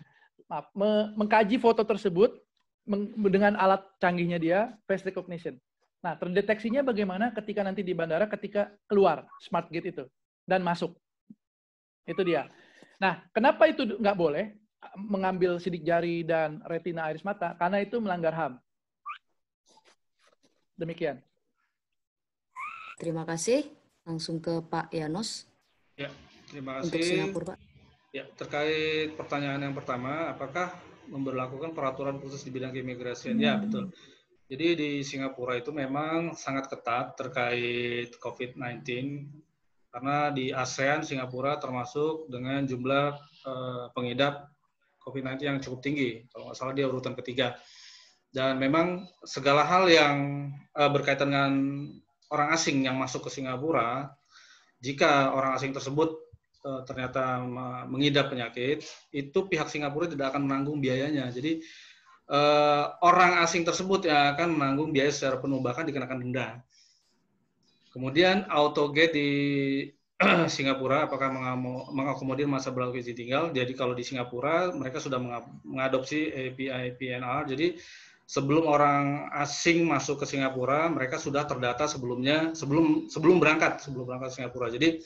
maaf, me, mengkaji foto tersebut dengan alat canggihnya dia, face recognition. Nah, terdeteksinya bagaimana ketika nanti di bandara, ketika keluar smart gate itu dan masuk. Itu dia. Nah, kenapa itu nggak boleh mengambil sidik jari dan retina iris mata? Karena itu melanggar HAM. Demikian. Terima kasih. Langsung ke Pak Yanos. Ya, terima kasih. Untuk Singapura, Pak. Ya, terkait pertanyaan yang pertama, apakah memperlakukan peraturan khusus di bidang keimigrasian? Hmm. Ya, betul. Jadi di Singapura itu memang sangat ketat terkait COVID-19 karena di ASEAN Singapura termasuk dengan jumlah uh, pengidap COVID-19 yang cukup tinggi. Kalau nggak salah dia urutan ketiga. Dan memang segala hal yang uh, berkaitan dengan orang asing yang masuk ke Singapura, jika orang asing tersebut uh, ternyata mengidap penyakit, itu pihak Singapura tidak akan menanggung biayanya. Jadi uh, orang asing tersebut yang akan menanggung biaya secara penuh bahkan dikenakan denda. Kemudian autogate di [clears throat] Singapura apakah mengakomodir masa berlaku izin tinggal. Jadi kalau di Singapura mereka sudah mengadopsi API PNR. Jadi sebelum orang asing masuk ke Singapura, mereka sudah terdata sebelumnya sebelum sebelum berangkat sebelum berangkat ke Singapura. Jadi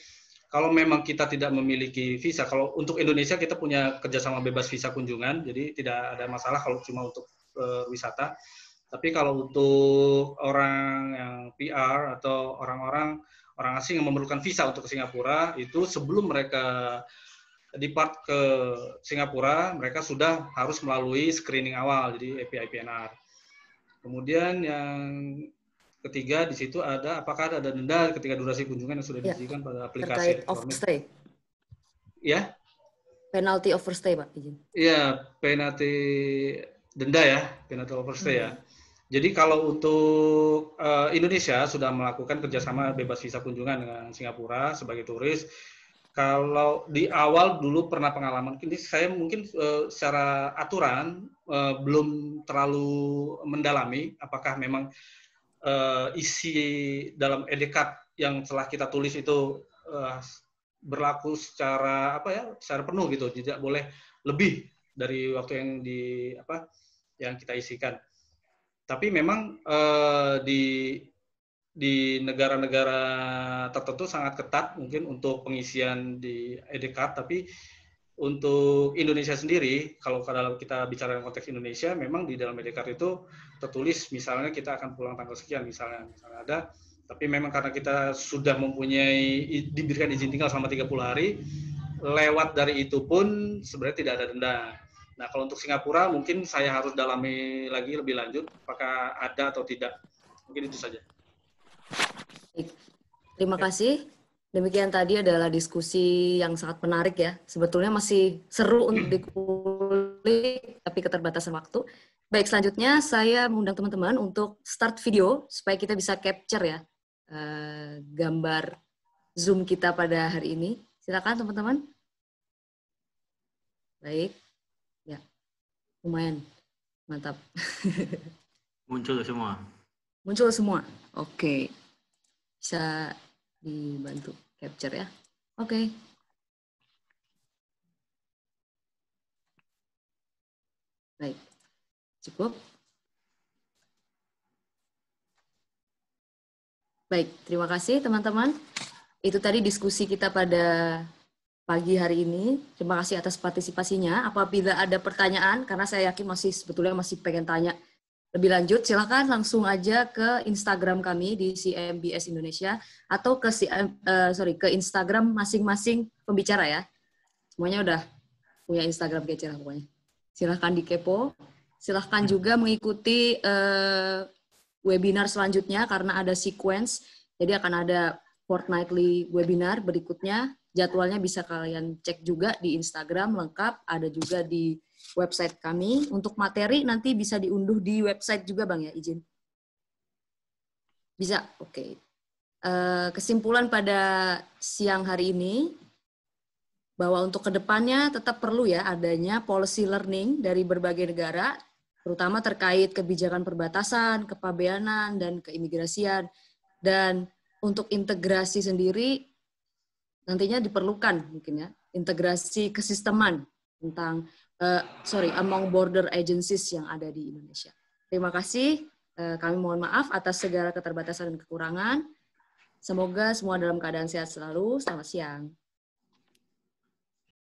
kalau memang kita tidak memiliki visa, kalau untuk Indonesia kita punya kerjasama bebas visa kunjungan, jadi tidak ada masalah kalau cuma untuk uh, wisata. Tapi kalau untuk orang yang PR atau orang-orang orang asing yang memerlukan visa untuk ke Singapura, itu sebelum mereka depart ke Singapura, mereka sudah harus melalui screening awal, jadi API PNR. Kemudian yang ketiga di situ ada apakah ada denda ketika durasi kunjungan yang sudah ya. disajikan pada aplikasi terkait overstay. Ya. Penalty overstay, Pak, izin. Iya, penalti denda ya, penalti overstay ya. hmm. ya. Jadi kalau untuk uh, Indonesia sudah melakukan kerjasama bebas visa kunjungan dengan Singapura sebagai turis. Kalau di awal dulu pernah pengalaman, ini saya mungkin uh, secara aturan uh, belum terlalu mendalami apakah memang uh, isi dalam edikat yang telah kita tulis itu uh, berlaku secara apa ya secara penuh gitu. Tidak boleh lebih dari waktu yang di apa yang kita isikan. Tapi memang uh, di di negara-negara tertentu sangat ketat mungkin untuk pengisian di edikat tapi untuk Indonesia sendiri, kalau kalau kita bicara konteks Indonesia, memang di dalam Medicard itu tertulis misalnya kita akan pulang tanggal sekian misalnya, misalnya ada, tapi memang karena kita sudah mempunyai diberikan izin tinggal selama 30 hari, lewat dari itu pun sebenarnya tidak ada denda. Nah, kalau untuk Singapura mungkin saya harus dalami lagi lebih lanjut apakah ada atau tidak. Mungkin itu saja. Terima kasih. Demikian tadi adalah diskusi yang sangat menarik ya. Sebetulnya masih seru untuk dikulik, tapi keterbatasan waktu. Baik, selanjutnya saya mengundang teman-teman untuk start video supaya kita bisa capture ya uh, gambar Zoom kita pada hari ini. Silakan teman-teman. Baik, ya, lumayan, mantap. [laughs] Muncul semua. Muncul semua. Oke, bisa dibantu capture ya. Oke. Okay. Baik. Cukup. Baik, terima kasih teman-teman. Itu tadi diskusi kita pada pagi hari ini. Terima kasih atas partisipasinya. Apabila ada pertanyaan, karena saya yakin masih sebetulnya masih pengen tanya lebih lanjut, silakan langsung aja ke Instagram kami di CMBS Indonesia atau ke CM, uh, eh, sorry ke Instagram masing-masing pembicara ya. Semuanya udah punya Instagram kece lah pokoknya. Silahkan dikepo. Silahkan juga mengikuti uh, webinar selanjutnya karena ada sequence. Jadi akan ada fortnightly webinar berikutnya. Jadwalnya bisa kalian cek juga di Instagram lengkap. Ada juga di website kami. Untuk materi nanti bisa diunduh di website juga Bang ya, izin. Bisa, oke. Okay. Uh, kesimpulan pada siang hari ini, bahwa untuk ke depannya tetap perlu ya adanya policy learning dari berbagai negara, terutama terkait kebijakan perbatasan, kepabeanan, dan keimigrasian. Dan untuk integrasi sendiri nantinya diperlukan mungkin ya integrasi kesisteman tentang uh, sorry among border agencies yang ada di Indonesia. Terima kasih. Uh, kami mohon maaf atas segala keterbatasan dan kekurangan. Semoga semua dalam keadaan sehat selalu. Selamat siang.